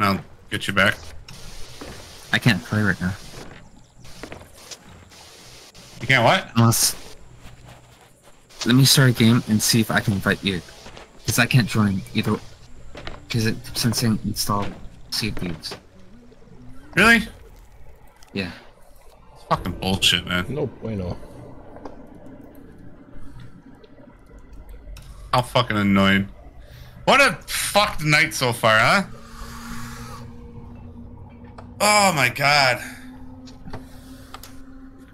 and I'll get you back. I can't play right now. You can't what? Unless. Let me start a game and see if I can invite you. Because I can't join either. Because it keeps saying install Sea of Thieves. Really? Yeah. It's fucking bullshit, man. No bueno. How fucking annoying. What a fucked night so far, huh? Oh my god.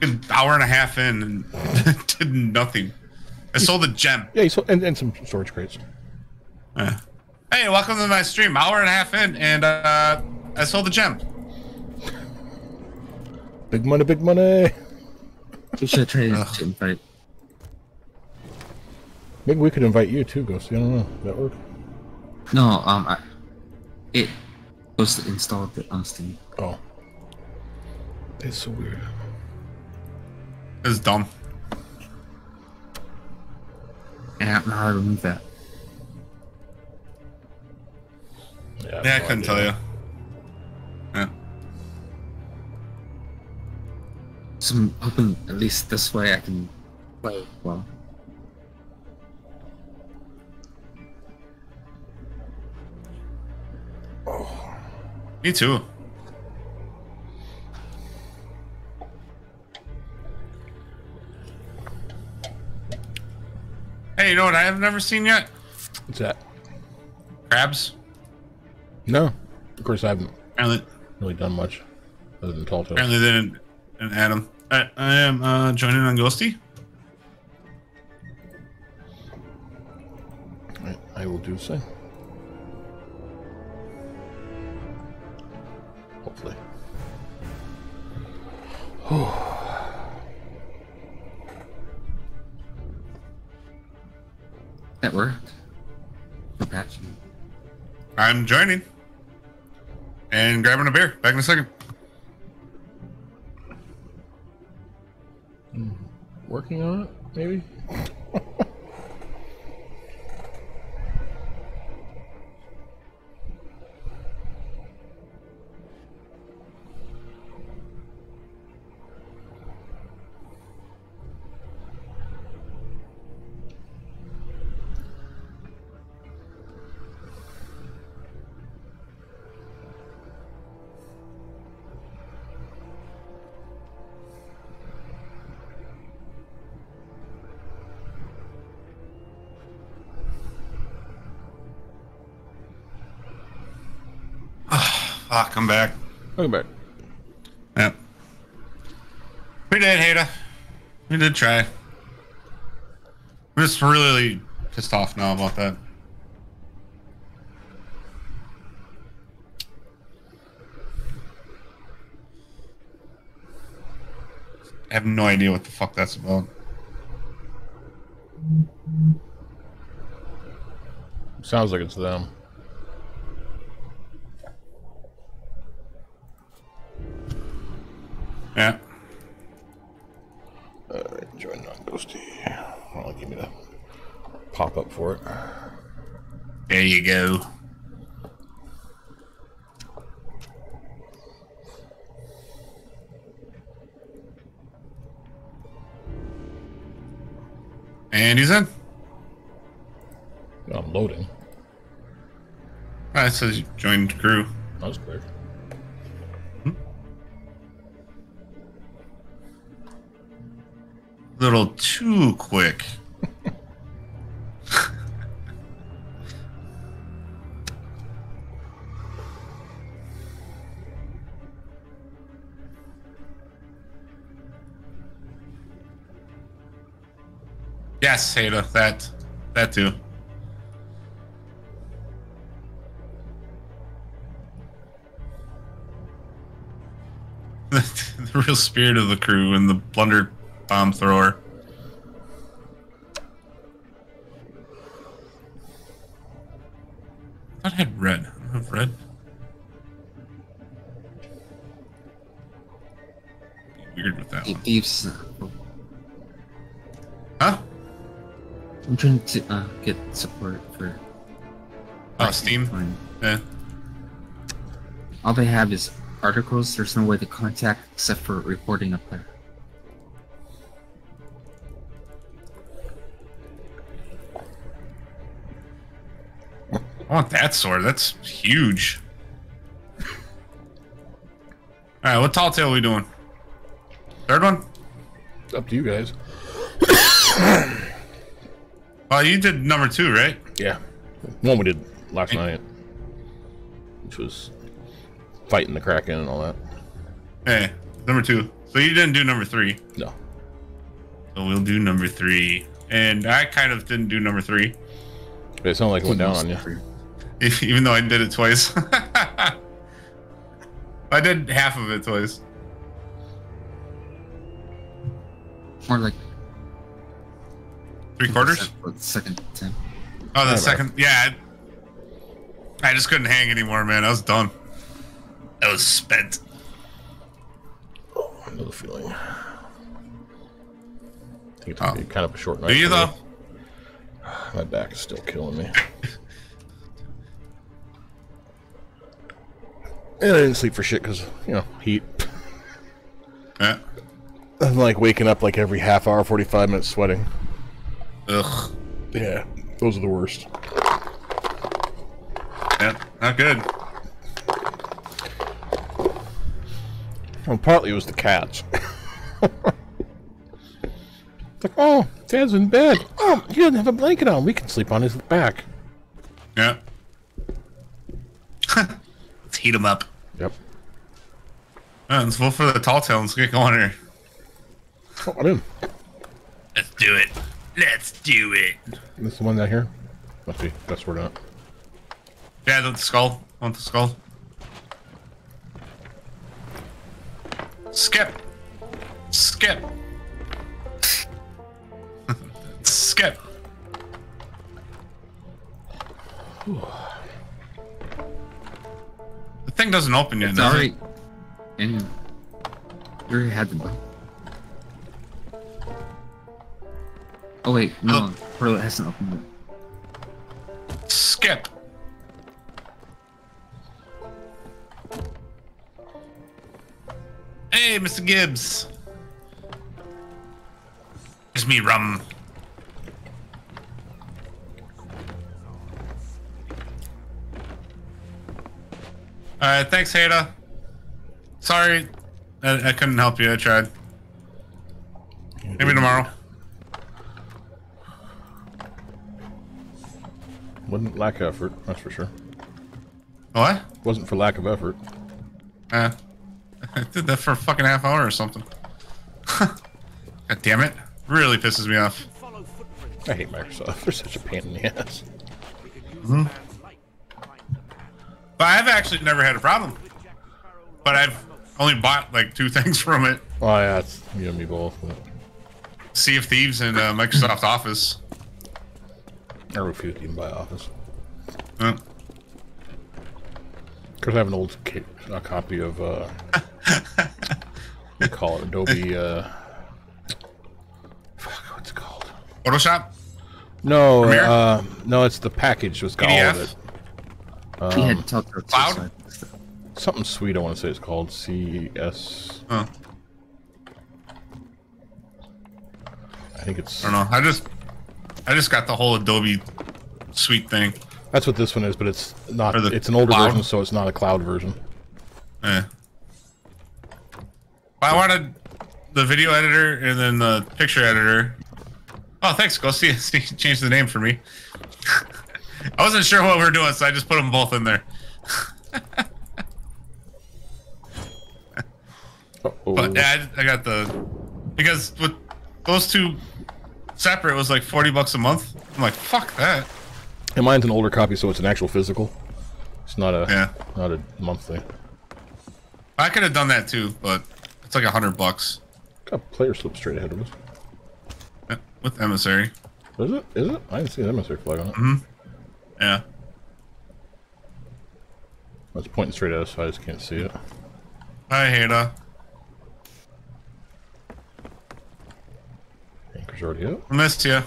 An hour and a half in and did nothing. I sold a gem. Yeah, so, and, and some storage crates. Yeah. Hey, welcome to my stream. Hour and a half in, and uh, I sold a gem. Big money, big money. We should try Ugh. to invite. Maybe we could invite you too, Ghosty. I don't know. Does that work? No, um, I, it was installed on Steam. Oh. It's so weird. It's dumb. And I don't know how to remove that. Yeah, Yeah, I couldn't tell you. Yeah. So I'm hoping at least this way I can play well. Oh. Me too. Hey, you know what I have never seen yet? What's that? Crabs. No. Of course, I haven't Apparently, really done much other than them. apparently they didn't, didn't add them. I, I am uh, joining on Ghosty. I, I will do the That worked. For patching. I'm joining. And grabbing a beer. Back in a second. Hmm. Working on it, maybe? Fuck, I'm back. Welcome back. Yep. We did, Hada. We did try. I'm just really pissed off now about that. I have no idea what the fuck that's about. Sounds like it's them. Yeah. Alright, join on Ghosty. Well, give me the pop up for it. There you go. And he's in. I'm loading. Ah, it says you joined crew. That was quick. Little too quick. yes, Hada, that that too. the real spirit of the crew and the blunder bomb thrower. I thought I had red. I don't have red. Weird with that one. Thieves. uh, Huh? I'm trying to uh, get support for. Oh, Steam? Fine. Yeah. All they have is articles. There's no way to contact except for reporting up there. Want that sword. That's huge. All right, what tall tale are we doing? Third one? It's up to you guys. Oh, you did number two, right? Yeah. One we did last night, which was fighting the Kraken and all that. Hey, number two. So you didn't do number three. No. So we'll do number three. And I kind of didn't do number three, But it sounded like it went down on you. even though I did it twice. I did half of it twice. More like Three quarters? the second ten. Oh, the Alright. second. Yeah. I, I just couldn't hang anymore, man. I was done. I was spent. Oh, I know the feeling. I think it's Oh. gonna be kind of a short night. Do you, for me. though? My back is still killing me. And I didn't sleep for shit because, you know, heat. Yeah. I'm like waking up like every half hour, 45 minutes sweating. Ugh. Yeah, those are the worst. Yeah. Not good. Well, partly it was the cats. like, oh, Dad's in bed. Oh, he doesn't have a blanket on. We can sleep on his back. Yeah. Let's heat them up. Yep. Let's vote for the tall tale. Let's get going here. Oh, I'm in. Let's do it. Let's do it. This is the one down here. Must be. That's where not. Yeah, the skull. I want the skull. Skip. Skip. Skip. The thing doesn't open yet, It's does already. it? And you already had the button. Oh wait, no, oh. portal hasn't opened yet. Skip. Hey, Mr. Gibbs. It's me, Rum. Alright, thanks, Hada. Sorry, I, I couldn't help you. I tried. Maybe tomorrow. Wouldn't lack effort, that's for sure. What? Wasn't for lack of effort. Uh, I did that for a fucking half hour or something. God damn it. Really pisses me off. I hate Microsoft. They're such a pain in the ass. But I've actually never had a problem. But I've only bought like two things from it. Oh yeah, it's you and me both. But Sea of Thieves and uh, Microsoft Office. I refuse to even buy Office. Because I have an old a copy of uh, what do you call it Adobe. Uh, fuck, what's it called? Photoshop? No, uh, no, it's the package. Got all of it. He Um, had to talk to Cloud? something sweet. I want to say it's called CS. Huh. I think it's. I don't know. I just I just got the whole Adobe suite thing. That's what this one is, but it's not. The It's an older cloud? version, so it's not a cloud version. But I wanted the video editor and then the picture editor. Oh, thanks. Go see, see change the name for me. I wasn't sure what we were doing, so I just put them both in there. Uh-oh. But yeah, I, I got the because with those two separate was like forty bucks a month. I'm like, fuck that. And mine's an older copy, so it's an actual physical. It's not a Yeah. not a monthly. I could have done that too, but it's like a hundred bucks Got player slip straight ahead of us. Yeah, with emissary. Is it? Is it? I didn't see the emissary flag on it. Mm-hmm. Yeah. It's pointing straight at us, so I just can't see it. Hi, Hada. Anchor's already up. I missed you.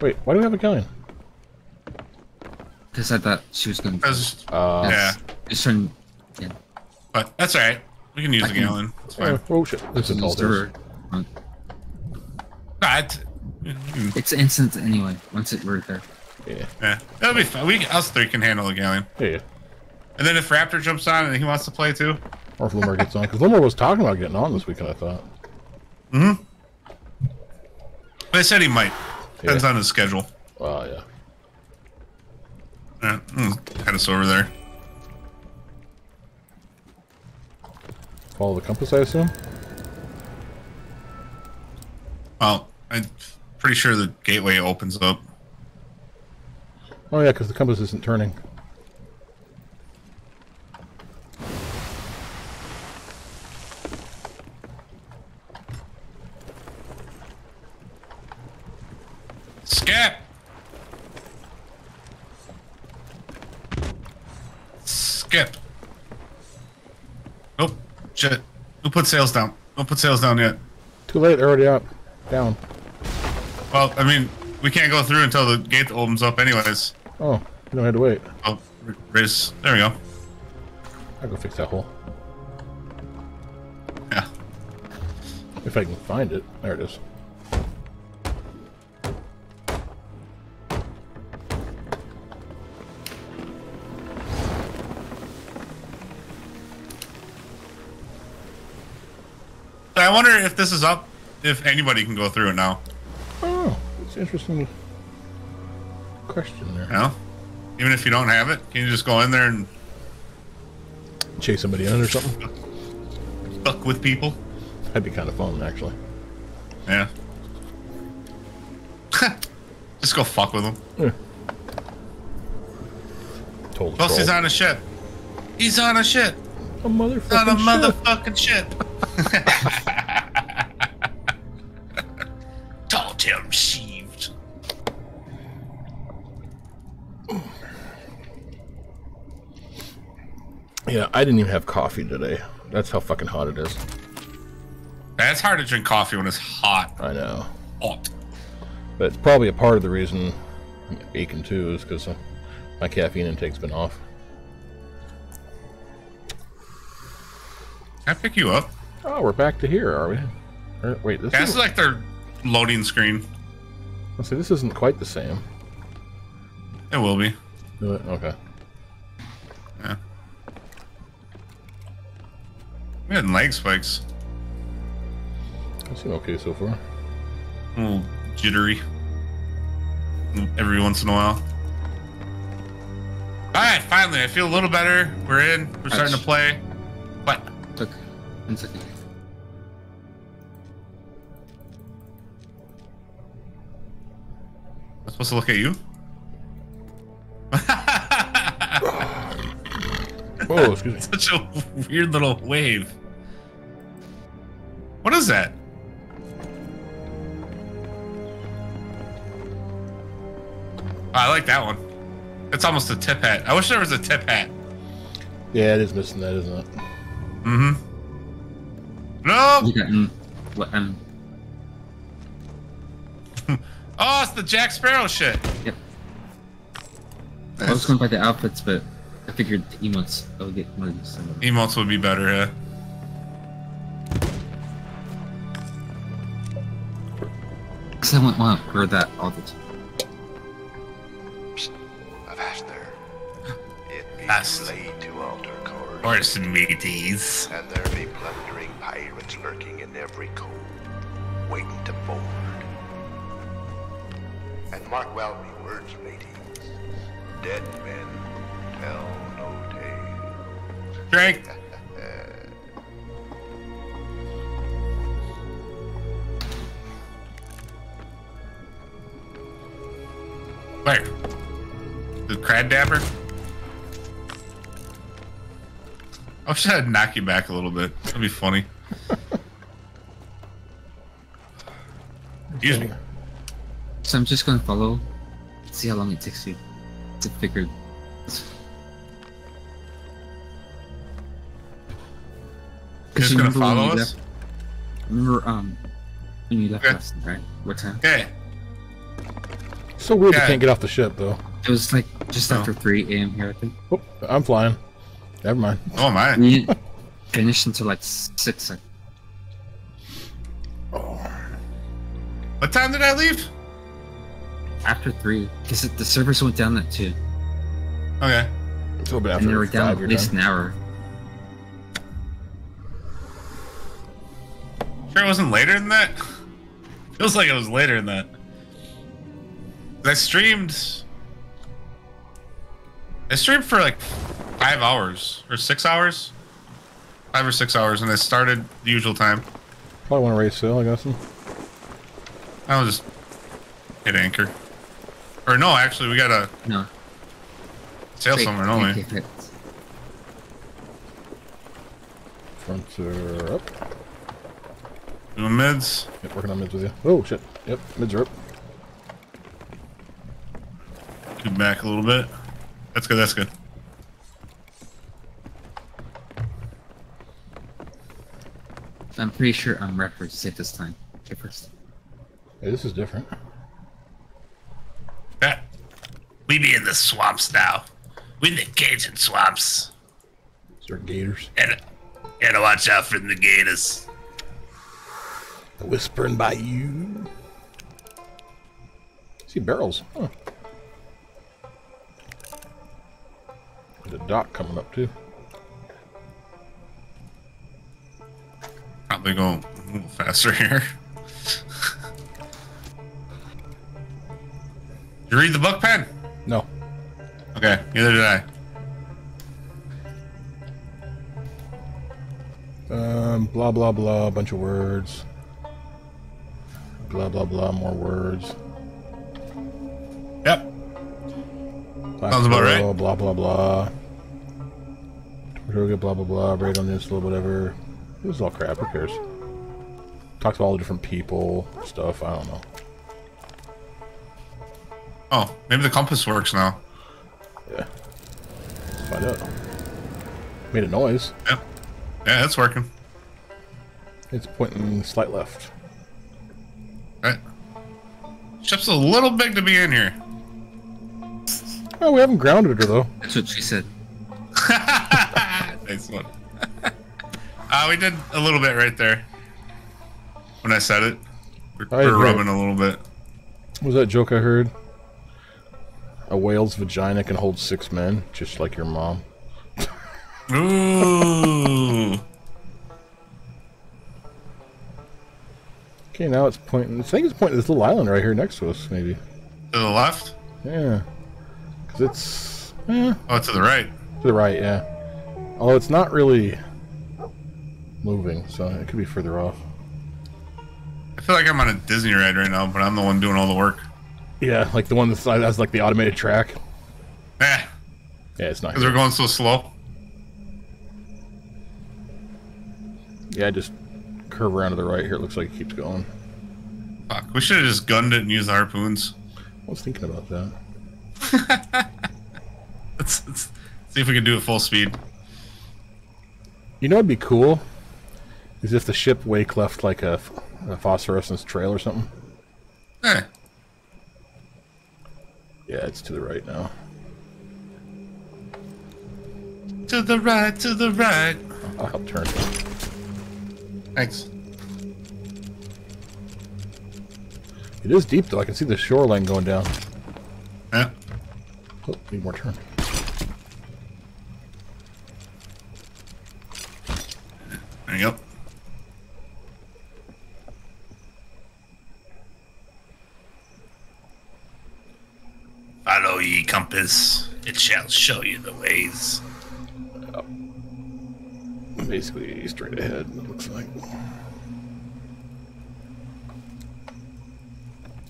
Wait, why do we have a galleon? Because I thought she was going to. Cause Uh, yeah, Just trying But that's all right. We can use I a can- galleon. It's Oh, fine. oh shit! This is Use all the this. river. Uh, Nah, it's- you instant anyway. Once it we're there. Yeah, yeah, that'll be fine. We us three can handle a galleon. yeah. And then if Raptor jumps on and he wants to play too, Or if Limmer gets on, because Limmer was talking about getting on this weekend. I thought. Mm hmm They said he might. Depends Yeah. on his schedule. Oh yeah. Yeah, mm, head us over there. Follow the compass, I assume. Well, I'm pretty sure the gateway opens up. Oh yeah, because the compass isn't turning. Skip. Skip. Nope. Shit. Who put sails down? Don't put sails down yet. Too late. They're already up. Down. Well, I mean, we can't go through until the gate opens up, anyways. Oh, you don't have to wait. Oh, Riz. There we go. I'll go fix that hole. Yeah. If I can find it. There it is. I wonder if this is up, if anybody can go through it now. Oh, it's interesting question there. You? Even if you don't have it, can you just go in there and Chase somebody in or something. fuck with people? That'd be kind of fun, actually. Yeah. just go fuck with them. Told the Plus, he's on a ship. He's on a ship. a motherfucking On a ship. motherfucking ship. Tale received. Yeah, I didn't even have coffee today. That's how fucking hot it is. That's hard to drink coffee when it's hot. I know. Hot. But it's probably a part of the reason I'm aching too is because uh, my caffeine intake's been off. Can I pick you up? Oh, we're back to here, are we? Or, wait, this Yeah, this is. is like their loading screen. Let's see, this isn't quite the same. It will be. Okay. We had leg spikes. I seem okay so far. A little jittery. Every once in a while. Alright, finally, I feel a little better. We're in. We're starting to play. What? Took one second. I'm supposed to look at you? Oh, excuse me. Such a weird little wave. What is that? Oh, I like that one. It's almost a tip hat. I wish there was a tip hat. Yeah, it is missing that, isn't it? Mm-hmm. No! You got mm, what? Um. Oh, it's the Jack Sparrow shit. Yep. I was going by the outfits, but I figured the emotes. I would get one of these. Emotes would be better, yeah. Because I wouldn't want to wear that all the time. Avast there. It be to alter chord, Or some mateys. and there be plundering pirates lurking in every cove, waiting to board. And mark well me words. Dead men tell no tale. Drink. Where? The crad dapper? I wish I'd knock you back a little bit. That'd be funny. Excuse me. So I'm just to follow, see how long it takes you to figure. just you gonna follow you us? left- remember um when you left Okay. last right? What time? Okay. So weird Yeah. we can't get off the ship, though. It was like just Oh. after 3 a.m. here, I think. Oh, I'm flying. Never mind. Oh my. Me, finish until like six. Like, oh. What time did I leave? after three, because it the servers went down at two, Okay. It's a little bit after. and they were down at least done. an hour. Sure, it wasn't later than that. Feels like it was later than that. I streamed. I streamed for like five hours or six hours, five or six hours, and I started the usual time. Probably want to raise sail. I guess. I'll just hit anchor. Or no, actually, we gotta No. sail straight somewhere, don't we? pancake hits. Fronts are uh, up. Doing mids. Yep, working on mids with you. Oh shit. Yep, mids are up. Scoot back a little bit. That's good. That's good. I'm pretty sure I'm record safe this time. Okay, first. Hey, this is different. Yeah. We be in the swamps now. We in the Cajun swamps. Is there gators? Gotta, gotta watch out for the gators. Whispering by you. See barrels. Huh. A dock coming up too. Probably going a little faster here. you read the book, Pen? No. Okay, neither did I. Um, blah blah blah, a bunch of words. Blah blah blah, more words. Yep. Sounds about Pearl, right. Blah blah blah. Tortuga, blah blah blah. Rate on this, little whatever. This is all crap. Who cares? Talks about all the different people, stuff. I don't know. Oh, maybe the compass works now. Yeah. Let's find out. Made a noise. Yeah. Yeah, it's working. It's pointing slight left. Right. Ship's a little big to be in here. Oh, we haven't grounded her though. That's what she said. nice one. uh, we did a little bit right there. When I said it. We're, I we're rubbing a little bit. What was that joke I heard? A whale's vagina can hold six men, just like your mom. Ooh. Okay, now it's pointing. I think it's pointing to this little island right here next to us, maybe. to the left? Yeah. Because it's. Eh, Oh, to the right. to the right, yeah. Although it's not really moving, so it could be further off. I feel like I'm on a Disney ride right now, but I'm the one doing all the work. Yeah, like the one that has like the automated track. Eh, Yeah, it's not. because we're going so slow. Yeah, just curve around to the right here. It looks like it keeps going. Fuck, we should have just gunned it and used the harpoons. I was thinking about that. Let's, let's see if we can do it full speed. You know, what'd be cool is if the ship wake left like a, a phosphorescence trail or something. Eh, Yeah, it's to the right now. to the right, to the right. I'll help turn. Thanks. It is deep though. I can see the shoreline going down. Yeah. Oh, need more turn. There you go. Follow ye compass, it shall show you the ways. Basically straight ahead. It looks like.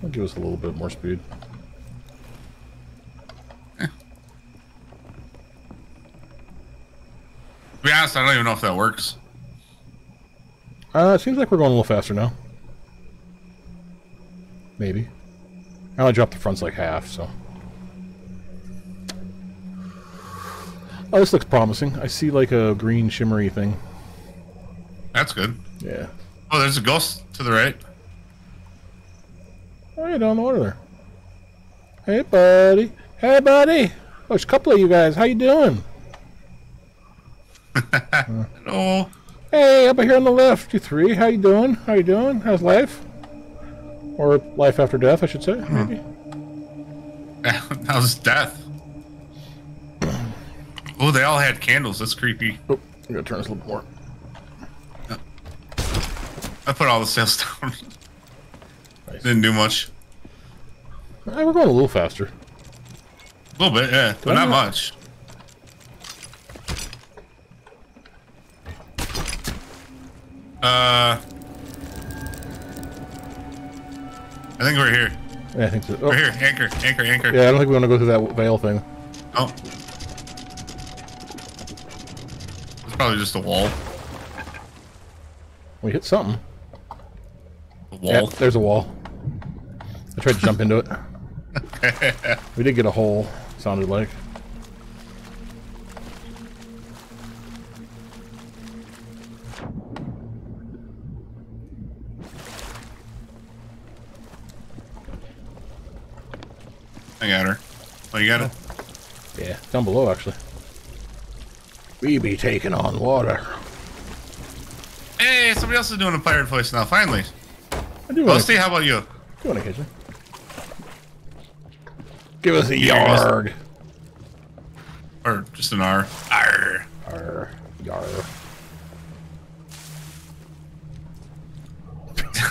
I'll give us a little bit more speed. To be honest, I don't even know if that works. Uh, it seems like we're going a little faster now. Maybe. I only dropped the fronts like half, so. Oh, this looks promising. I see like a green shimmery thing. That's good. Yeah. Oh, there's a ghost to the right. Oh, yeah, down the water there. Hey, buddy. Hey, buddy. Oh, there's a couple of you guys. How you doing? no. Hey, up here on the left, you three. How you doing? How you doing? How's life? Or life after death, I should say. Maybe. How's death? Oh, they all had candles. That's creepy. Oh, I'm gonna turn this a little more. I put all the sails down. Nice. Didn't do much. Ah, we're going a little faster. A little bit, yeah, but I not? much. Uh, I think we're here. Yeah, I think so. Oh, We're here. Anchor, anchor, anchor. yeah, I don't think we want to go through that veil thing. Oh. It's probably just a wall. We hit something. A Yeah, wall. there's a wall. I tried to jump into it. We did get a hole, sounded like. I got her. Oh, you got it? Yeah, down below, actually. We be taking on water. Hey, somebody else is doing a pirate voice now. Finally. I do want Rusty, how about you? to occasion. Give us a Yeah, yard. Or just an R? R. Arr, yar.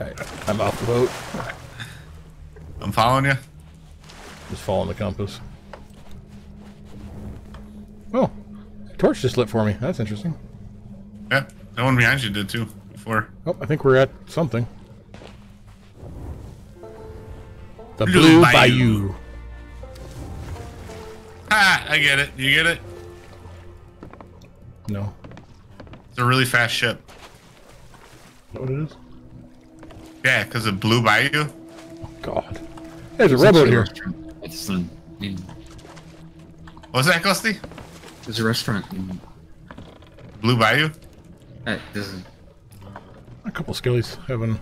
Alright, I'm off the boat. I'm following you. Just following the compass. Oh, torch just lit for me. That's interesting. Yeah, that one behind you did too before. Oh, I think we're at something. The Blue Blue Bayou. Bayou. Ha! I get it. You get it? No, It's a really fast ship. is that what it is? Yeah, because of Blue Bayou. Oh god, there's a There's rowboat here. restaurant. It's in, in, What that, Gusty? there's a restaurant in. Blue Bayou? Uh, this is, A couple skillies having.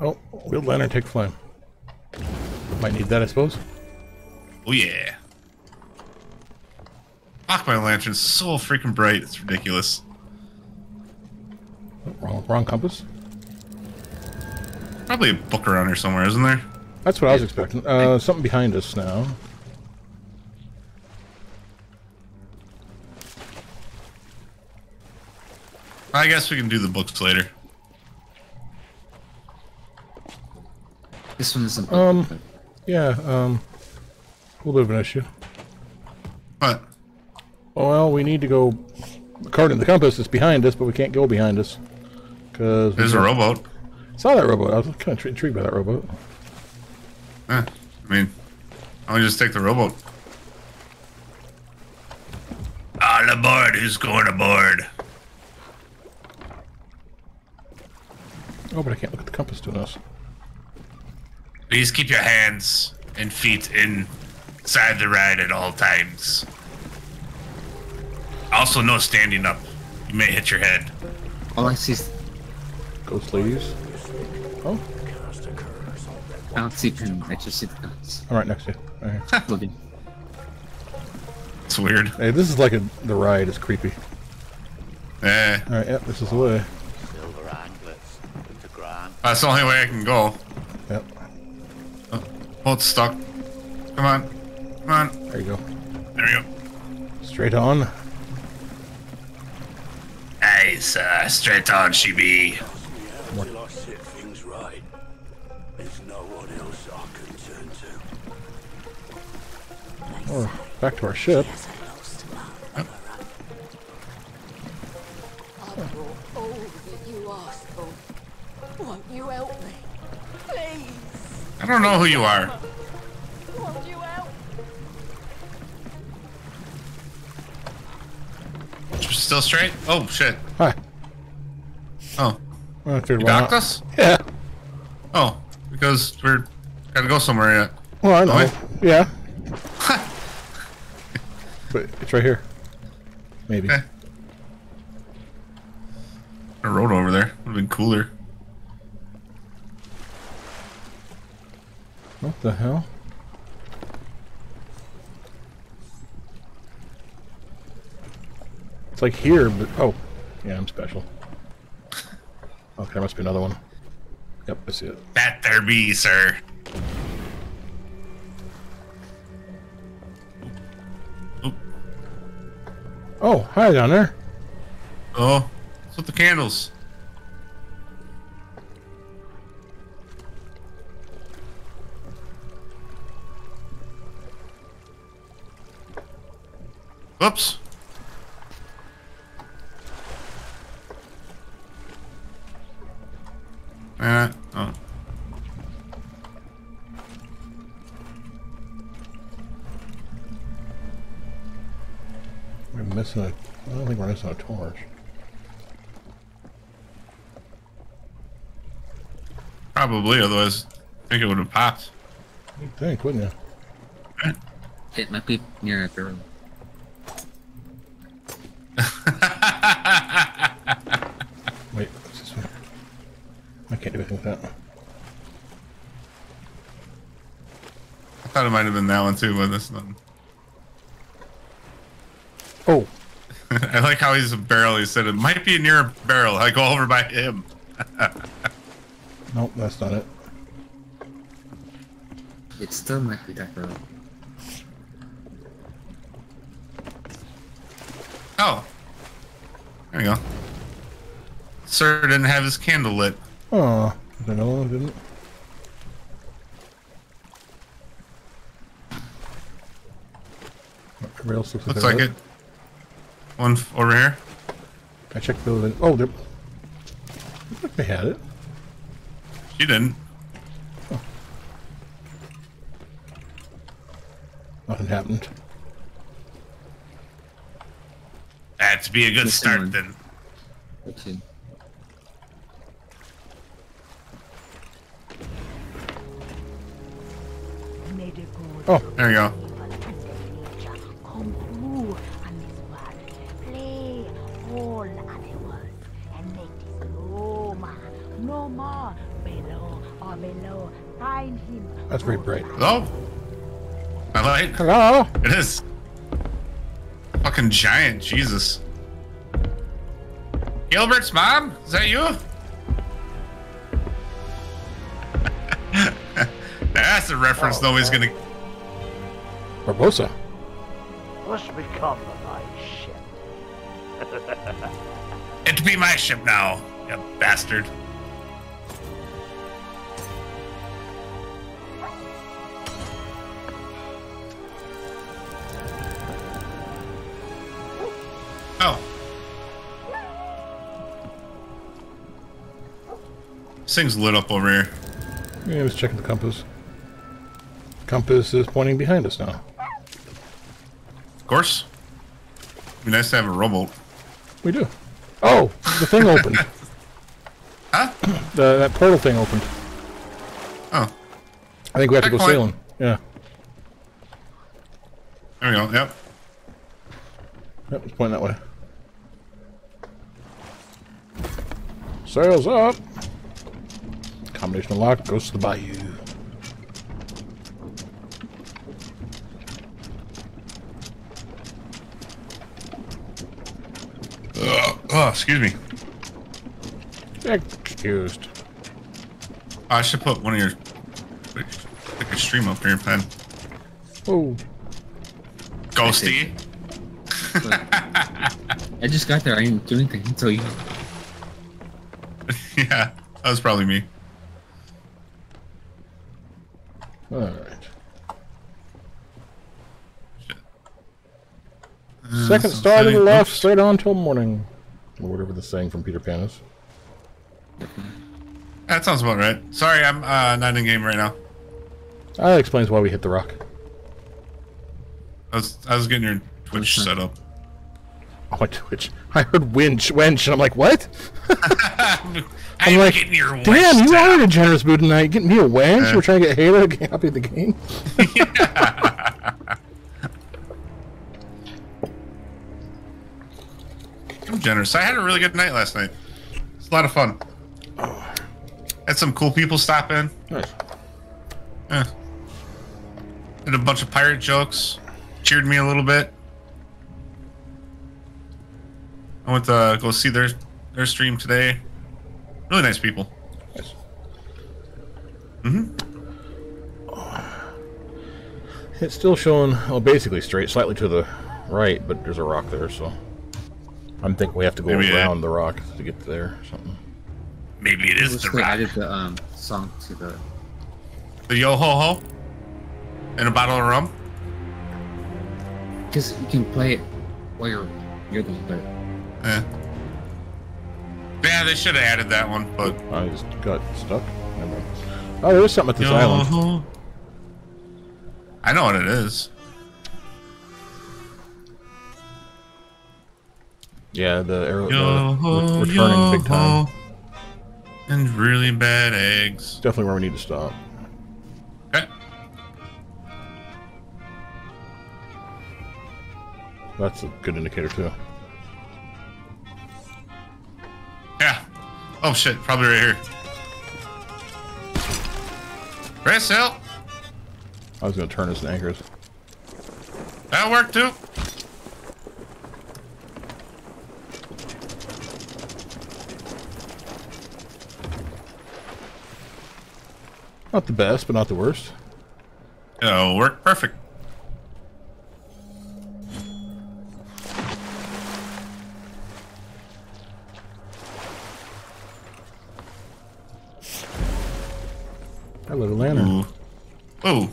Oh, wheel lantern take flame. Might need that, I suppose. Oh, yeah. Fuck, my lantern's so freaking bright. It's ridiculous. Oh, wrong, wrong compass. Probably a book around here somewhere, isn't there? That's what I was expecting. Uh, something behind us now. I guess we can do the books later. this one isn't. Um, Yeah, um, a little bit of an issue. What? Well, we need to go. According to the compass, it's behind us, but we can't go behind us. Because There's a rowboat. Saw that rowboat. I was kind of intrigued by that rowboat. Eh, I mean, I'll just take the rowboat. All aboard. Who's going aboard? Oh, but I can't look at the compass doing this. Please keep your hands and feet inside the ride at all times. Also, no standing up. You may hit your head. All I see is Ghost ladies. Oh, I don't see Pen. I just see the guns. I'm right next to you. Right here. Looking. It's weird. hey, this is like a, the ride. is creepy. Eh, All right, yep, this is the way. Silver anklets to grand. that's the only way I can go. Yep, Oh, it's stuck. Come on. Come on. there you go. There you go. Straight on. Nice. Uh, straight on, she be. Or back to our ship. I brought all that you asked for. Won't you help me? Please, I don't know who you are. won't you help? Still straight? Oh, shit. Hi. Oh. I figured You docked not. us? Yeah. Oh, because we're gotta go somewhere yet. Well, I know. What? Yeah. But it's right here. Maybe. Okay. A road over there would have been cooler. What the hell? It's like here, but oh, yeah, I'm special. Okay, there must be another one. Yep, I see it. That there be, sir. Oh, hi down there. Oh, what's with the candles? Whoops. Uh, We're a. I don't think we're missing a torch. Probably, otherwise I think it would have popped. You'd think, wouldn't you? It might be near a barrel. Wait, what's this one? I can't do anything with that. I thought it might have been that one too, but this one. Oh, I like how he's a barrel. He said it might be near a barrel. I go over by him. nope, that's not it. It still might be that barrel. Oh. There you go. Sir didn't have his candle lit. Oh, I know, didn't. Everybody else looks like, Looks they're like lit. it. One f- over here. I checked those. Oh, they're. Looks like they had it. She didn't. Nothing happened. Ah, That'd be a good Missing start then. Okay. Oh, There you go. Very bright. Oh. Light. Hello. It is. Fucking giant. Jesus. Gilbert's mom? Is that you? That's a reference oh, nobody's gonna. Barbossa. What's become of my ship? It be my ship now, you bastard. This thing's lit up over here. Yeah, I was checking the compass. Compass is pointing behind us now. Of course. Be nice to have a rowboat. We do. Oh, the thing opened. Huh? The, that portal thing opened. Oh, I think we have to go Checkpoint. sailing. Yeah. there we go. Yep. Yep, it's pointing that way. Sails up. Combination lock goes to the bayou. Ugh. Oh, excuse me. Excused. I should put one of your like a stream up here, pen. Oh, Ghosty. I just got there. I didn't do anything until you. yeah, that was probably me. all right. Second so star to the left, oops. straight on till morning. Or whatever the saying from Peter Pan is. That sounds about right. Sorry, I'm uh, not in game right now. That explains why we hit the rock. I was I was getting your Twitch What's set up. Oh, my Twitch. I heard winch, wench, and I'm like, what? I'm like, getting your Damn, you set are up. a generous boot tonight. Getting me a wench? Yeah. We're trying to get Halo to copy the game. I'm generous. I had a really good night last night. It's a lot of fun. Had some cool people stop in. Nice. Yeah. Did a bunch of pirate jokes. Cheered me a little bit. I went to go see their their stream today. Really nice people. Nice. Mm-hmm. It's still showing, well, basically straight, slightly to the right, but there's a rock there, so I'm thinking we have to go Maybe, around the rock to get there or something. Maybe it is I is the they rock. added the um song to the. The yo ho ho. And a bottle of rum. Because you can play it while you're you're the but Yeah. Yeah, they should have added that one, but I just got stuck. Never mind. Oh, there is something at this island. Yo-ho. I know what it is. Yeah, the arrow, ho, re- returning big time. And really bad eggs. Definitely where we need to stop. Okay. That's a good indicator too. Yeah. Oh shit, probably right here. Chris, help! I was gonna turn us to anchors. That'll work too. Not the best, but not the worst. It'll work perfect. I lit a lantern. Ooh. Ooh.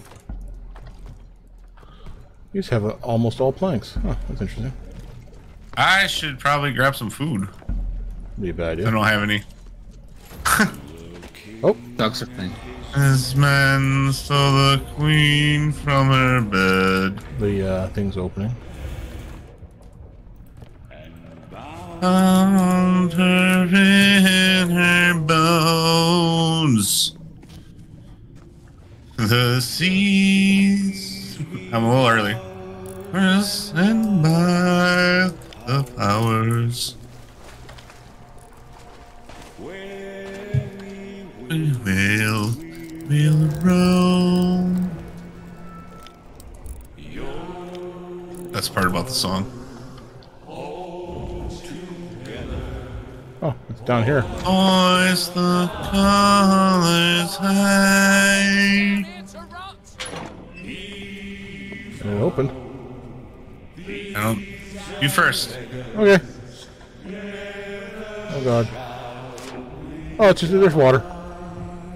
You just have uh almost all planks. Huh, that's interesting. I should probably grab some food. Be a bad I don't have any. Oh, dogs are playing. This man stole the queen from her bed. the uh, thing's opening. Found her in her bones. The seas. I'm a little early. Risen by the powers. We will, will roam. That's part about the song. Oh, it's down here. Hoist the colors high. And it opened. I don't. You first. Okay. Oh god. Oh, it's just there's water.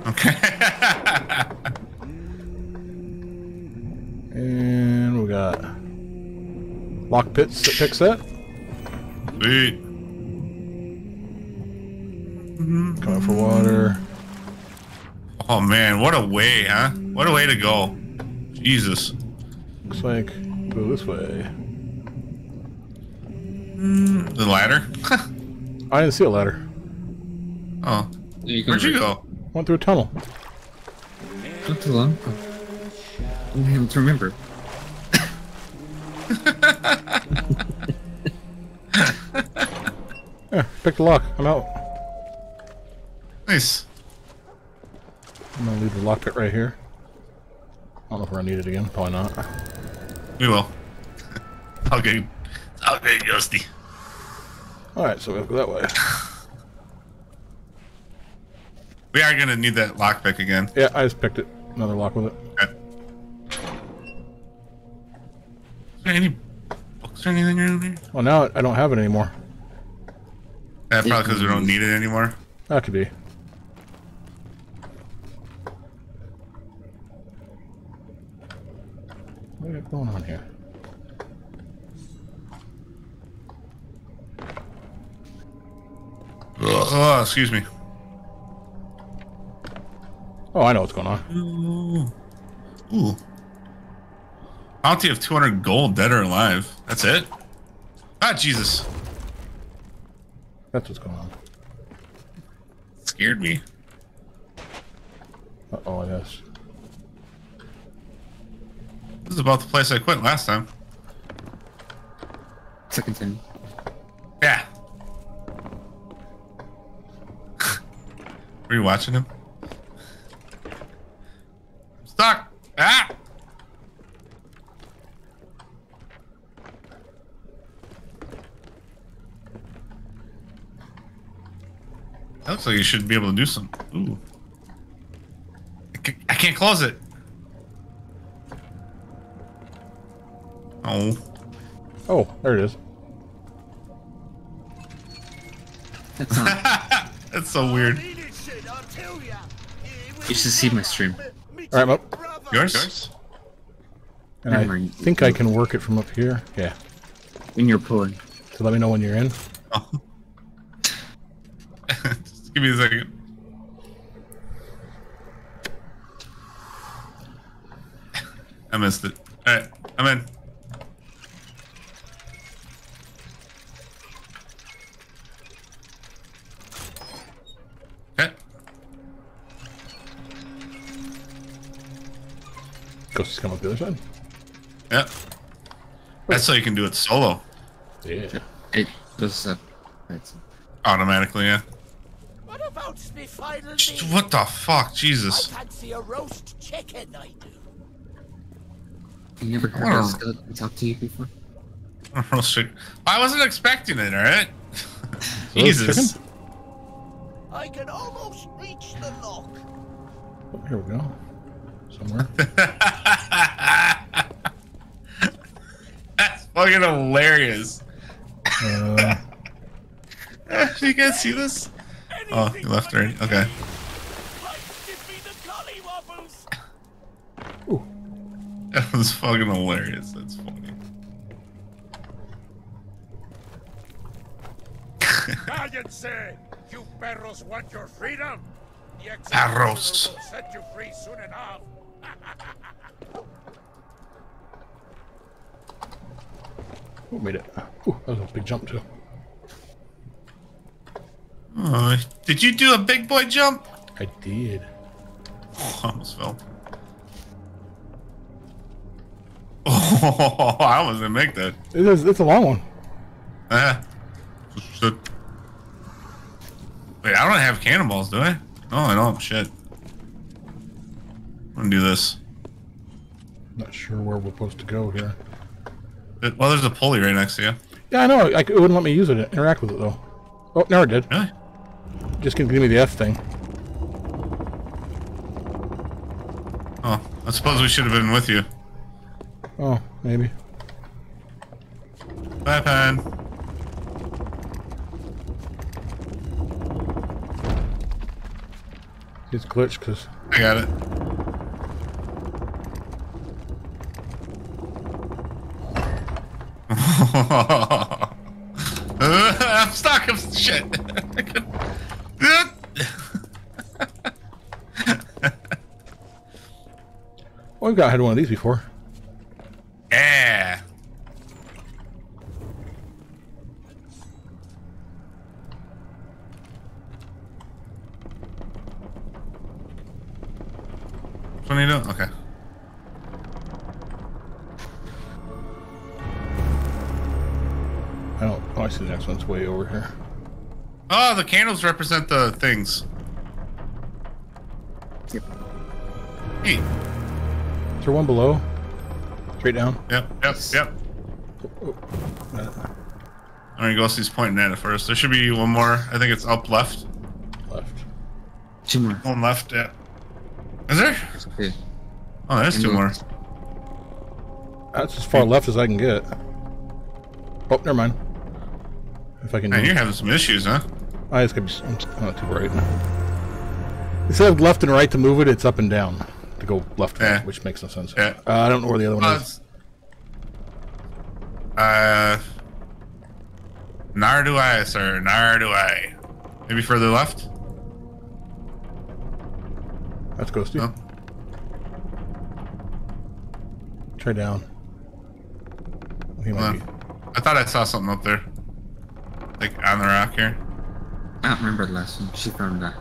Okay. And we got lock pits s- pick set. Sweet. Mm-hmm. Coming for water. Oh man, what a way, huh? What a way to go. Jesus. Looks like go this way. The ladder? I didn't see a ladder. oh. You go. Where'd you go? Went through a tunnel. Not too long. I'm able to remember. Yeah, pick the lock. I'm out. Nice. I'm gonna leave the lock pit right here. I don't know if we're gonna need it again. Probably not. We will. I'll get I'll get Ghosty. Alright, so we have to go that way. We are gonna need that lockpick again. Yeah, I just picked it. Another lock with it. Okay. Is there any books or anything around here? Well, now I don't have it anymore. Yeah, probably because we don't need it anymore. That could be. What is going on here? Oh, excuse me. Oh, I know what's going on. Ooh. Ooh. Bounty of 200 gold, dead or alive. That's it? Ah, Jesus. That's what's going on. Scared me. Uh oh, I guess. This is about the place I quit last time. Second time. Yeah. Were you watching him? I'm stuck. Ah! That looks like you should be able to do some. Ooh. I ca- I can't close it. Oh. Oh, there it is. That's not. That's so weird. Needed shit, I tell ya. You should see my stream. All right, I'm up. Yours? And I think I can work it from up here. Yeah. When you're pulling. So let me know when you're in. Oh. Just give me a second. I missed it. Alright, I'm in. Ghost is coming up the other side. Yeah. That's how you can do it solo. Yeah. It goes up. Right. Automatically, yeah. What about me final Just- What the fuck? Jesus? I Jesus. fancy a roast chicken, I do. You never heard a talk to you before? Roast chicken. I wasn't expecting it, alright? Jesus. I can almost reach the lock. Oh, here we go. Somewhere. That's fucking hilarious. Uh, you guys see this? Oh, you left already? Okay. Right, give me the collywobbles. That was fucking hilarious. That's funny. Cállense! You perros want your freedom? The Perros. will set you free soon enough. Who made it? Ooh, that was a big jump too. Oh, did you do a big boy jump? I did. Oh, I almost fell. Oh, I almost didn't make that. It is, it's a long one. Ah. Shit. Wait, I don't have cannonballs, do I? Oh, I don't. Shit. I'm gonna do this. Not sure where we're supposed to go here. It- Well, there's a pulley right next to you. Yeah, I know. I, it wouldn't let me use it. Interact with it though. Oh, never did. Really? Just give give me the F thing. Oh, I suppose we should have been with you. Oh, maybe. Bye, Pan. It's glitched because I got it. I'm stuck. I'm shit. we've got had one of these before. Oh, the candles represent the things. Yep. Hey. Is there one below? Straight down. Yep, yep, yep. I'm gonna go see he's pointing at it first. There should be one more. I think it's up left. Left. Two more. One left, yeah. Is there? Okay. Oh, there's two more. That's as far left as I can get. Oh, never mind. If I can. Man, you're having some issues, huh? I just gonna be. I'm not too bright. Instead of left and right to move it, it's up and down to go left, and right, which makes no sense. Yeah. Uh, I don't know where the other one is. uh, nor do I, sir. Nor do I. Maybe further left. That's Ghosty. Oh. Try down. He might Hold be. I thought I saw something up there, like on the rock here. I don't remember the last one. She found that.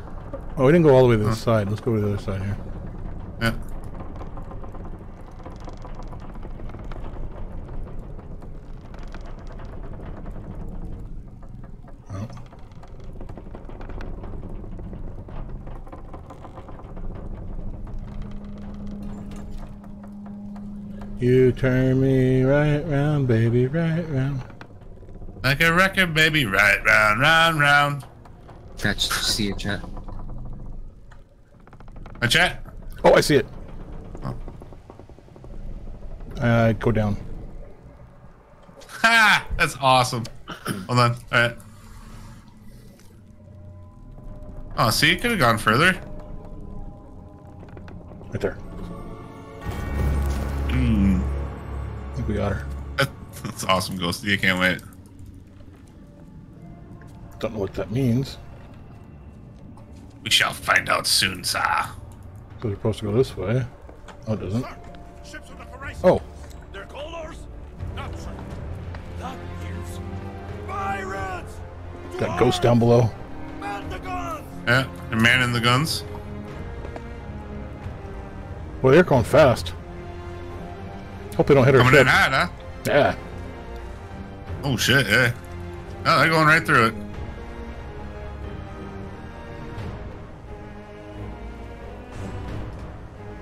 Oh, we didn't go all the way to the side. Let's go to the other side here. Yeah. Oh. You turn me right round, baby, right round. Like a record, baby. Right round, round, round. Catch, see a chat. A chat? Oh, I see it. Oh. Uh, go down. Ha! That's awesome. Hold on. Alright. Oh, see, it could have gone further. Right there. Mm. I think we got her. That's awesome, Ghosty. I can't wait. Don't know what that means. We shall find out soon, sir. So we're supposed to go this way. Oh, it doesn't. Ships the. Oh, They're colors? Not so. That is pirates! got ghosts down below. Man the guns! Yeah, and man in the guns. Well, they're going fast. Hope they don't hit our Coming ship. in hot, huh? Yeah. Oh, shit, yeah. Oh, they're going right through it.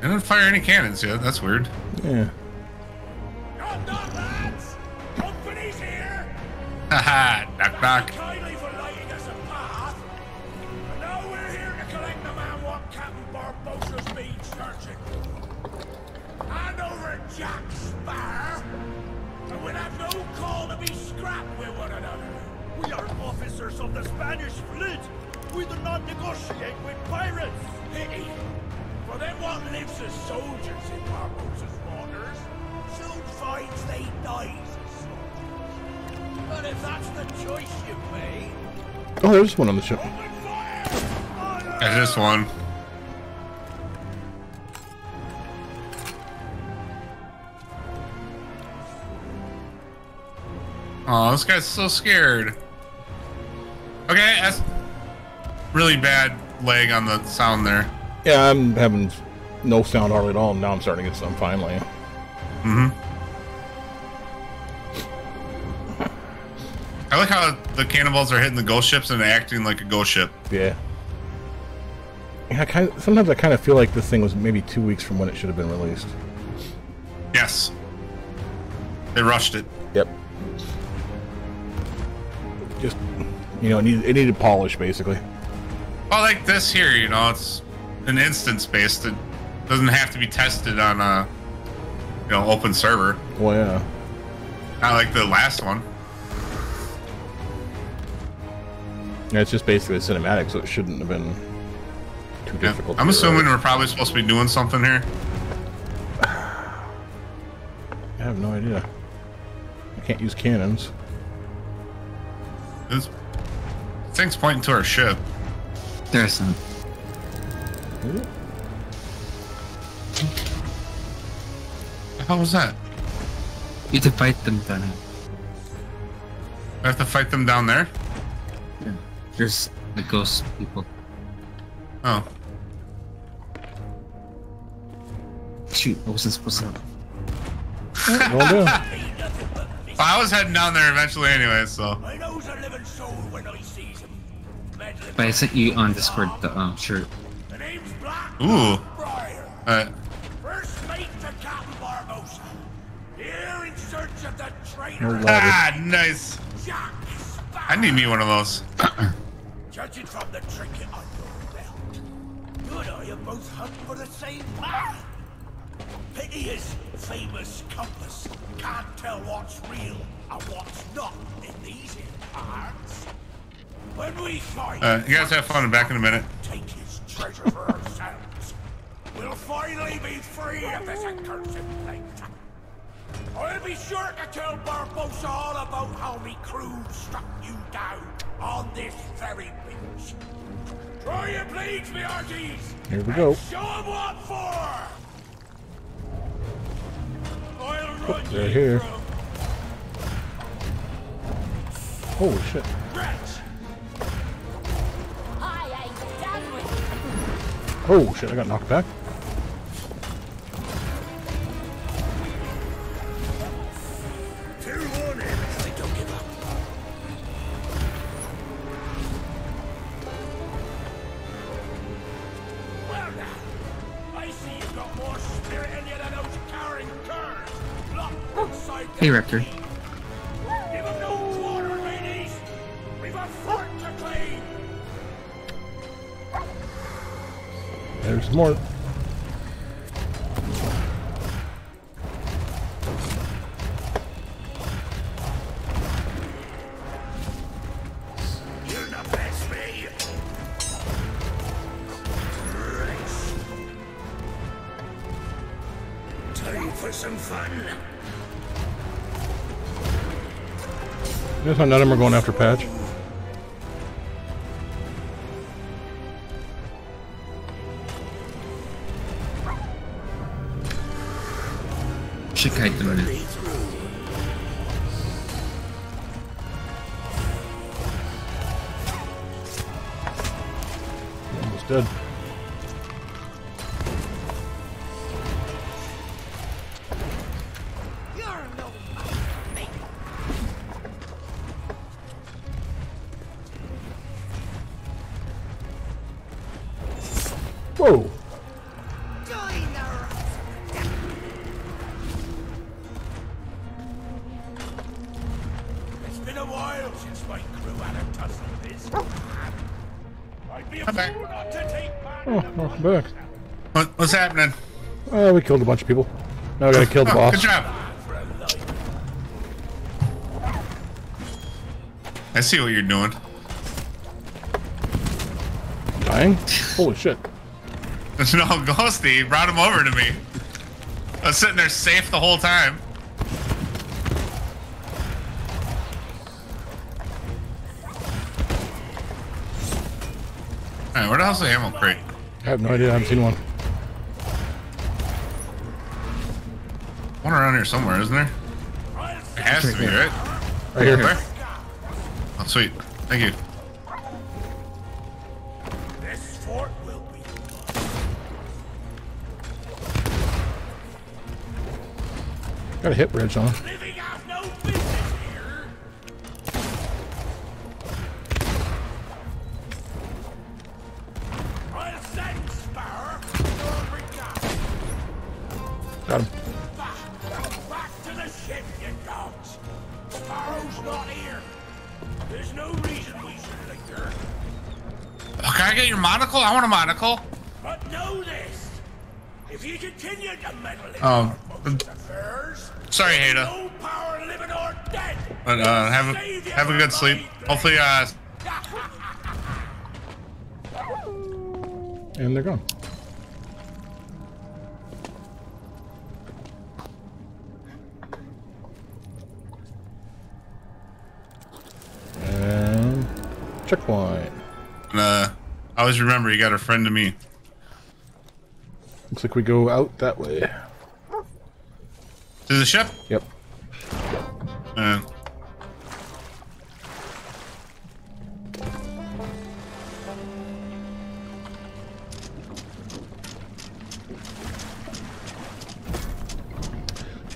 They didn't fire any cannons yet. That's weird. Yeah. Knock, knock, lads! Company's here! Haha, knock knock. Kindly for lighting us a path. And now we're here to collect the man what Captain Barbossa's been searching. Hand over Jack Sparrow, and we'll have no call to be scrapped with one another. We are officers of the Spanish fleet. We do not negotiate with pirates. Pity. For them what lives as soldiers in Barbossa's waters, soon finds they dies as soldiers. But if that's the choice you made, Oh, there's one on the ship. open fire! Yeah, this one. Oh, this guy's so scared. Okay, that's really bad lag on the sound there. Yeah, I'm having no sound hardly at all. and Now I'm starting to get some finally. Mm-hmm. I like how the cannonballs are hitting the ghost ships and acting like a ghost ship. Yeah. Yeah, I kind of, sometimes I kind of feel like this thing was maybe two weeks from when it should have been released. Yes. They rushed it. Yep. Just, you know, it needed, it needed polish, basically. Well, like this here, you know, it's an instance based. It doesn't have to be tested on a, you know, open server. Well, yeah. Not like the last one. Yeah, it's just basically a cinematic, so it shouldn't have been too Yeah. difficult. I'm get assuming right. we're probably supposed to be doing something here. I have no idea. I can't use cannons. This thing's pointing to our ship. There's some. How was that? You have to fight them down here. I have to fight them down there? Yeah. There's the ghost people. Oh. Shoot, I wasn't supposed to. Going down. Well, I was heading down there eventually anyway, so. I knows a living soul when I sees him. But I sent you on Discord the um shirt. The name's Ooh. Briar. Uh, First mate to Captain Barbossa. Here in search of the No traitor ah, nice. I need me one of those. Judging from the trinket on your belt, you and I are both hunting for the same path. Pity his famous compass can't tell what's real and what's not in these here parts. When we find Uh, you guys have fun. I'm back in a minute. take his treasure for ourselves, we'll finally be free of this accursed place. I'll be sure to tell Barbossa all about how me crew struck you down on this very beach. Try and please me, Arties! Here we go. Show Show 'em what for! I'll run they're here. through. Holy shit. Wretch! Oh shit, I got knocked back. Hey, one fun. Guess how none of them are going after Patch. Them in. Almost dead. We killed a bunch of people. Now we gotta kill the Oh, boss. good job. for a life. I see what you're doing. Dying? Holy shit. No, Ghosty brought him over to me. I was sitting there safe the whole time. Alright, where the hell's the ammo crate? I have no idea. I haven't seen one. One around here somewhere, isn't there? It has to be, right? Right here. Where? Oh, sweet. Thank you. This fort will be Got a hit bridge on. Get your monocle? I want a monocle. But know this. If you continue to meddle in Oh, affairs, Sorry, Hada. no power living or dead. But uh, have a have a good sleep. Hopefully, uh, And they're gone. And checkpoint. uh, always remember you got a friend to me. Looks like we go out that way. To the ship. Yep. Uh,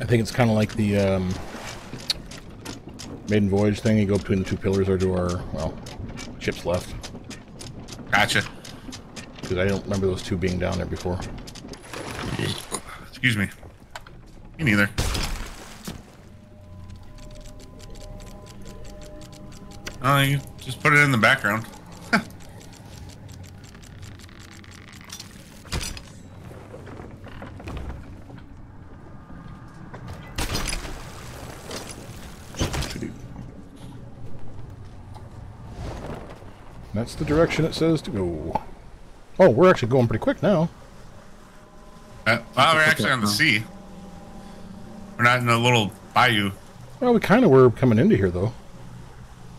I think it's kind of like the um, maiden voyage thing. You go between the two pillars or to our well, ships left. Gotcha. Because I don't remember those two being down there before. Excuse me. Me neither. Oh, you just put it in the background. That's the direction it says to go. Oh, we're actually going pretty quick now. Uh, wow, we're actually on the sea. We're not in a little bayou. Well, we kind of were coming into here though.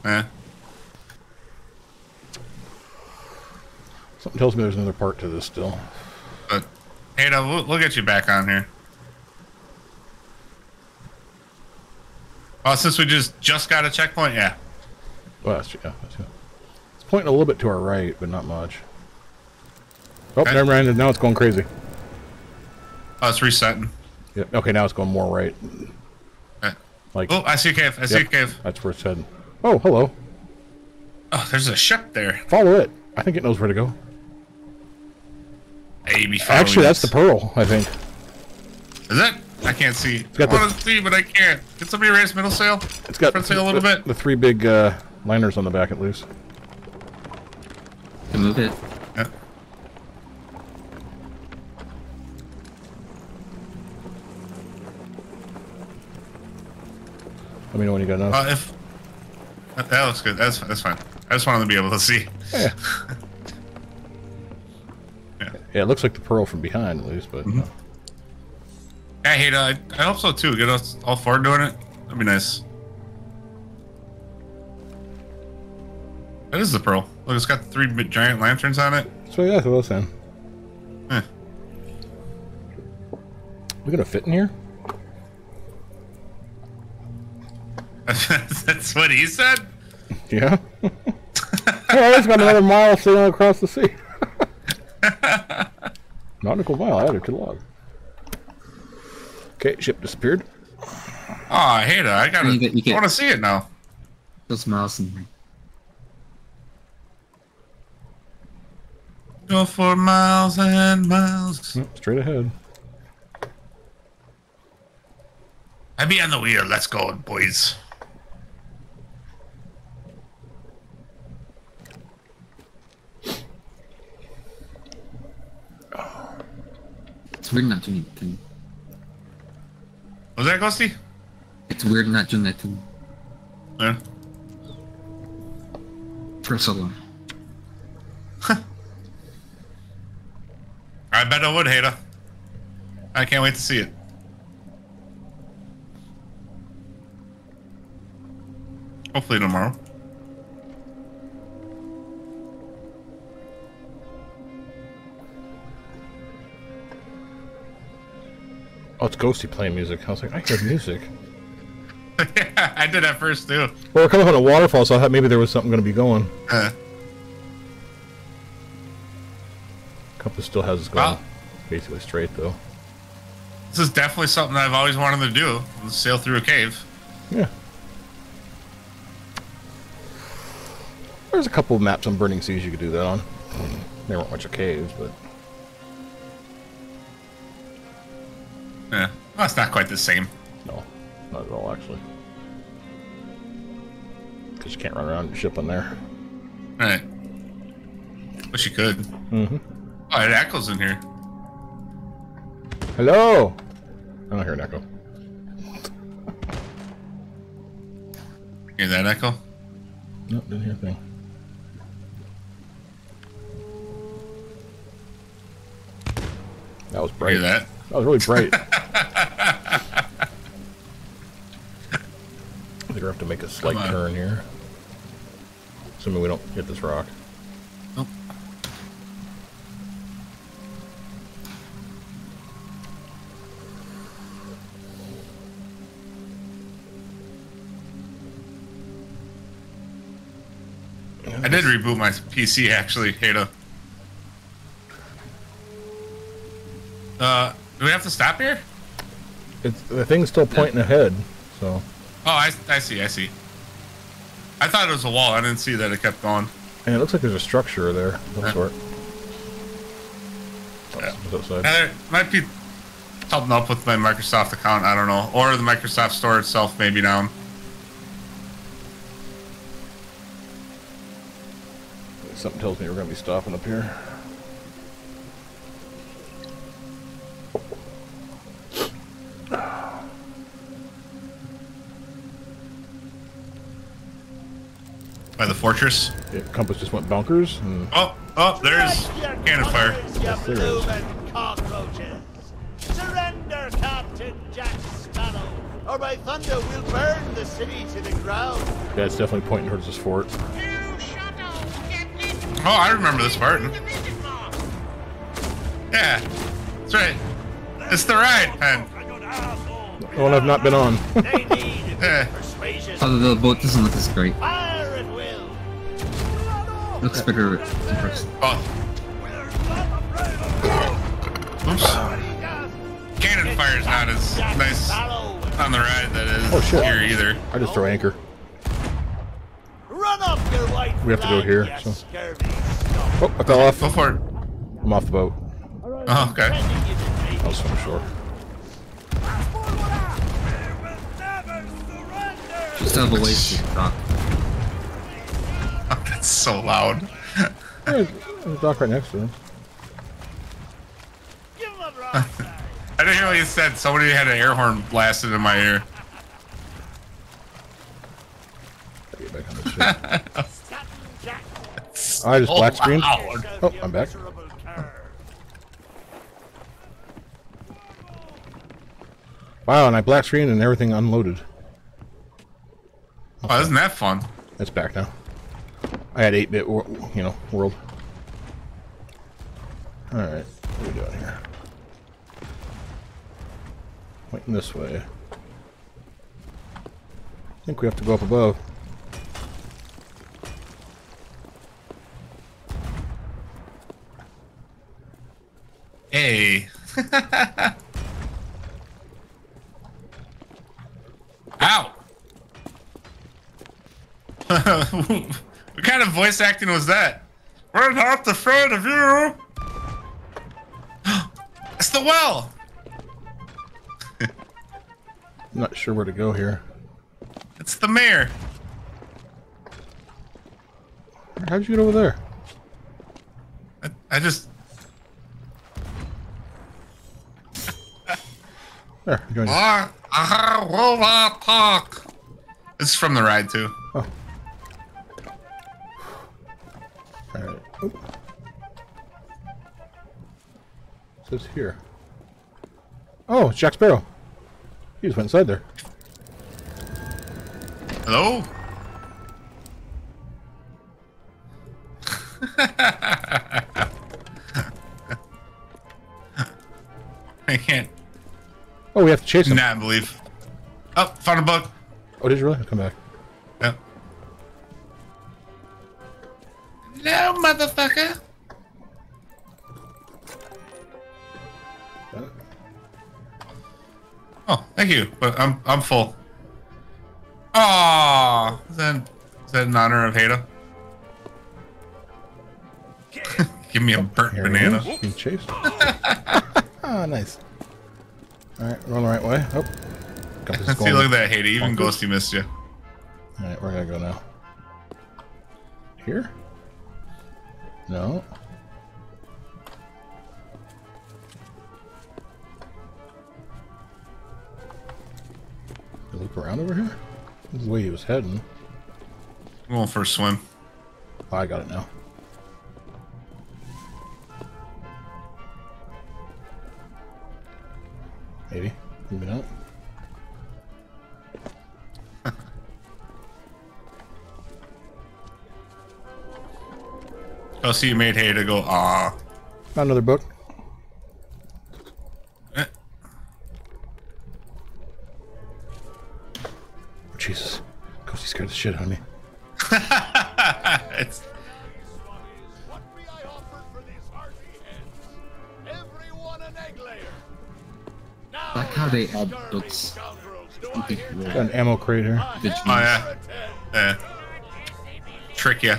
Eh. Something tells me there's another part to this still. But hey, we'll, we'll get you back on here. Oh, since we just just got a checkpoint, yeah. Well, that's, yeah, that's, yeah. Pointing a little bit to our right, but not much. Oh, Okay. never mind. Now it's going crazy. Oh, it's resetting. Yeah. Okay, now it's going more right. Okay. Like, Oh, I see a cave. I see a cave. that's where it's heading. Oh, hello. Oh, there's a ship there. Follow it. I think it knows where to go. Maybe following Actually, that's the pearl. I think. Is it? I can't see. I got the- want to see, but I can't. Can somebody raise middle sail? It's got front sail a little the, bit. the three big uh, liners on the back at least can move it. Yeah. Let me know when you got enough. Uh, if that looks good, that's that's fine. I just wanted to be able to see. Yeah. yeah. yeah. it looks like the pearl from behind at least, but. Mm -hmm. no. Yeah, hey, I, I hope so too. Get us all four doing it. That'd be nice. That is the pearl. Look, it's got three giant lanterns on it. so yeah, that's what I was saying. Eh. We gonna fit in here? That's what he said. Yeah. hey, it's got another mile sailing across the sea. Nautical mile added to the log. Okay, ship disappeared. Oh, I hate it. I gotta. You get- you get- I want to see it now. Those mouse and Go for miles and miles. Mm, Straight ahead. I be on the wheel. Let's go, boys. it's weird not doing anything. Was that Ghosty? It's weird not doing that thing Yeah. for so long. I bet I would, Hada. I can't wait to see it. Hopefully tomorrow. Oh, it's Ghosty playing music. I was like, I heard music. yeah, I did at first too. Well, we're coming up on a waterfall, so I thought maybe there was something going to be going. Uh, Compass still has us going Wow. basically straight, though. this is definitely something I've always wanted to do. Sail through a cave. Yeah. There's a couple of maps on Burning Seas you could do that on. There weren't much of caves, but Yeah. Well, it's not quite the same. no, not at all, actually. Because you can't run around your ship on there. Right. Wish you could. Mm-hmm. Oh, it echoes in here. Hello! I don't hear an echo. Hear that echo? Nope, didn't hear a thing. That was bright. Hear that? That was really bright. I think we have to make a slight turn here. Assuming we don't hit this rock. I did reboot my PC actually, Hada. Uh, do we have to stop here? It's, the thing's still pointing ahead, so. Oh, I, I see, I see. I thought it was a wall. I didn't see that it kept going. And it looks like there's a structure there of some Yeah. sort. Yeah. There might be something up with my Microsoft account. I don't know, or the Microsoft Store itself may be down. Something tells me we're going to be stopping up here. By the fortress. Yeah, compass just went bonkers. And Oh, oh, there's cannon fire. Yes, there is. Surrender, Captain Jack Sparrow, or by thunder we'll burn the city to the ground. yeah, it's definitely pointing towards this fort. Oh, I remember this part. Yeah, that's right. It's the ride, Pen. The one I've not been on. They Yeah. persuasion. Although the boat doesn't look as great. Fire at will. looks bigger in person. Oh. Oops. Cannon fire is not as nice on the ride that is Oh, shit. here either. I just throw anchor. Run up your white We have to go here, so- Oh, I fell off. Go for it. I'm off the boat. Oh, okay. Pretending you didn't I'll swim ashore. Just have the ways to dock. Oh, that's so loud. There's there's a dock right next to him. I didn't hear what you said. Somebody had an air horn blasted in my ear. Get back on this shit. I just black Oh, screen. Oh, I'm back. Wow, and I black screen and everything unloaded. Oh, isn't that fun? It's back now. I had 8-bit, wor- you know, world. Alright, what are we doing here? Pointing this way. I think we have to go up above. Hey. Ow. what kind of voice acting was that? We're not afraid of you. it's the well. I'm not sure where to go here. It's the mayor. How'd you get over there? I, I just There, you us. Ah, ah, robot talk. It's from the ride too. Oh. Alright. Oop. says here. Oh, it's Jack Sparrow. He just went inside there. Hello. I can't Oh, we have to chase him. Nah, I believe. Oh, found a bug. Oh, did you really? Come back. Yeah. No, motherfucker. Oh, thank you. But I'm I'm full. Oh, is that is that in honor of Hada? Give me a burnt Here banana. is, Being chased. ah, nice. Alright, rolling the right way. Oh. Got this Let's see, look at that, Hada. Even. Ghosty missed you. Alright, where do I go now? Here? No. Look around over here? This is the way he was heading. I'm going for a swim. Oh, I got it now. Maybe. Maybe not. I'll see you made hay to go, ah. Not another book. Eh. Jesus. Ghosty scared the shit out of me. Like how they you add scurvy books. scoundrels, do I Okay, hear well, Got an ammo crate here. Oh, yeah. Yeah. Trick ya.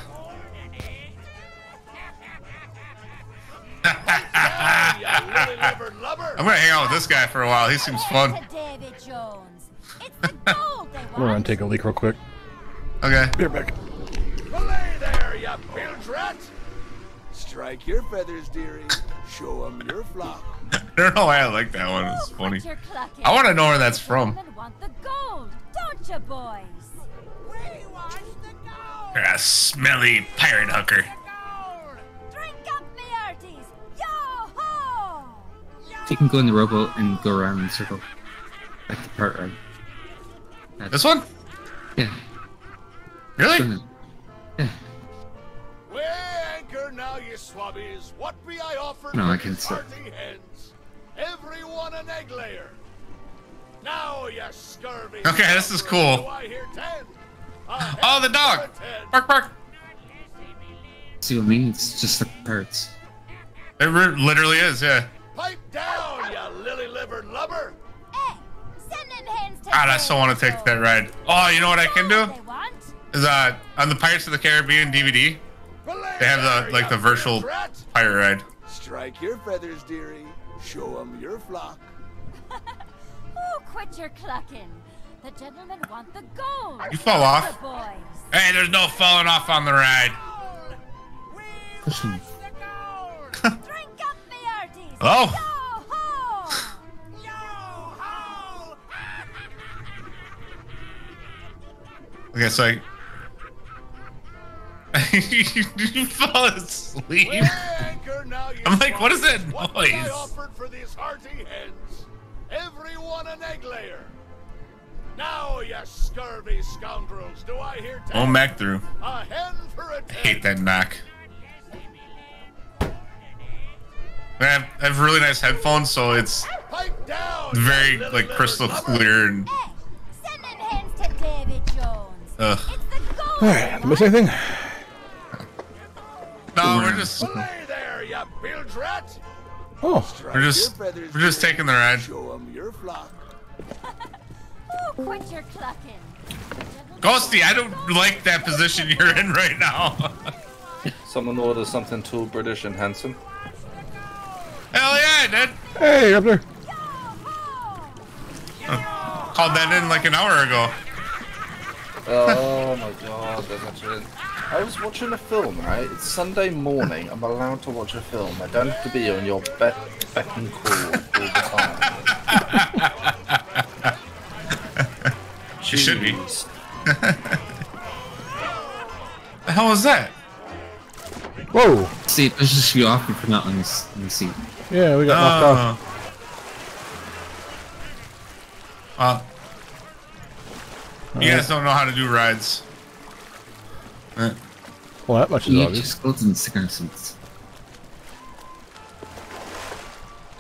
You lily-livered lubber. I'm gonna hang out with this guy for a while. He seems fun. To Davy Jones. It's the I'm gonna run take a leak real quick. Okay. Be right back. Belay there, you bilge. Strike your feathers, dearie. Show 'em your flock. I don't know why I like that one. It's funny. quit your clucking. I want to know where that's from. The gold, don't you, boys? We want the gold. You're a smelly pirate hooker. Drink up, me hearties. Yo! You can go in the rowboat and go around in a circle. Like the part ride. This one? Yeah. Really? Yeah. Weigh anchor now, you swabbies. What be I offered No, I can these sit. Hearty hens? Everyone an egg layer. Now, you scurvy. Okay, this is cool. Do I hear ten? A Oh, the dog. for a ten. Bark, bark. See what I mean? It's just like parrots. It re- literally is, yeah. Pipe down, you lily-livered lubber. Hey, send them hens to God, I still want to take that ride. Oh, you know what I can do? They want? Is uh on the Pirates of the Caribbean DVD, they have the like the virtual pirate ride. Strike your feathers, dearie. Show 'em your flock. Oh, quit your clucking. The gentlemen want the gold. You fell off. you, boys. Hey, there's no falling off on the ride. Listen, Drink up, me hearties. Hello? Yo ho! Okay, so I, you fall asleep. Weigh anchor now, you I'm like, what is that swine. What I noise? offered for these hearty hens? Everyone an egg layer. Now, you scurvy scoundrels, do I hear Oh. Mac through. A hen for a I hate that knock. I have, I have really nice headphones, so it's down, very like crystal lover. clear and Hey, send them hens to Davy Jones. ugh. It's the gold. Alright, miss anything? No, we're just Belay there, you bilge rat. Oh, we're just we're just taking the ride. Show 'em your flock. Ooh, quit your clucking. Ghosty, I don't like that position you're in right now. Someone order something too British, and handsome. Hell yeah, I did. hey, up there. Uh, called that in like an hour ago. Oh my god, there's actually. I was watching a film, right? It's Sunday morning. I'm allowed to watch a film. I don't have to be on your beck, beck and call all the time. You should be. The hell was that? Whoa. See, it pushes you off if you're not on the, s- on the seat. Yeah, we got knocked off. Uh, you guys don't know how to do rides. Well, that much is You obvious. just go to the cigar seats.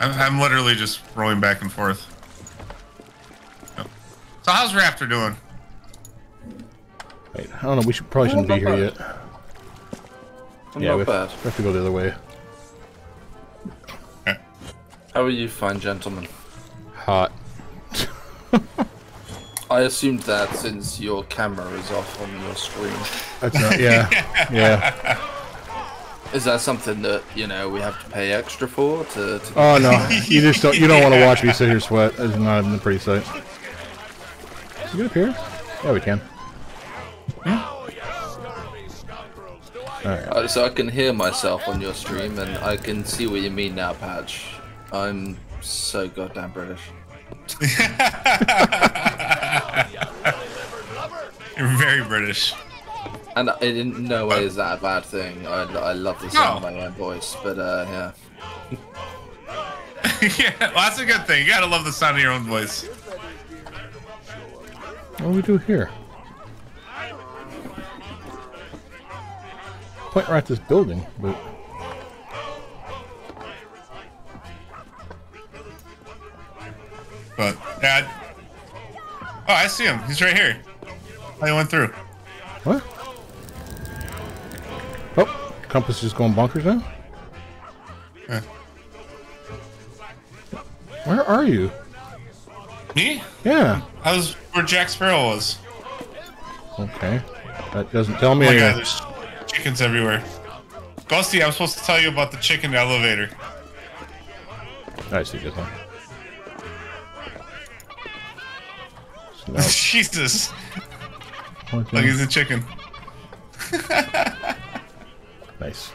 I'm, I'm literally just rolling back and forth. Oh. So how's Raptor doing? Wait, I don't know. We should probably shouldn't Oh, be here bad. yet. I'm yeah, not we bad. have, we have to go the other way. How are you, fine gentlemen? Hot. I assumed that since your camera is off on your screen. That's not. Yeah, yeah. Is that something that you know we have to pay extra for? To, to... Oh no, you just don't. You don't want to watch me sit here sweat. It's not even a pretty sight. Can we get up here? Yeah, we can. Now, you scurvy scoundrels, do I All right. Uh, so I can hear myself on your stream, and I can see what you mean now, Patch. I'm so goddamn British. You're very British. And in no way is that a bad thing. I, I love the sound of my own voice, but uh, yeah. yeah, well, that's a good thing. You gotta love the sound of your own voice. What do we do here? Point right at this building, but But yeah. I- Oh, I see him. He's right here. Oh, I went through. what? Oh, compass is just going bonkers now. Yeah. Where are you? Me? Yeah. I was where Jack Sparrow was. Okay. That doesn't tell Oh me my god, there's chickens everywhere. Ghosty, I'm supposed to tell you about the chicken elevator. I see this one. Now, Jesus. Look, he's a chicken. Nice.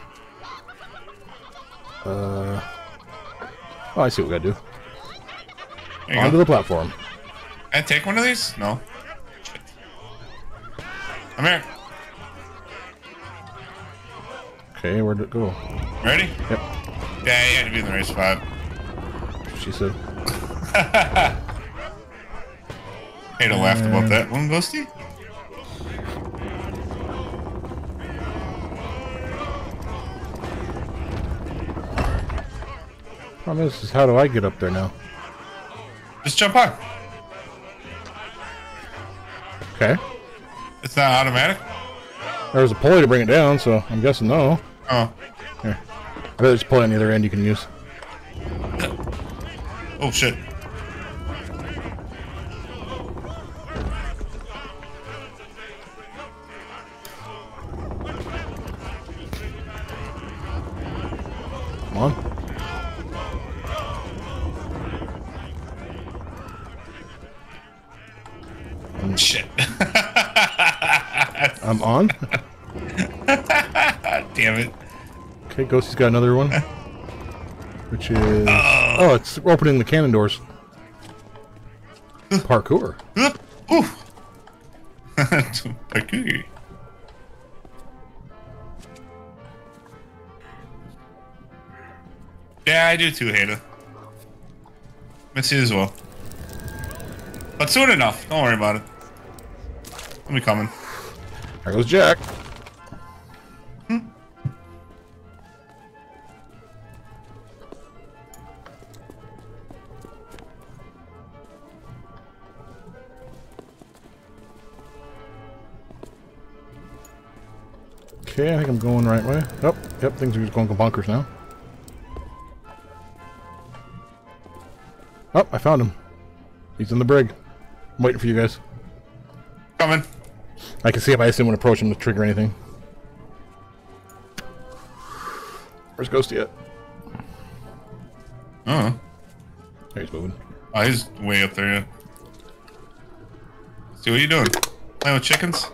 Uh. Oh, I see what we gotta do. There Onto go. the platform. Can I take one of these? No. Shit. I'm here. Okay, where'd it go? Ready? Yep. Yeah, you had to be in the right spot. She said. Hate to laugh about that one, Ghosty. Oh, Problem is, is how do I get up there now? Just jump on. Okay. It's not automatic. There was a pulley to bring it down, so I'm guessing no. Oh. Here. I bet there's a pulley on the other end you can use. Oh shit. Come on. Oh, shit. I'm on. Damn it. Okay, Ghosty's got another one. Which is... Oh, it's opening the cannon doors. Parkour. Ooh. Parkour. Yeah, I do too, Hada. Miss you as well. But soon enough. Don't worry about it. I'll be coming. There goes Jack. Hmm. Okay, I think I'm going the right way. Yep, yep, things are just going bonkers now. Oh, I found him. He's in the brig. I'm waiting for you guys. Coming. I can see if I just didn't approach him to trigger anything. Where's Ghosty at? Oh. There he's moving. Oh, he's way up there, yeah. See, what are you doing? Playing with chickens?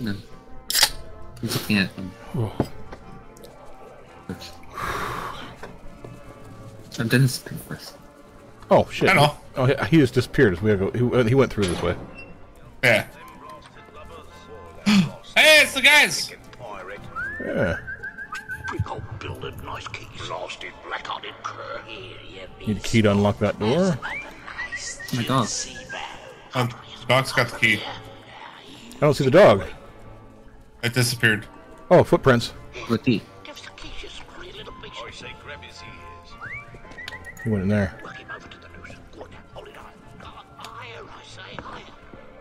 No. He's looking at them. Oh. I'm Dennis first. Oh shit! I know. Oh, he, he just disappeared. We go. He, uh, he went through this way. Yeah. hey, it's the guys! Yeah. We go build a nice key blasted black-hearted cur here, you Need a key to unlock that door. My dog. Oh, Doc's got the key. I don't see the dog. It disappeared. Oh, footprints. With D. higher.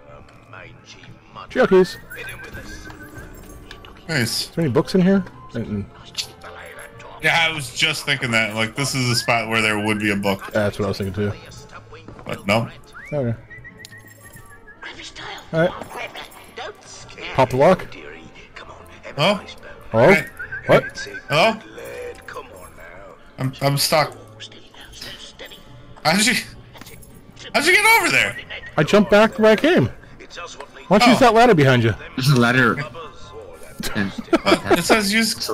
A mangy mud. Jockeys. Hit him with this. Nice. Is there any books in here? Yeah, I was just thinking that. Like, this is a spot where there would be a book. that's what I was thinking too. But no. Okay. Grab his tail. Alright. Grab it. Don't scare Pop the lock. dearie. Come on. Have Oh? a. Hello? What? Hello? Lad, come on now. I'm, I'm stuck. Steady now, steady, steady. How'd you... How'd you get over there? I jumped back where I came. It's us what leads Why don't you use Oh. that ladder behind you? There's a ladder. us. That And, it says use...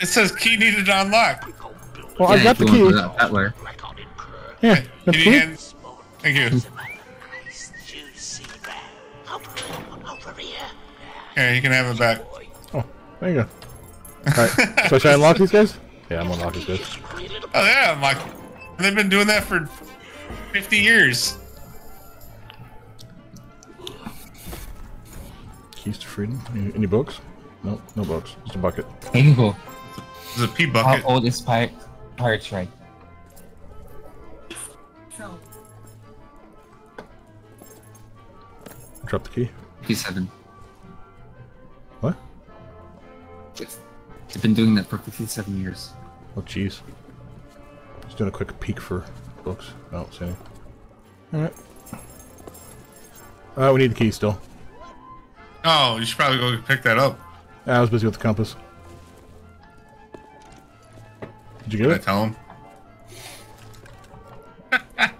It says key needed to unlock. go Well, yeah, I got the key. go that, that way. a black-hearted cur. Yeah, Can you key. hand... Thank you. Nice, juicy bow. Over, over here. Here, you can have it back. Oh, there you go. Alright, so should I unlock these guys? Yeah, I'm gonna unlock these guys. Oh, yeah, I'm like... They've been doing that for 50 years. Keys to freedom. Any, any books? No, no books. Just a bucket. Angle. There's a pea How old is Pirate Pirates Right? Drop the key. P7. What? They've been doing that for 57 years. Oh, jeez. Doing a quick peek for books. I don't see any. Alright. Uh, we need the key still. Oh, you should probably go pick that up. I was busy with the compass. Did you Did I get it? tell him?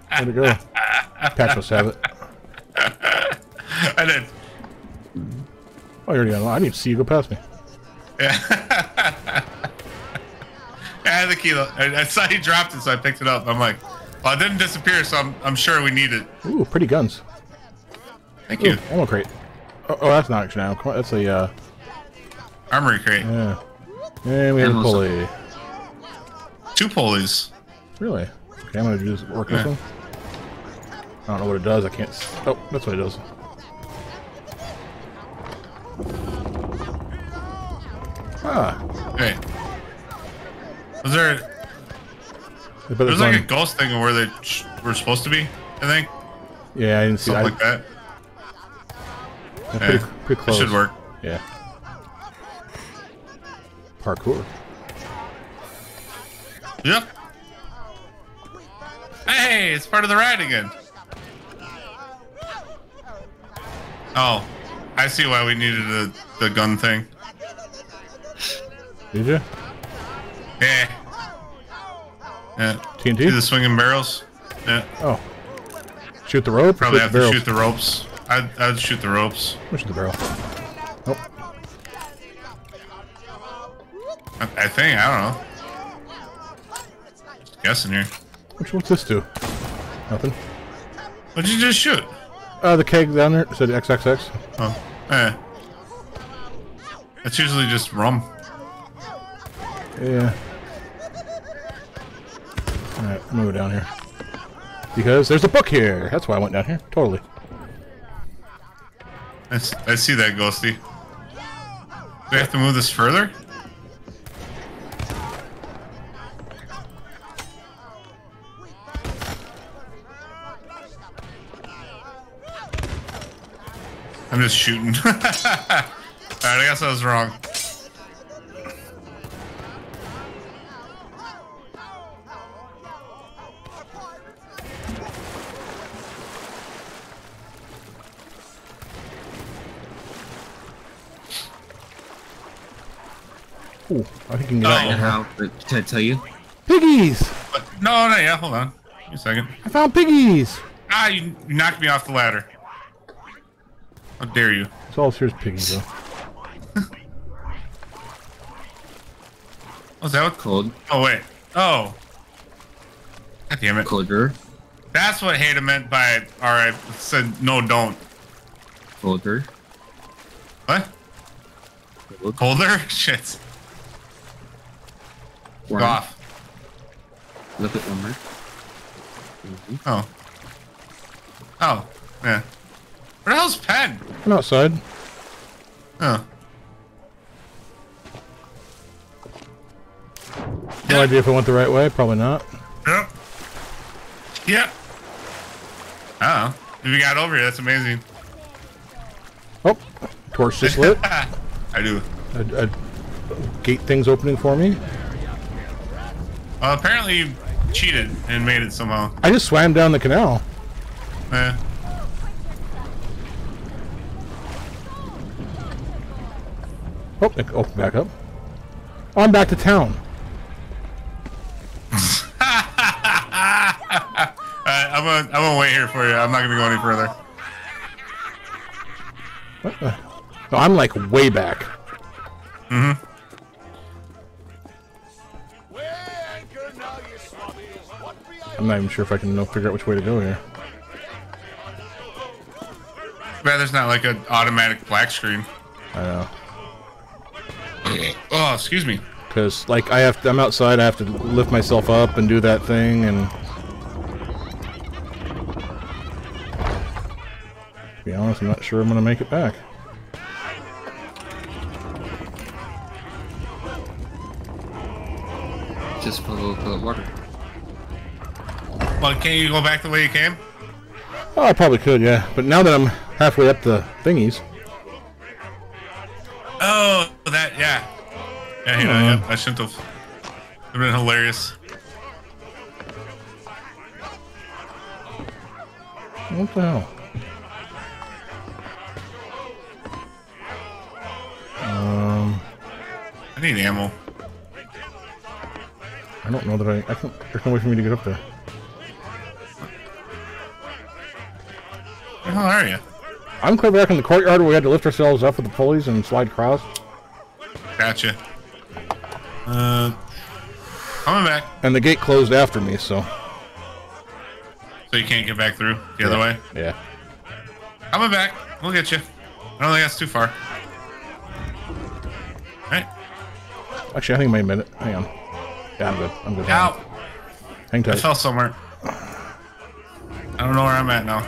Where'd it go? Must have it. I did. Oh, you already unlocked. I didn't see you go past me. Yeah. I had the key. I, I saw he dropped it, so I picked it up. I'm like, well, it didn't disappear, so I'm, I'm sure we need it. Ooh, pretty guns. Thank Ooh, you. ammo crate. Oh, oh, that's not actually now. Come on, That's a, uh, Armory crate. yeah. And we have a pulley. Two pulleys. Really? Okay, I'm gonna do this work this Yeah. one. I don't know what it does. I can't. Oh, that's what it does. Ah, Hey. Was there? There's There's like a ghost thing where they were supposed to be. I think Yeah, I didn't see something that. like that. Yeah, pretty, Yeah, pretty It close. should work. Yeah. Parkour. Yep. Hey, it's part of the ride again. Oh, I see why we needed the the gun thing. Did you? Yeah. Yeah. TNT? See the swinging barrels? Yeah. Oh. Shoot the rope? Probably have to barrels? shoot the ropes. I'd, I'd shoot the ropes. Shoot the barrel. Oh, I, I think. I don't know. Just guessing here. which what's this do? Nothing. What'd you just shoot? Uh, the keg down there said XXX. Oh, eh. It's usually just rum. Yeah. Alright, I'm gonna go down here. Because there's a book here. That's why I went down here. Totally. I see that, Ghosty. Do we have to move this further? I'm just shooting. Alright, I guess I was wrong. Ooh, I think you can get out Oh. now. How? But Can I tell you? Piggies! But, no, no, yeah, hold on. Give me a second. I found piggies! Ah, you, you knocked me off the ladder. How dare you? It's all here's piggies though. Was that what? Cold. Oh, wait. Oh. God damn it. Colder. That's what Hada meant by, alright, said no, don't. Colder. What? Cold. Colder? Shit. Go Warm. off. A little bit warmer. Mhm. Oh. Oh. Yeah. Where the hell's Pen? I'm outside. Oh. No idea if I went the right way. Probably not. Yep. Yep. Oh. If you got over here, that's amazing. Oh, torch just lit. I do. A, a gate thing's opening for me. Well, apparently you cheated and made it somehow. I just swam down the canal. Eh. Oh, it opened back up. Oh, I'm back to town. Alright, I'm gonna, I'm gonna wait here for you. I'm not gonna go any further. What the? No, I'm like way back. Mm-hmm. I'm not even sure if I can know, figure out which way to go here. Bad there's not like an automatic black screen. I know. Oh, excuse me. Because, like, I have to, I'm outside, I have to lift myself up and do that thing, and... To be honest, I'm not sure I'm gonna make it back. Just follow the water. Well, can't you go back the way you came? Oh, I probably could, yeah. But now that I'm halfway up the thingies... Oh, that, yeah. Yeah, you know, yeah, I shouldn't have. It'd been hilarious. What the hell? Um... I need ammo. I don't know that I... I can't, there's no way for me to get up there. The hell are you? I'm clear back in the courtyard where we had to lift ourselves up with the pulleys and slide across. Gotcha. Uh, coming back. And the gate closed after me, so... So you can't get back through the Yeah. other way? Yeah. Coming back. We'll get you. I don't think that's too far. Right. Actually, I think I made it. Hang on. Yeah, I'm good. I'm good. Ow! Hang tight. I fell somewhere. I don't know where I'm at now.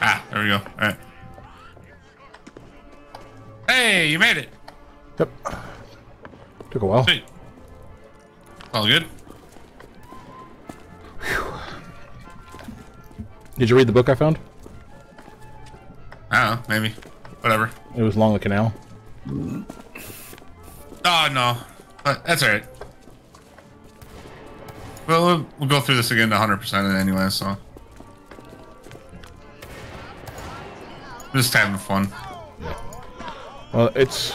Ah, there we go. Alright. Hey, you made it. Yep. Took a while. Sweet. All good? Did you read the book I found? I don't know, maybe. Whatever. It was along the canal. Oh, no. But that's alright. Well, we'll, we'll go through this again to 100% anyway, so. Just having fun. Yeah. Well, it's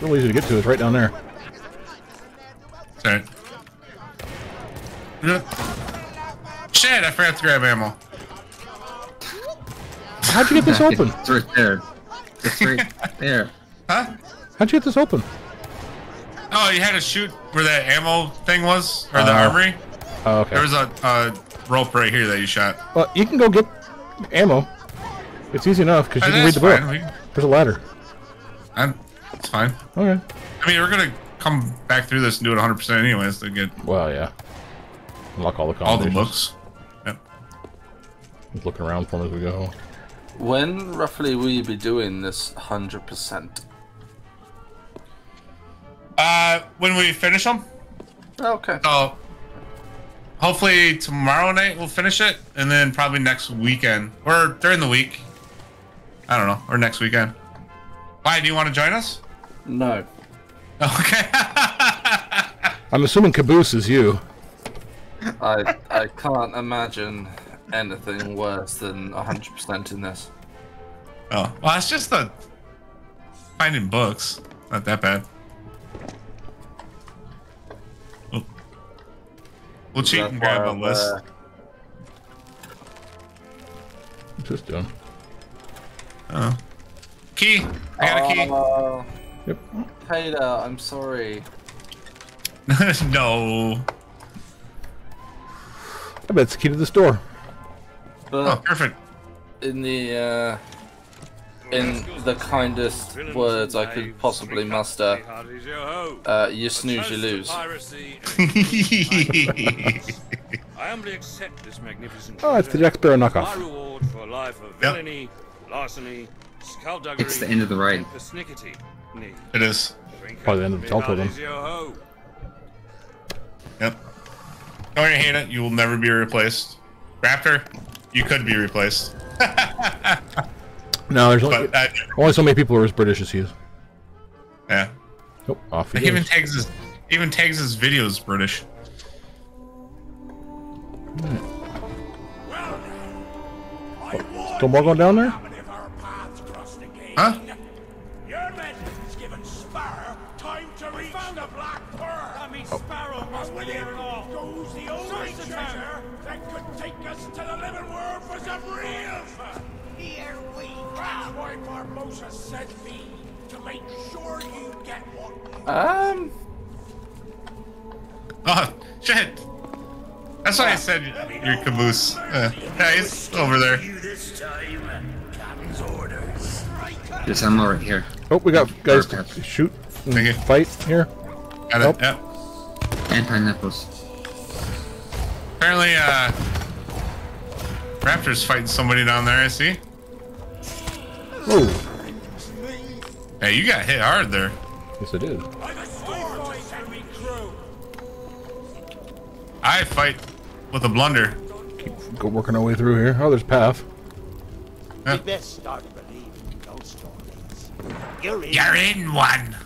real easy to get to. It's right down there. It's alright. Yeah. Shit, I forgot to grab ammo. How'd you get this open? It's right there. It's right there. Huh? How'd you get this open? Oh, you had to shoot where that ammo thing was? Or the Oh. armory? Oh, okay. There was a, a rope right here that you shot. Well, you can go get ammo. It's easy enough because Oh, you can read the book. fine. We- There's a ladder. I'm, it's fine. Okay. I mean, we're gonna come back through this and do it 100 percent anyways to get Well, yeah. Unlock all the all the books. Yep. Just looking around for them as we go. When roughly will you be doing this 100%? Uh, when we finish them, Okay. so hopefully tomorrow night we'll finish it, and then probably next weekend or during the week. I don't know, or next weekend. Why? Do you want to join us? No. Okay. I'm assuming Caboose is you. I I can't imagine anything worse than 100% in this. Oh, well, it's just the finding books. Not that bad. Oh. We'll cheat That's and grab why a I'm, list. uh, What's this doing? Oh. Key. I got a key. Uh, Yep. Taylor, I'm sorry. no. I bet it's the key to this door. Oh, perfect. in the uh, in the kindest words I could possibly muster, uh, you snooze, you lose. Oh, I humbly accept this magnificent Oh, it's the. Jack Sparrow knockoff. reward for a life of Yep. Villainy, larceny, skullduggery, It's the end of the ride. and persnickety. Nay, It is. drink Probably the end of the me Telltale hearties, Yep. Don't worry, hate it. You will never be replaced. Raptor, you could be replaced. No, there's only, But uh, only so many people who are as British as he is. yeah. Oh, off he He even tags his even tags his videos British. Still more going down there? Huh? your men has given Sparrow time to reach the Black Pearl. That means Sparrow must be here and all. Goes the only treasure that could take us to the living world for some real fun. Here we go. That's why Barbossa sent me to make sure you get what you Um, Oh shit! That's why I said you're caboose. Uh, yeah, he's over there. this time. Captain's orders. There's ammo right here. Oh, we got guys to shoot and Thank fight here. Got Nope. it. Yep. And pineapples. Apparently, uh, Raptor's fighting somebody down there. I see. Oh, Hey, you got hit hard there. yes I did. By the sword, Henry Crew. I fight with a blunder. Keep go working our way through here. Oh, there's path. Yeah. You're in. You're in one.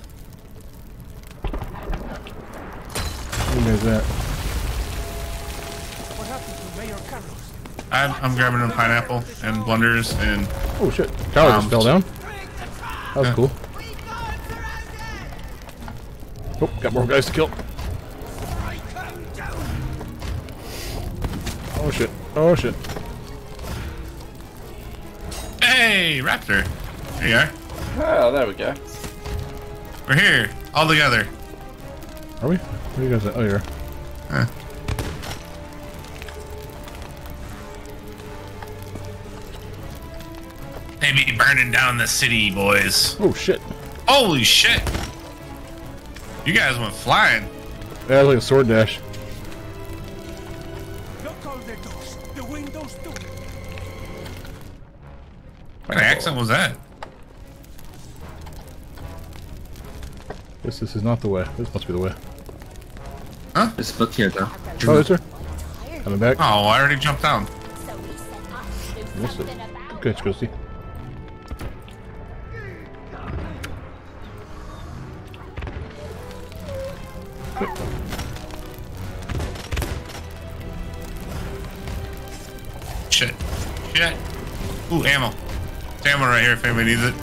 Who is that? What happened to Mayor Carlos? I'm, I'm grabbing a pineapple and blunders and Oh shit! Tower just Um, fell down. That was yeah. cool. Oh, got more guys to kill. Oh shit! Oh shit! hey, Raptor. There you are. Oh, there we go. We're here all together. Are we? Where are you guys at? Oh, you're. Huh. They be burning down the city, boys. Oh shit! Holy shit! You guys went flying. That was like a sword dash. Look all the doors. The windows too. What accent was that? This this is not the way. This must be the way. Huh? a book here, though. Oh, is there? Coming back. Oh, I already jumped down. So he sent us to do Missed it. something about Good, Ghosty. Shit. Shit. Ooh, ammo. There's ammo right here if anybody needs it.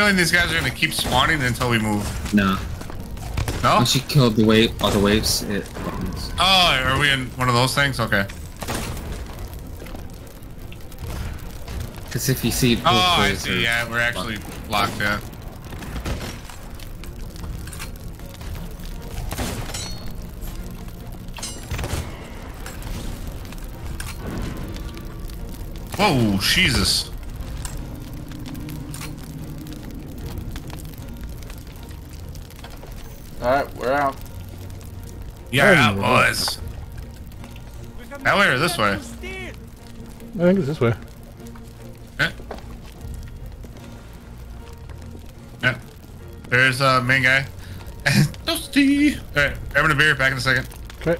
Feeling these guys are gonna keep spawning until we move. No. No? Once you kill the wave, all the waves, it. Oh, are we in one of those things? Okay. Because if you see Oh, I see. Yeah, we're actually locked. Yeah. Whoa, Jesus. Yeah, boys. That way or this way? I think it's this way. Yeah. Yeah. There's uh main guy. Dusty. Alright, grabbing a beer, back in a second. Okay.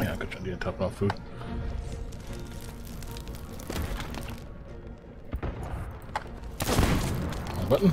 Yeah, I'm gonna need to top off food. Button.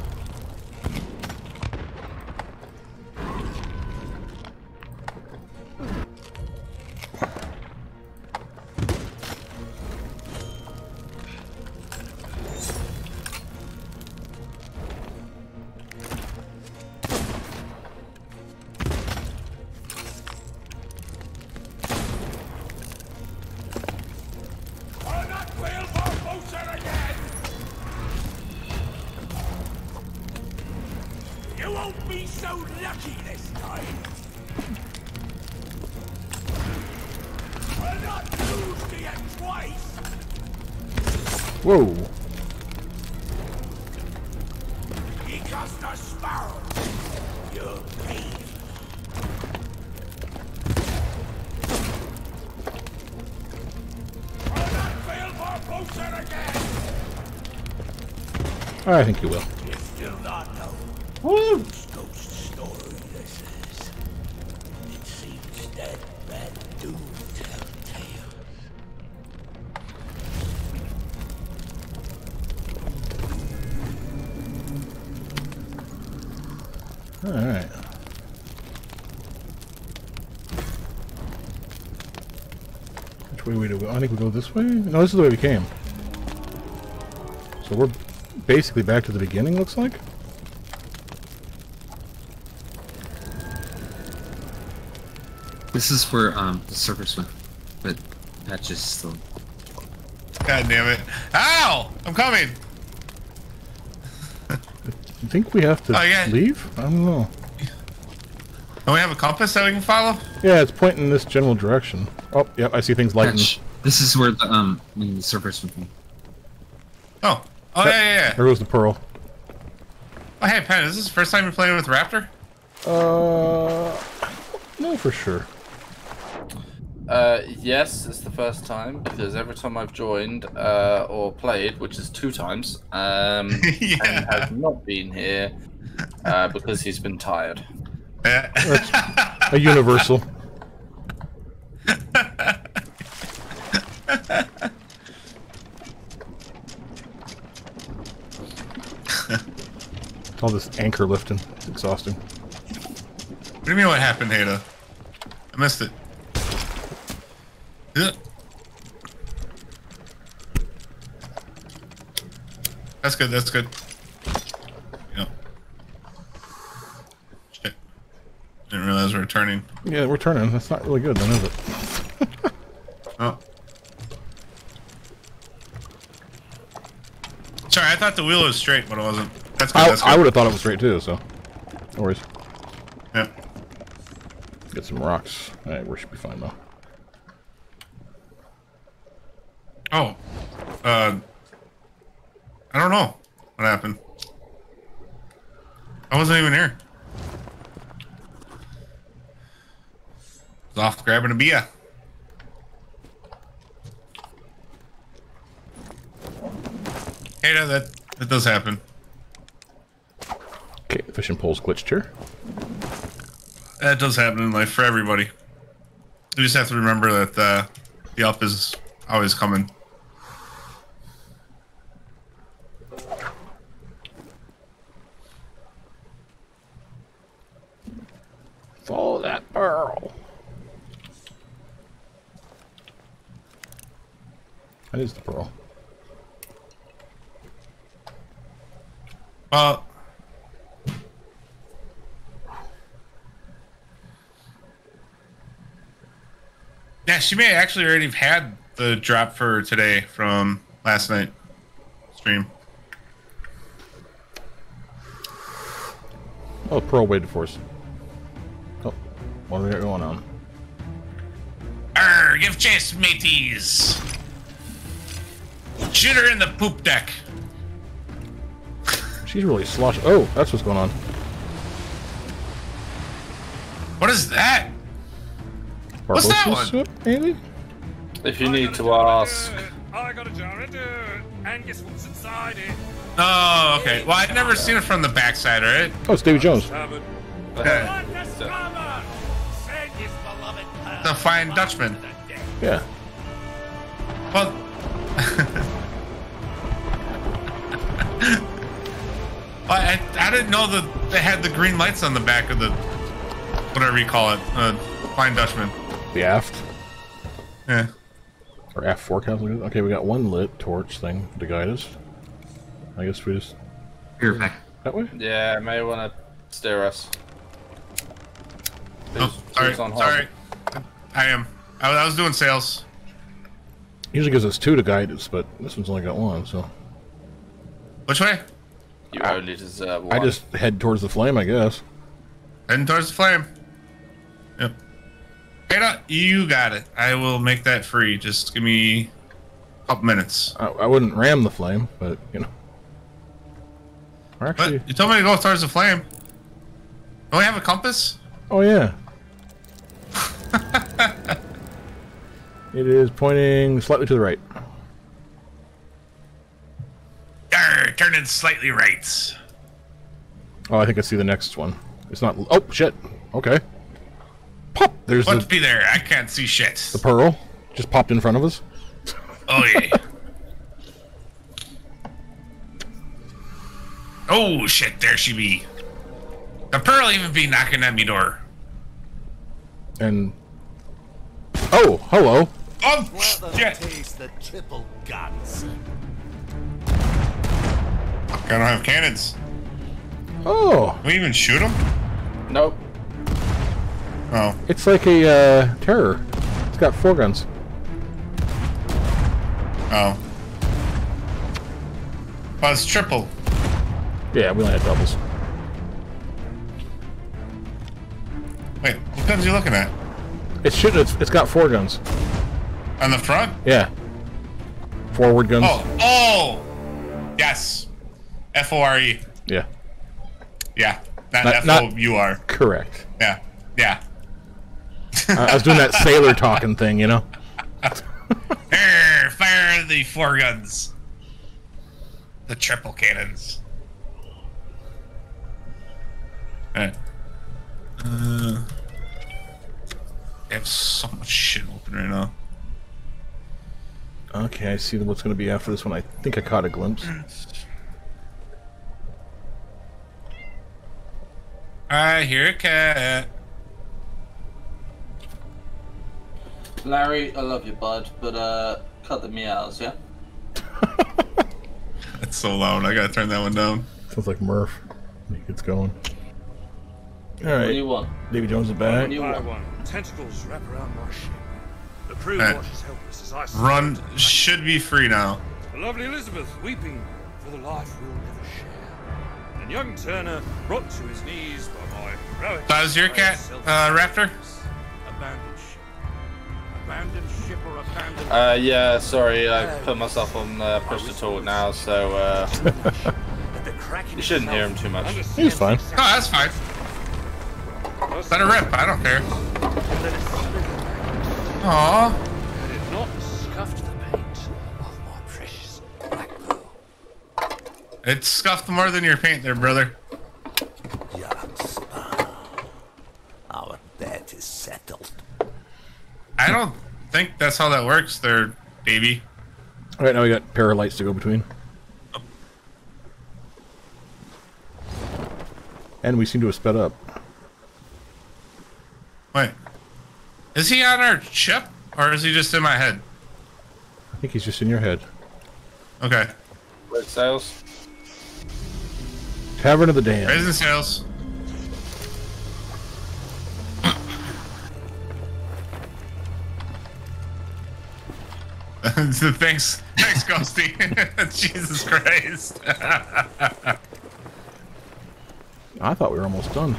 I think you will. Alright. Which way we do we go? I think we go this way? No, this is the way we came. So we're basically back to the beginning, looks like? This is for um the surface one, but patches still. God damn it. Ow! I'm coming! I think we have to Oh, yeah. leave? I don't know. Don't we have a compass that we can follow? Yeah, it's pointing in this general direction. Oh, yep, I see things lighting. Patch. This is where the um when the servers went. from. Oh. Oh, yeah, yeah, yeah. There goes the pearl. Oh, hey, Pen, is this the first time you're playing with Raptor? Uh, no, for sure. Uh, yes, it's the first time because every time I've joined uh, or played, which is two times, um, Yeah. Ken has not been here uh, because he's been tired. Yeah. A universal. All this anchor lifting. It's exhausting. What do you mean what happened, Hada? I missed it. Ugh. That's good, that's good. Yeah. Shit. Didn't realize we are turning. Yeah, we're turning. That's not really good, then, is it? Oh. Sorry, I thought the wheel was straight, but it wasn't. That's good, I, that's good. I would have thought it was straight too, so. No worries. Yeah. Get some rocks. Alright, we should be fine though. Oh. Uh. I don't know what happened. I wasn't even here. Was off grabbing a beer. Hey, that, that that does happen. Okay, the pole's glitched here. That does happen in life for everybody. You just have to remember that uh, the up is always coming. Follow that pearl. That is the pearl. Well. She may actually already have had the drop for today from last night stream. Oh, Pearl waited for us. Oh, what do we got going on? Arr, give chase, mateys. Shoot her in the poop deck. She's really slosh. Oh, that's what's going on. What is that? What's that one? Ship, maybe? If you need to ask, I got a jar of dirt, and guess what's inside it? Oh, okay. Well, I've never seen it from the backside, right? Oh, it's Davy Jones. Covered. The scammer? Send his beloved pal The Flying Dutchman. Yeah. Well, I, I didn't know that they had the green lights on the back of the whatever you call it, uh, Flying Dutchman. The aft. Yeah. Or aft forecast. Okay, we got one lit torch thing to guide us. I guess we just. Here, back. That way? yeah, may want to steer us. Oh, sorry, on sorry. I am. I, was- I was doing sales. Usually gives us two to guide us, but this one's only got one, so. Which way? You only deserve one. I just head towards the flame, I guess. Heading towards the flame. Yep. You got it. I will make that free. Just give me a couple minutes. I, I wouldn't ram the flame, but, you know. Or actually. But you told me to go towards the flame. Don't we have a compass? Oh, yeah. it is pointing slightly to the right. Arr, turning slightly right. Oh, I think I see the next one. It's not. Oh, shit. Okay. Pop! There's What's the, be there? I can't see shit. the pearl. Just popped in front of us. Oh yeah. oh shit! There she be. The pearl even be knocking at me door. And. Oh, hello. Oh shit! Taste the triple guns. I don't have cannons. Oh, Can we even shoot them? Nope. Oh. it's like a uh, terror. It's got four guns. Oh. Oh, it's triple. Yeah, we only had doubles. Wait, what guns are you looking at? It should. It's, it's got four guns. On the front? Yeah. Forward guns. Oh, oh! Yes. F O R E. Yeah. Yeah. Not Not- F O U R. Correct. Yeah. Yeah. I, I was doing that sailor talking thing, you know. Arr, fire the four guns. The triple cannons. Alright. Uh, I have so much shit open right now. Okay, I see what's going to be after this one. I think I caught a glimpse. I hear a cat. Larry, I love you, bud, but uh, cut the meows, yeah? That's so loud. I gotta turn that one down. Sounds like Murph. He gets going. All right. What do you want? Davy Jones is back. What do you I want? want tentacles wrap around my ship. The crew Uh, watches helpless as I Run should be free now. The lovely Elizabeth weeping for the life we'll never share. And young Turner brought to his knees by my heroic. That was your cat, uh, Raptor? Abandoned Uh, yeah, sorry, I put myself on uh, push to talk now, so uh, you shouldn't hear him too much. He's fine. Oh, that's fine. Let it rip. I don't care. Aww. Had it Scuffed the paint of my precious black pearl. It scuffed more than your paint there, brother. Young Our bet is settled. I don't think that's how that works there, baby. All right, now we got pair of lights to go between. And we seem to have sped up. Wait. Is he on our ship? Or is he just in my head? I think he's just in your head. Okay. Red sails. Tavern of the Damned. Raising sails. thanks, thanks, Ghosty. Jesus Christ. I thought we were almost done.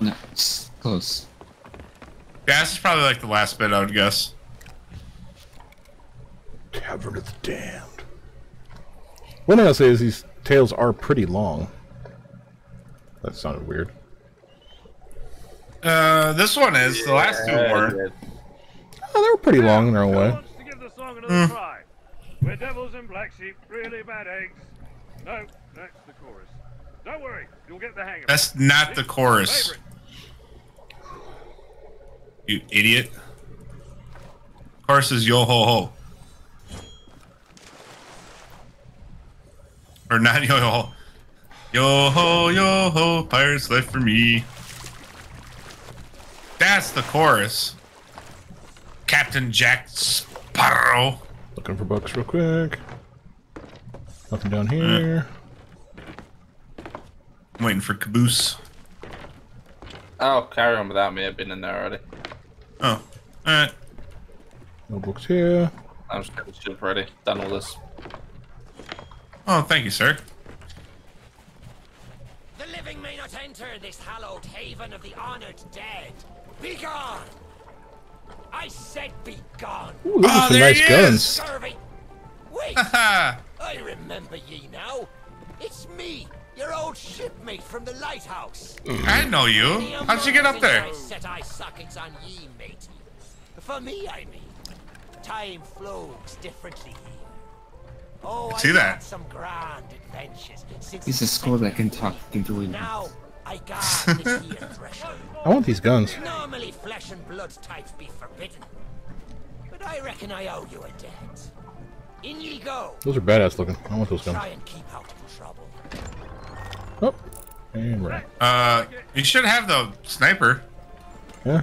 No, it's close. yeah, this is probably like the last bit, I would guess. Tavern of the Damned. One thing I'll say is these tails are pretty long. That sounded weird. Uh, this one is. The last two Yeah, were. It did. Oh, they were pretty long in their own way. wants to give the song another mm. try? We're devils and black sheep, really bad eggs. No, that's the chorus. Don't worry, you'll get the hang of it. That's not the chorus. You idiot. Chorus is yo ho ho. Or not yo ho ho. Yo ho yo ho, pirates life for me. That's the chorus. Captain Jack Sparrow. Looking for books real quick. Nothing down here. I'm waiting for Caboose. Oh, carry on without me. I've been in there already. Oh, alright. No books here. I'm just getting ship ready. Done all this. Oh, thank you, sir. The living may not enter this hallowed haven of the honored dead. Be gone! I said be gone! Ooh, those Oh, are some there nice he guns. is. Survey! Wait! Ha! I remember ye now. It's me, your old shipmate from the lighthouse. I know you. How'd you get up there? I set eye sockets on ye, matey. For me, I mean. Time flows differently here. Oh, see I've that. had some grand adventures since He's a the skull that can talk. Can do it. Now, I guard this here threshold. I want these guns. Normally, flesh and blood types be forbidden. But I reckon I owe you a debt. In ye go. Those are badass looking. I want those Try guns. and keep out of trouble. Oh, and right. Uh, you should have the sniper. Yeah.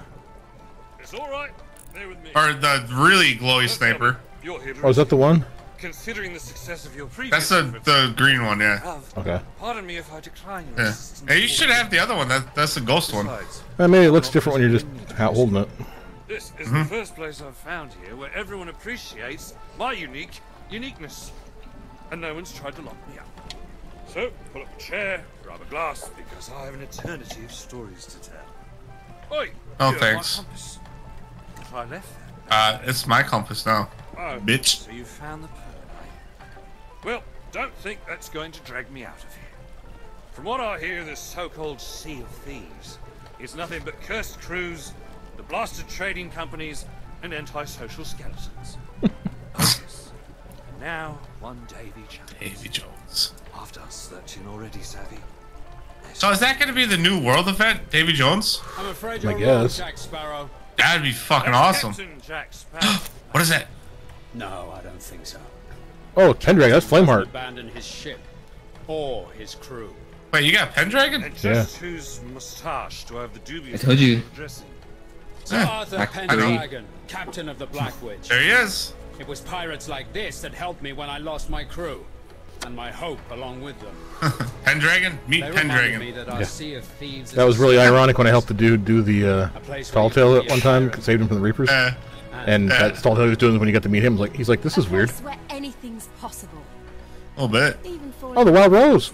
It's all right. They're with me. Or the really glowy sniper. You're here to Oh, is that the one? Considering the success of your previous That's the the green one, yeah. have- Okay. Pardon me if I decline your Yeah. assistance. Hey, you should have the other one. That that's the ghost one. Besides, Uh, maybe it looks different when you're just ha- holding it. This is Mm-hmm. the first place I've found here where everyone appreciates my unique uniqueness. And no one's tried to lock me up. So, pull up a chair, grab a glass, because I have an eternity of stories to tell. Oi! Oh, thanks. My. If I left Uh, it's my compass now. Oh, Bitch. So you found the pearl? Well, don't think that's going to drag me out of here. From what I hear, this so-called Sea of Thieves is nothing but cursed crews, the blasted trading companies, and antisocial skeletons. oh, yes. And now, one Davy Jones. Davy Jones. After us searching already, savvy. So is that going to be the new world event, Davy Jones? I'm afraid I you're wrong, guess. Jack Sparrow. That'd be fucking That's awesome. Captain Jack Sparrow. What is that? No, I don't think so. Oh, Pendragon. That's Flameheart. Abandon his ship or his crew. Wait, you got Pendragon? and just whose moustache do I have the dubious I told you. dressing? Sir Yeah, Arthur I- I Pendragon, captain of the Black Witch. There he is. It was pirates like this that helped me when I lost my crew, and my hope along with them. Pendragon? Meet They reminded me Pendragon. that Yeah. sea of thieves. That was really ironic when I helped the dude do the uh, tall tale at one time, saved him from the Reapers. Uh, and uh, that tall tale he was doing when you got to meet him like, he's like, this is weird. Place where anything's possible, a little bit. Oh, the Wild Rose.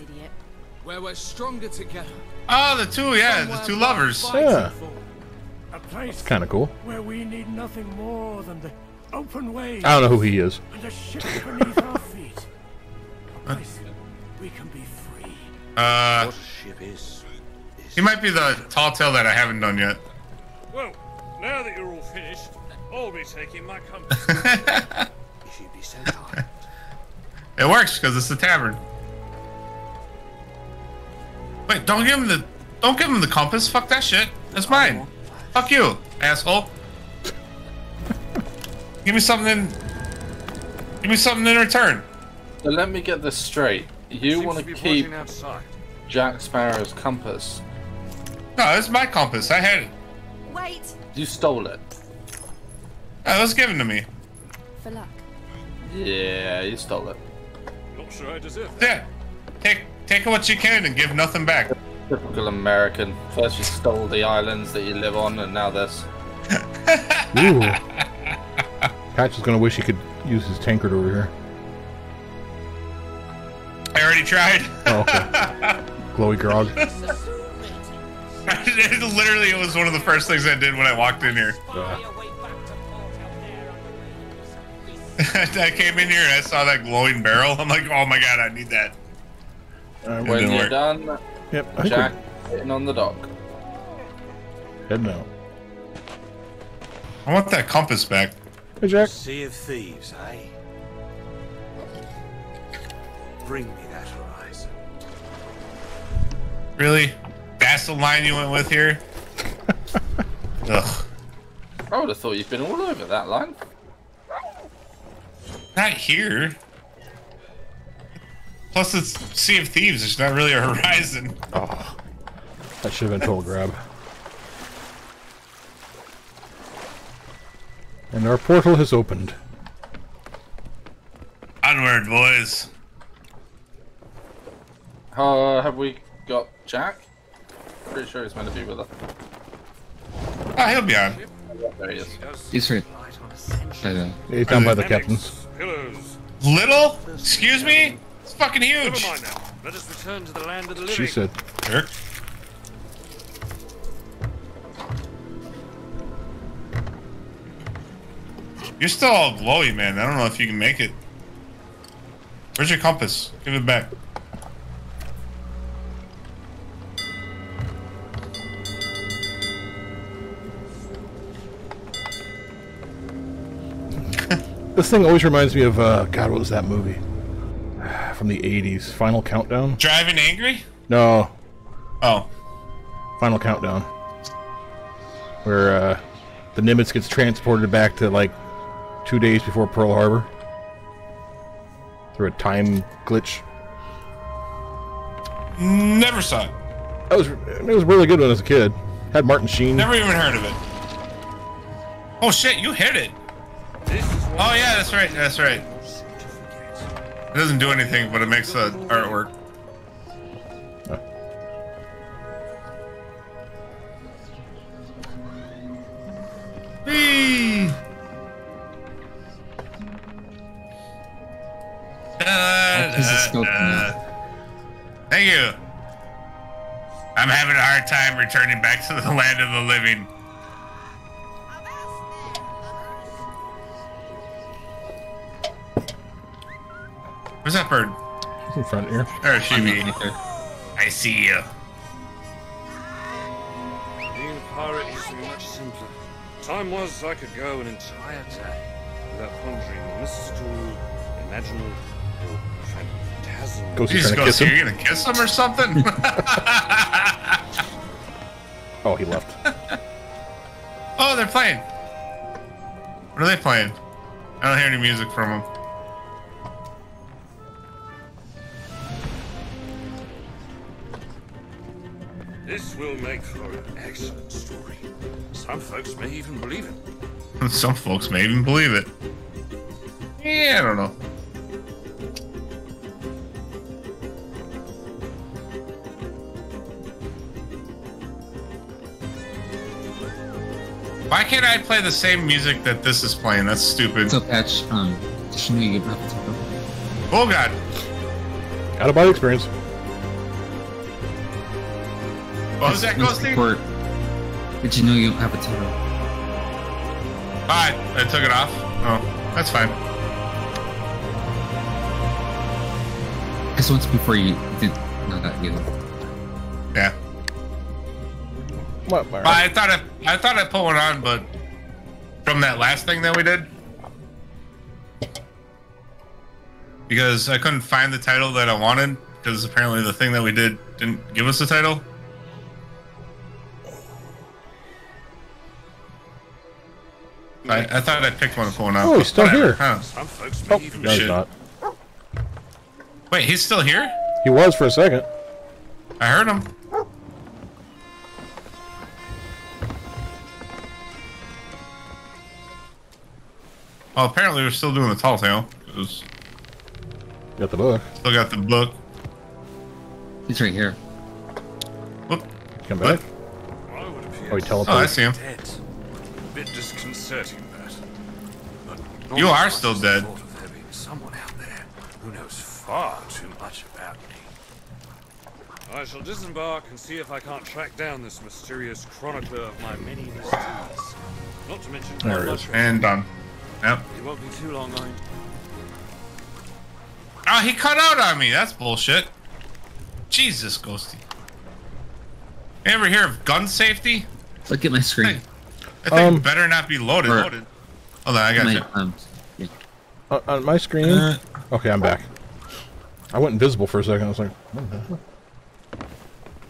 Where we're stronger together. Oh, the two, yeah, the two lovers. Yeah, A place kind of cool. where we need nothing more than the open waves I don't know who he is. and a ship beneath our feet. A place we can be free. Uh, What ship is. he might be the tall tale that I haven't done yet. Well, now that you're all finished, I'll be taking my compass. if you'd be so kind. It works because it's the tavern. Wait, don't give him the don't give him the compass. Fuck that shit. That's mine. Fuck you, asshole. give me something. Give me something in return. So let me get this straight. You want to to keep. Jack Sparrow's compass? No, it's my compass. I had it. Wait, You stole it. It was given to me. for luck. Yeah, you stole it. Not sure I deserve that. Yeah. Take take what you can and give nothing back. Typical American. First you stole the islands that you live on, and now this. Ooh. Patch is gonna wish he could use his tankard over here. I already tried. Oh, okay. Glowy grog. literally, it was one of the first things I did when I walked in here. I came in here and I saw that glowing barrel. I'm like, oh my god, I need that. Uh, When you're work. done, Yep, Jack sitting on the dock. Heading out. I want that compass back. Hey, Jack. Sea of thieves, eh? Bring me that horizon. Really? That's the line you went with here? Ugh. I would have thought you'd been all over that line. Not here. Plus, it's Sea of Thieves. It's not really a horizon. Oh, that should have been total grab. And our portal has opened. Onward, boys. Uh, have we got Jack? Pretty sure he's meant to be with us. Oh, he'll be on. There he is. He's right. By the- He's down by the captains. Pillars. Little? Excuse me? It's fucking Never huge. mind now. Let us return to the land of the living. She said. Sure. You're still all glowy, man. I don't know if you can make it. Where's your compass? Give it back. This thing always reminds me of, uh, God, what was that movie? From the 80s. Final Countdown? Driving angry? No. Oh. Final Countdown. Where, uh, the Nimitz gets transported back to, like, two days before Pearl Harbor. Through a time glitch. Never saw it. That was, it was really good when I was a kid. Had Martin Sheen. Never even heard of it. Oh shit, you hit it. Oh yeah, that's right. That's right. It doesn't do anything, but it makes the artwork. Whee! Da, this is still da, da. Thank you. I'm having a hard time returning back to the land of the living. Where's that bird? He's in front here. There she be. I see you. Being a pirate used to be much simpler. Time was I could go an entire day without pondering on mystical, imaginal, or phantasmal. Goes You trying just to go kiss see him. you're gonna kiss him or something? Oh, he left. oh, they're playing. What are they playing? I don't hear any music from them. This will make for an excellent story. Some folks may even believe it. Some folks may even believe it. Yeah, I don't know. Why can't I play the same music that this is playing? That's stupid. So patch, um, did you know you have to Oh god. Out of body experience. What was that, Ghosty? Report. Did you know you have a tail? Bye. I took it off. Oh, that's fine. Guess once before you did know that either. Yeah. What? Well, I thought I, I thought I put one on, but from that last thing that we did, because I couldn't find the title that I wanted, because apparently the thing that we did didn't give us the title. I, I thought I picked one to put one on. Oh, he's still Whatever, here. Huh. Some folks may Oh, no, he's not. Wait, he's still here? He was for a second. I heard him. Well, apparently we're still doing the tall tale. 'cause Got the book. Still got the book. He's right here. Come back. Oh, he teleported. Oh, I see him. Dead. A bit disconcerting, that. But You are still dead. thought of there being someone out there who knows far too much about me. I shall disembark and see if I can't track down this mysterious chronicler of my many mysteries. Not to mention There how it much. And done. Yep. It won't be too long, mind. Oh, ah, he cut out on me. That's bullshit. Jesus, Ghosty. You ever hear of gun safety? Look at my screen. I think Um, it better not be loaded. or- loaded. Hold on, I got you. um, yeah. On, on my screen. Uh. okay, I'm back. I went invisible for a second. I was like, what?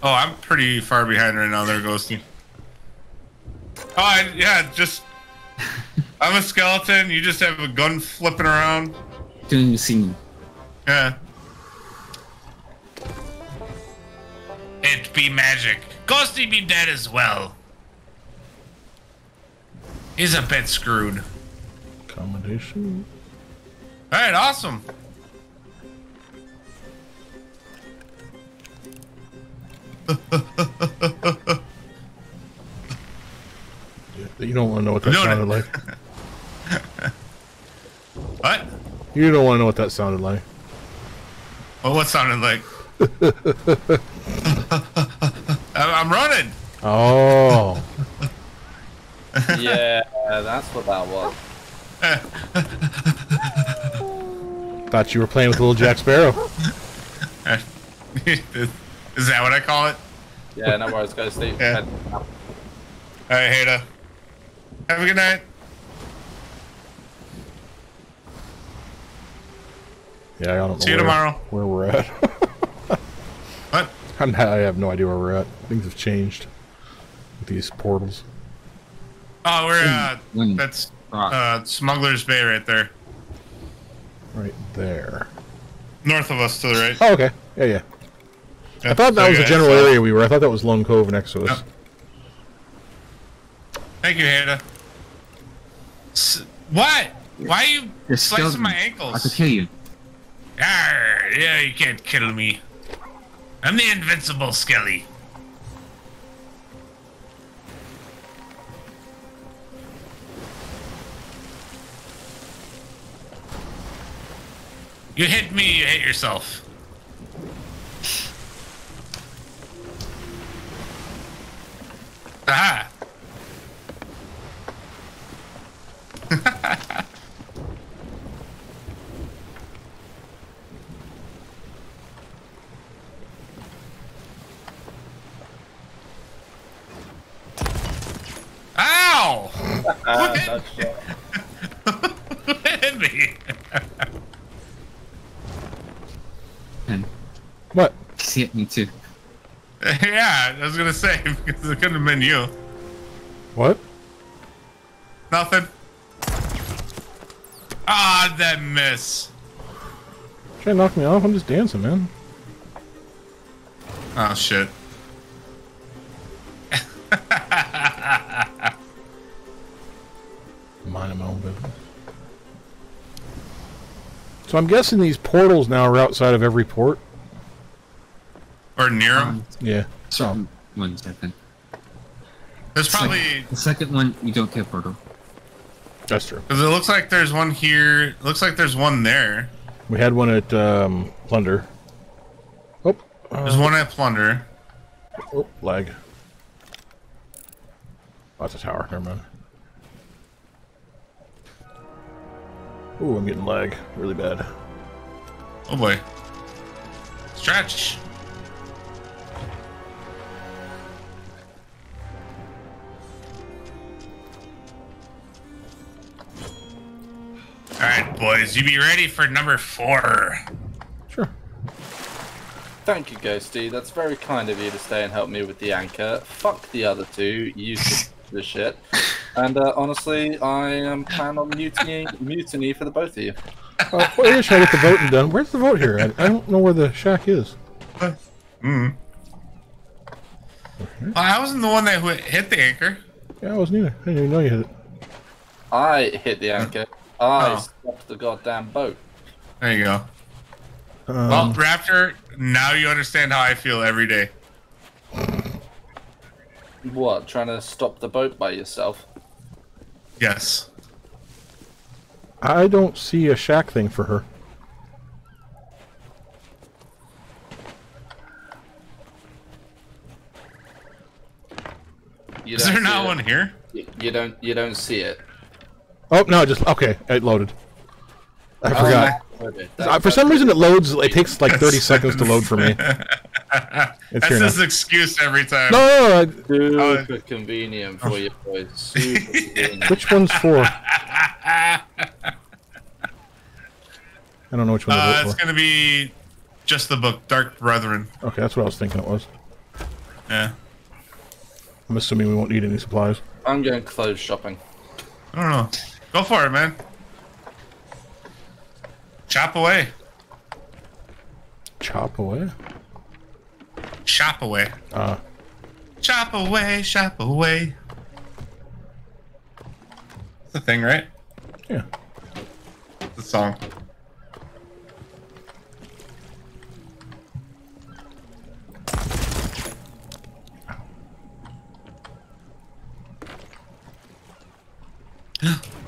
Oh, I'm pretty far behind right now. There, Ghosty. Oh, I, yeah, just. I'm a skeleton. You just have a gun flipping around. Doing the scene. Yeah. It be magic. Ghosty be dead as well. He's a bit screwed. Accommodation. All right, awesome. You don't want to know what that No, no. sounded like. What? You don't want to know what that sounded like. Well, what sounded like? I'm running. Oh. yeah, that's what that was. Thought you were playing with little Jack Sparrow. Is that what I call it? Yeah, no worries, guys. Stay. Yeah. All right, Hada. Have a good night. Yeah, I don't know See you where, tomorrow. where we're at. what? I'm, I have no idea where we're at. Things have changed with these portals. Oh, we're uh, that's uh, Smuggler's Bay right there, Right there. north of us to the right. Oh, okay. Yeah, yeah. I thought that was the general area we were. I thought that was Lone Cove next to us. Thank you, Hada. S- what? Why are you There's slicing my I could kill you. Arr, yeah, you can't kill me. I'm the invincible Skelly. You hit me, you hit yourself. Aha! Ow! Uh, that's shit. Hit me? And What? he hit me too. yeah, I was gonna say because it couldn't have been you. What? Nothing. Ah, that miss. Try to knock me off? I'm just dancing, man. Oh shit. Minding my own business. So I'm guessing these portals now are outside of every port. Or near him. Um, Yeah. certain ones, I think. There's It's like- probably the second one, you don't get portal. That's true. because it looks like there's one here. Looks like there's one there. We had one at um, Plunder. Oh, There's uh, one at Plunder. oh, lag. Oh, that's a tower. Never mind. Ooh, I'm getting lag really bad. Oh boy. Stretch. All right, boys, you be ready for number four. Sure. Thank you, Ghosty. That's very kind of you to stay and help me with the anchor. Fuck the other two. You the shit. And uh, honestly, I am plan on mutiny, mutiny for the both of you. Uh, well, I try to get the voting done. Where's the vote here? I, I don't know where the shack is. Hmm. Well, I wasn't the one that hit the anchor. Yeah, I wasn't either. I didn't even know you hit it. I hit the anchor. I Oh. stopped the goddamn boat. There you go. well, Um, Raptor, now you understand how I feel every day. What? Trying to stop the boat by yourself? Yes. I don't see a shack thing for her. You Is don't there not it. one here? You, you don't. You don't see it. Oh no, just okay. It loaded. I Oh, forgot. okay. Uh, for some reason, it loads. It takes like thirty seconds to load for me. It's That's here his excuse every time. No, no, no, I- Super convenient for you boys. Super convenient. which one's for? I don't know which one Uh, it's for. gonna be just the book, Dark Brethren. Okay, that's what I was thinking it was. Yeah. I'm assuming we won't need any supplies. I'm going clothes shopping. I don't know. Go for it, man. Chop away. Chop away. Chop away. Uh, Chop away, chop away. That's the thing, right? Yeah. The song.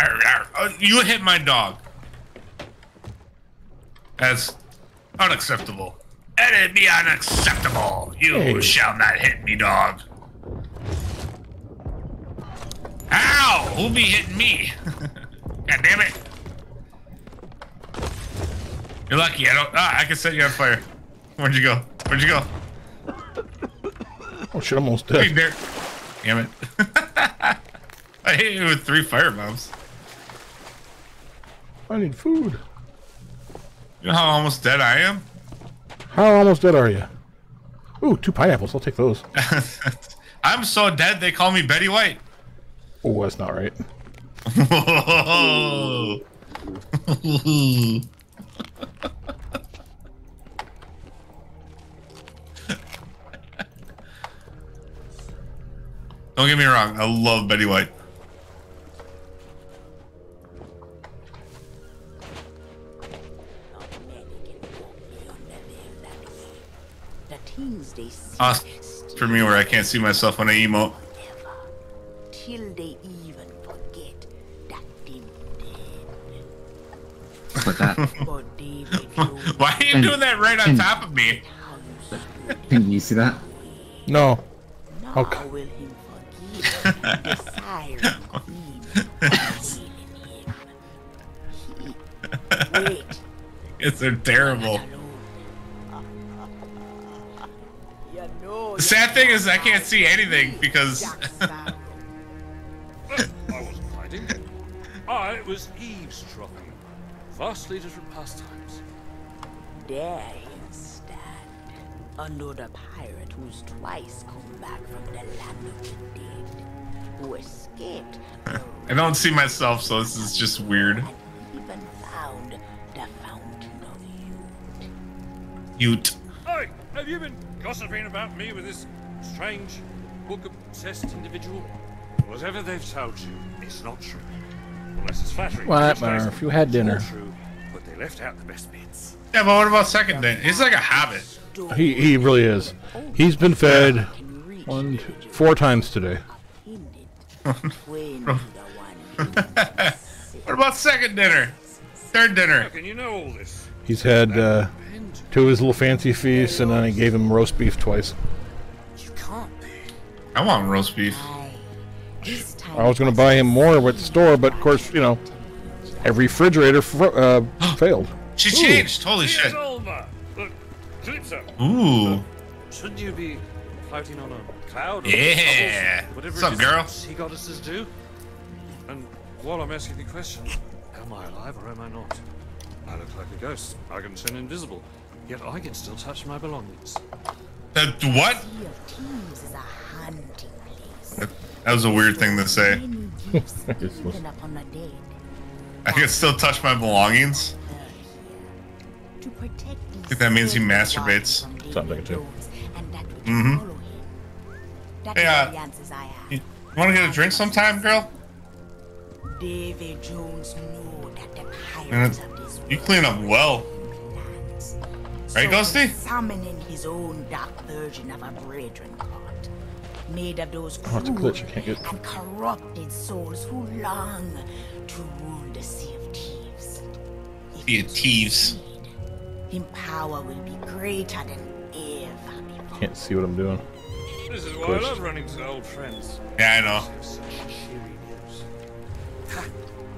Oh, You hit my dog. That's unacceptable. Let it be unacceptable. You Hey. shall not hit me, dog. Ow! Who be hitting me? God damn it. You're lucky. I don't. Ah, I can set you on fire. Where'd you go? Where'd you go? oh shit, I'm almost Hey, dead. there. Damn it. I hit you with three fire bombs. I need food. You know how almost dead I am? How almost dead are you? Ooh, two pineapples. I'll take those. I'm so dead they call me Betty White. Oh, that's not right. Whoa. Don't get me wrong, I love Betty White. The they see Uh, for me, where I can't see myself when I emote. till they even forget that they that. Why are you And- doing that right on and- top of me? Can you see that? No. now Okay. will him forgive the siren queen killing him. He, wait, Yes, they're terrible. The sad thing is, I can't see anything because. I wasn't hiding. I was eavesdropping. Vastly different pastimes. There him stand, another pirate who's twice come back from the land of the dead, who escaped I don't see myself, so this is just weird. even found the fountain of youth. Ute. Hey, have you been gossiping about me with this strange, book-obsessed individual? Whatever they've told you, it's not true. Unless it's flattering. What, in which case, Murph? You had dinner. True, but they left out the best bits. Yeah, but what about second day? He's like a habit. He he really is. He's been fed one, two, four times today. What about second dinner? Third dinner? How dinner? can you know all this? He's had uh, two of his little fancy feast, and then I gave him roast beef twice. You can't be. I want roast beef. I was going to buy him more at the store, but of course, you know, every refrigerator fr- uh, failed. She changed. Holy Here's shit. Look, Calypso. Ooh. Shouldn't you be floating on a cloud? Or Yeah. bubbles, What's up, it is girl? Sea goddesses do. And while I'm asking the question, am I alive or am I not? I look like a ghost. I can turn invisible. Yet I can still touch my belongings. The what? Sea of Thieves is a hunting place. That was a weird thing to say. Many gifts given upon the dead I can still touch my belongings. to protect these think that means he masturbates. waters from Something Davy too. Jones and that which Mhm. follow him. That Hey, uh, all the answers I have. You want to get a drink sometime, girl? Davy Jones knew that the pirates of this You clean up well. Right, Ghosty? Summoning his own dark version of a brethren god, made of those Oh, it's a cruel glitch. I can't get. and corrupted souls who long to rule the Sea of Thieves. If Sea of Thieves. succeed, His power will be greater than ever before. Can't see what I'm doing. This is why I love running to old friends. Yeah, I know. Such cheery news. Ha!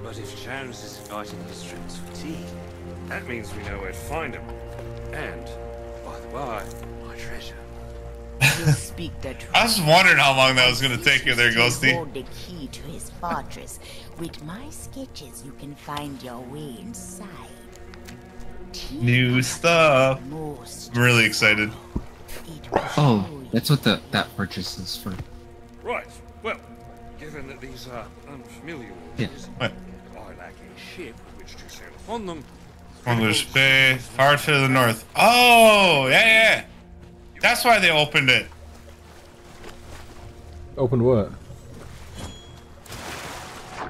But if Jones is fighting his friends for tea, that means we know where to find him. And, by the by, my treasure. Speak the truth. I was wondering how long that was gonna take you there, To Ghosty. Hold the key to his fortress. With my sketches, you can find your way inside. New stuff. I'm really excited. Oh, that's what the that purchase is for. Right, well, given that these are unfamiliar Yeah. waters, What? I lack a ship with which to sail upon them. Wonders Bay, far to the north. Oh, yeah, yeah. That's why they opened it. Opened what?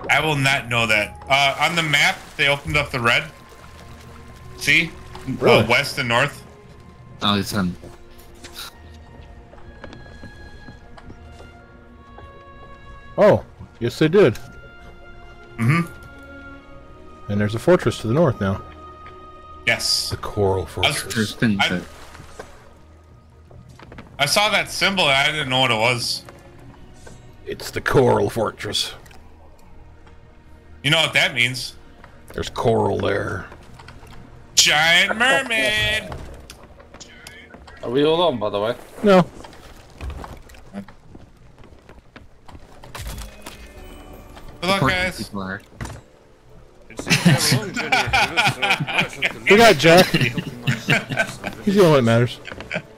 I will not know that. Uh, on the map, they opened up the red. See? Really? Uh, west and north. Oh, it's um. Oh, yes, they did. Mm-hmm. And there's a fortress to the north now. Yes. The Coral I, was- Fortress. I- I saw that symbol and I didn't know what it was. It's the Coral Fortress. You know what that means? There's coral there. Giant mermaid. Are we all on, by the way? No. Good luck, guys. We got Jack. helping myself, so He's the only one that matters.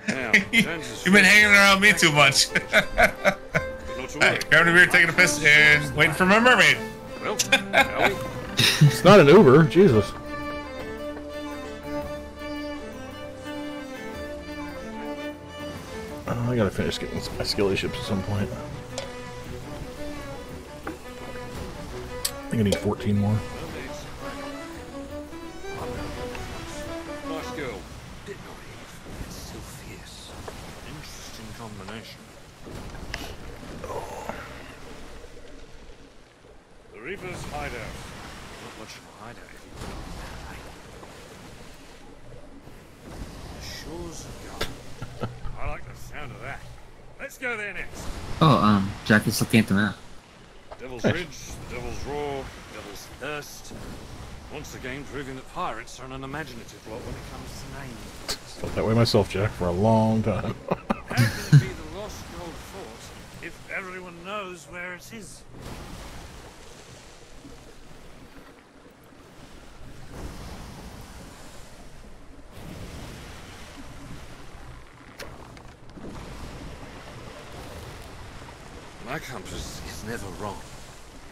Now, Jones is You've been hanging around me too much. not to grabbing a beer, taking a piss, and waiting for my mermaid. Well, shall we? It's not an Uber. Jesus. Oh, I gotta finish getting my skilly ships at some point. I think I need 14 more. Reaper's hideout. Not much of a hideout if you put it that way. The shores of Gold. I like the sound of that. Let's go there next. Oh, um, Jack is looking at the map. Devil's Nice. Ridge, the Devil's Roar, Devil's Thirst. Once again proving that pirates are an unimaginative lot when it comes to naming. Felt that way myself, Jack, for a long time. How can it be the Lost Gold Fort if everyone knows where it is? My compass is never wrong,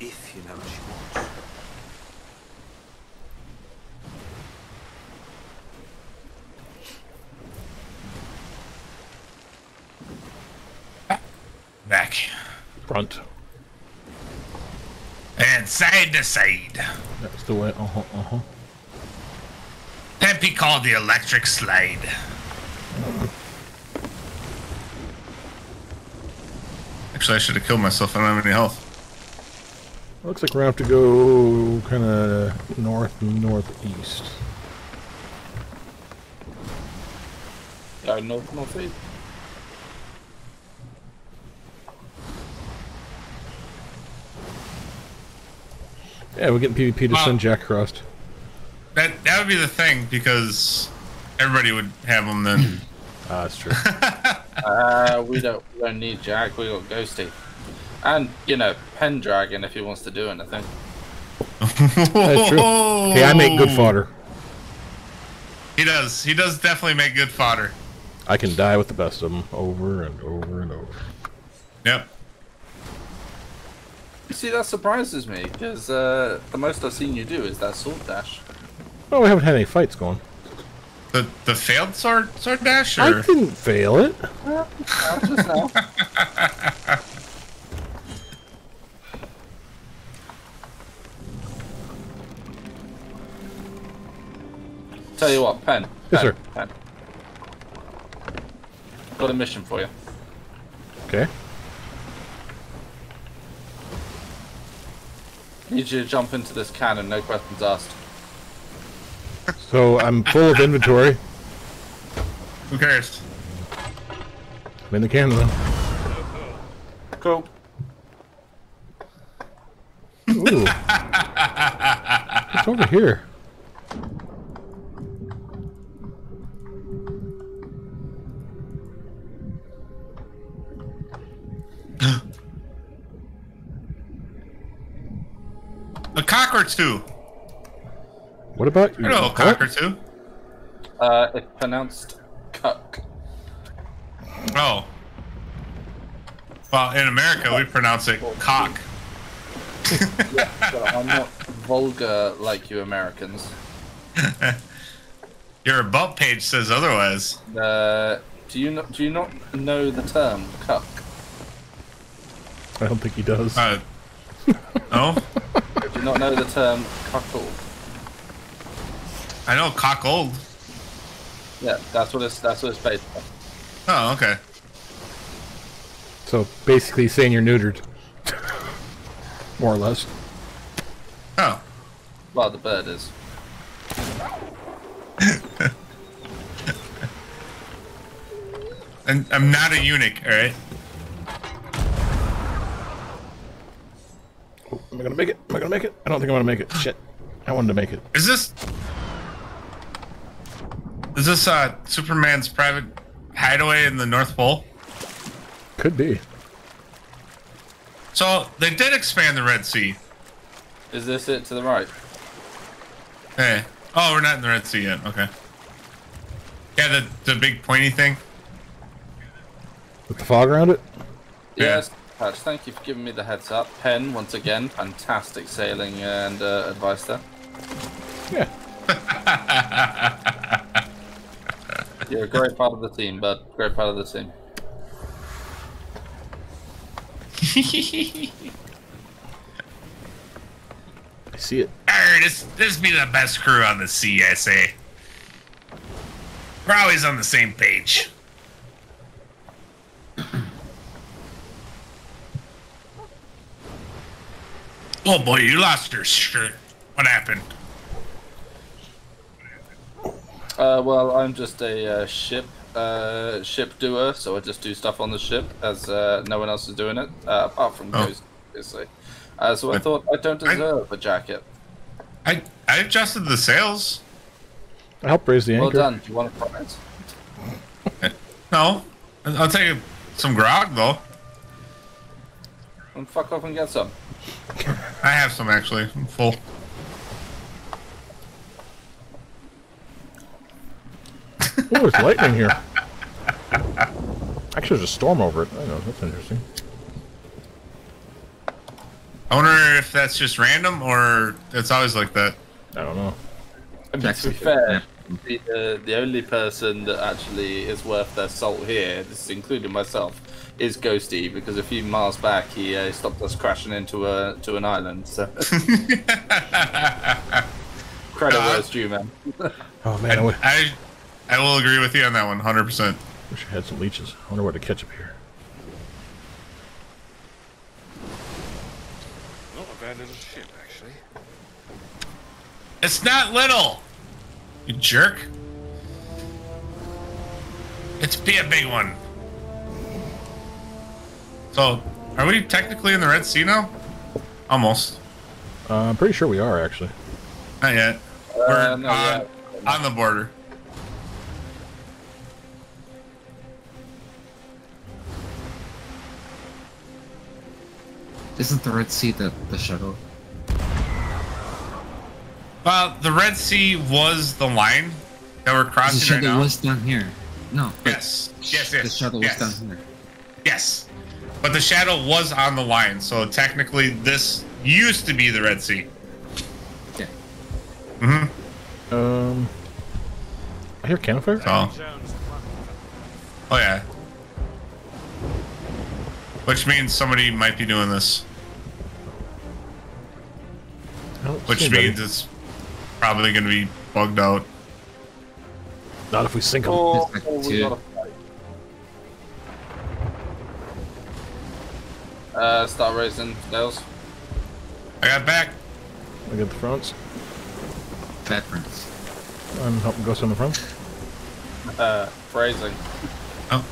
if you know what you want. Back. Front. And side to side. That's the way. Uh huh. Uh huh. That'd called the electric slide. Actually, I should have killed myself. I don't have any health. Looks like we're gonna have to go kind of north northeast. Go north, northeast. Yeah, we're getting PvP to Wow. send Jack across. That that would be the thing because everybody would have them then. Ah, that's true. Uh, we don't, we don't need Jack, we got Ghosty. And, you know, Pendragon if he wants to do anything. That's true. Hey, I make good fodder. He does. He does definitely make good fodder. I can die with the best of them over and over and over. Yep. You see, that surprises me, because uh, the most I've seen you do is that sword dash. Oh, we haven't had any fights going. The the failed sword sword dash or I didn't fail it. Just now. Tell you what, Pen. Yes, Pen, sir. Pen. Got a mission for you. Okay. Need you to jump into this cannon, no questions asked. So I'm full of inventory. Who cares? I'm in the cannon though. Cool. Ooh. it's over here. A cock or two. What about you? Hello, a cock or two. Uh, it's pronounced cuck. Oh. Well, in America, we pronounce it cock. But I'm not vulgar like you Americans. Your about page says otherwise. Uh, do you not do you not know the term cuck? I don't think he does. Uh, no? Do you not know the term cuckold? I know cock old. Yeah, that's what it's that's what it's based on. Oh, okay. So basically saying you're neutered. More or less. Oh. Well, the bird is. And I'm not a eunuch, alright? Am I gonna make it? Am I gonna make it? I don't think I'm gonna make it. Shit. I wanted to make it. Is this. Is this uh Superman's private hideaway in the North Pole? Could be. So they did expand the Red Sea. Is this it to the right? Hey. Oh, we're not in the Red Sea yet. Okay. Yeah, the the big pointy thing. With the fog around it? Yes, Patch, thank you for giving me the heads up. Pen, once again, fantastic sailing and uh, advice there. Yeah. You're a great part of the team, bud. Great part of the team. I see it. Arr, this this be the best crew on the sea, I say. We're always on the same page. oh boy, you lost your shirt. What happened? Uh, well, I'm just a uh, ship uh, ship doer, so I just do stuff on the ship as uh, no one else is doing it, uh, apart from Oh. Ghost, obviously. Uh, so I I- thought I don't deserve a jacket. I I adjusted the sails. I helped raise the anchor. Well anchor. done. Do you want a prize? No, I'll take some grog though. And fuck off and get some. I have some actually. I'm full. Oh, it's lightning here. Actually, there's a storm over it. I know, that's interesting. I wonder if that's just random or it's always like that. I don't know. I mean, to be fair, the, uh, the only person that actually is worth their salt here, this is including myself, is Ghosty because a few miles back he uh, stopped us crashing into a to an island. So credit where it's due, man. Oh man, I, I I will agree with you on that one, hundred percent. wish I had some leeches. I wonder where to catch up here. Not a bad little ship, actually. It's not little. You jerk. It's be a big one. So, are we technically in the Red Sea now? Almost. Uh, I'm pretty sure we are actually. Not yet. Uh, We're no, on, on the border. Isn't the Red Sea the, the shuttle? Well, the Red Sea was the line that we're The crossing right shuttle now. was down here. No. Yes. Yes, yes. The shuttle yes. was down here. Yes. But the shadow was on the line, so technically this used to be the Red Sea. Okay. Mm-hmm. Um, I hear campfire. So. Oh yeah. Which means somebody might be doing this. Which see anybody. means it's probably going to be bugged out. Not if we sink them. Oh, Back we to- gotta fight. Uh, start raising nails. I got back. I got the fronts. Veterans. I'm helping Ghost on the front. Uh, phrasing. Oh.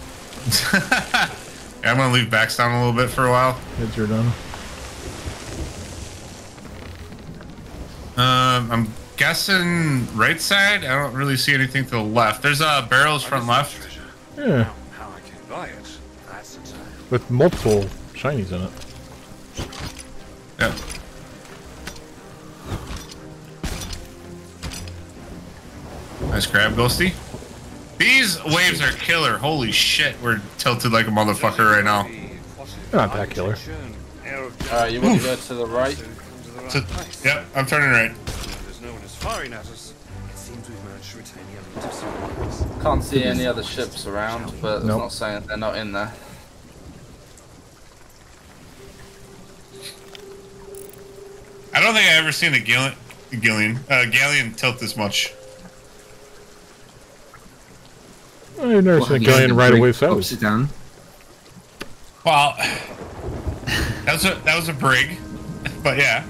Yeah, I'm gonna leave backs down a little bit for a while. Heads are done. Um, I'm guessing right side. I don't really see anything to the left. There's uh barrels front left. Yeah, How I can buy it, that's a tale. with multiple shinies in it. Yep. Nice grab, Ghosty. These waves are killer. Holy shit, we're tilted like a motherfucker right now. They're Not that killer. Alright, you want to go to the right? So- yep, I'm turning right. Firing at us. It seems we've managed to retain the element of surprise. Can't see any other ships around, but it's Nope. not saying they're not in there. I don't think I've ever seen a Gillian, Gillian, uh, Galleon tilt this much. I've never Well, seen a have you galleon seen ride Brig away sideways. upside down? Well, that was a that was a brig, but yeah.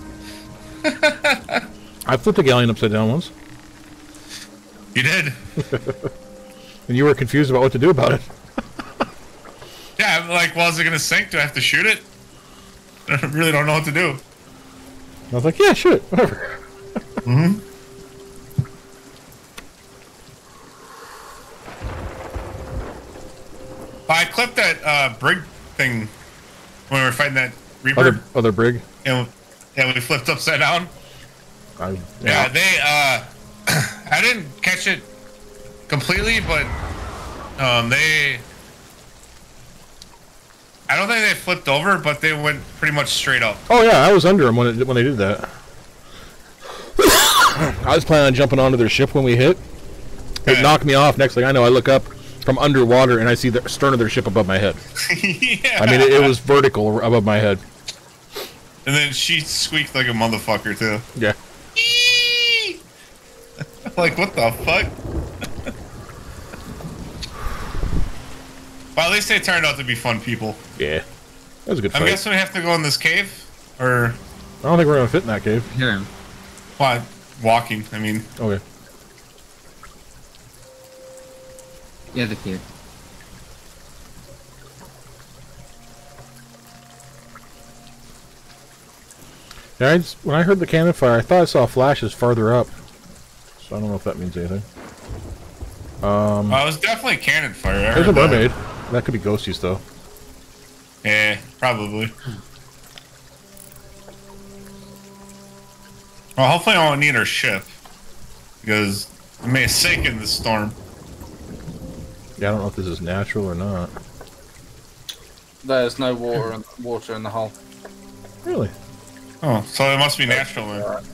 I flipped a galleon upside down once, You did. and you were confused about what to do about it. Yeah, I'm like, well, is it gonna sink? Do I have to shoot it? I really don't know what to do. I was like, yeah, shoot it, whatever. Mm-hmm. I clipped that uh, brig thing when we were fighting that Reaper, Other other brig. and yeah, we flipped upside down. I, Yeah, yeah. they. uh I didn't catch it completely, but um they. I don't think they flipped over, but they went pretty much straight up. Oh yeah, I was under them when it, when they did that. I was planning on jumping onto their ship when we hit. It Yeah. knocked me off. Next thing I know, I look up from underwater and I see the stern of their ship above my head. yeah. I mean, it, it was vertical above my head. And then she squeaked like a motherfucker too. Yeah. like what the fuck? well, at least they turned out to be fun people. Yeah. That was a good I'm guessing we have to go in this cave, or I don't think we're gonna fit in that cave. Yeah. him. what? Walking. I mean, Okay. Yeah, the kid. Yeah, I just, when I heard the cannon fire, I thought I saw flashes farther up. So I don't know if that means anything. Um, oh, it was definitely cannon fire. I there's a heard that. That could be ghosties though. Yeah, probably. Well, hopefully I won't need our ship. Because it may sink in the storm. Yeah, I don't know if this is natural or not. There's no water in, water in the hull. Really? Oh, so it must be natural then.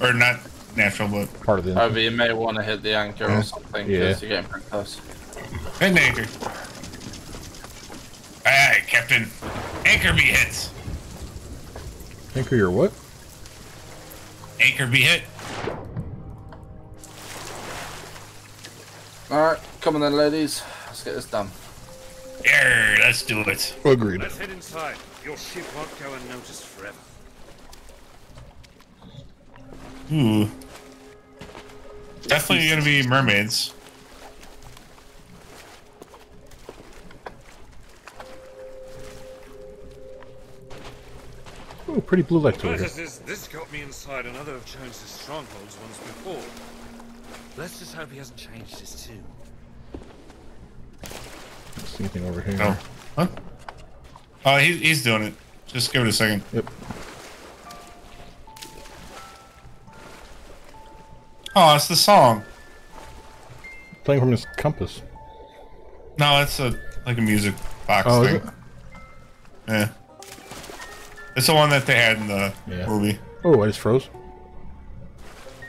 Or not natural, but Part of the However, you may want to hit the anchor or something Yeah. because you're getting pretty close. hit anchor. Aye, aye, Captain. Anchor be hit. Anchor your what? Anchor be hit. Alright, come on then, ladies. Let's get this done. There, let's do it. Agreed. Let's head inside. Your ship won't go unnoticed Ooh. Definitely gonna be mermaids. Ooh, pretty blue light to But it. as is, this got me inside another of Jones's strongholds once before. Let's just hope he hasn't changed his tune. See anything over here? Oh. Huh? Oh, he, he's doing it. Just give it a second. Yep. Oh, it's the song. Playing from his compass. No, it's a like a music box Oh, is thing. it? Yeah. It's the one that they had in the Yeah. movie. Oh, I just froze.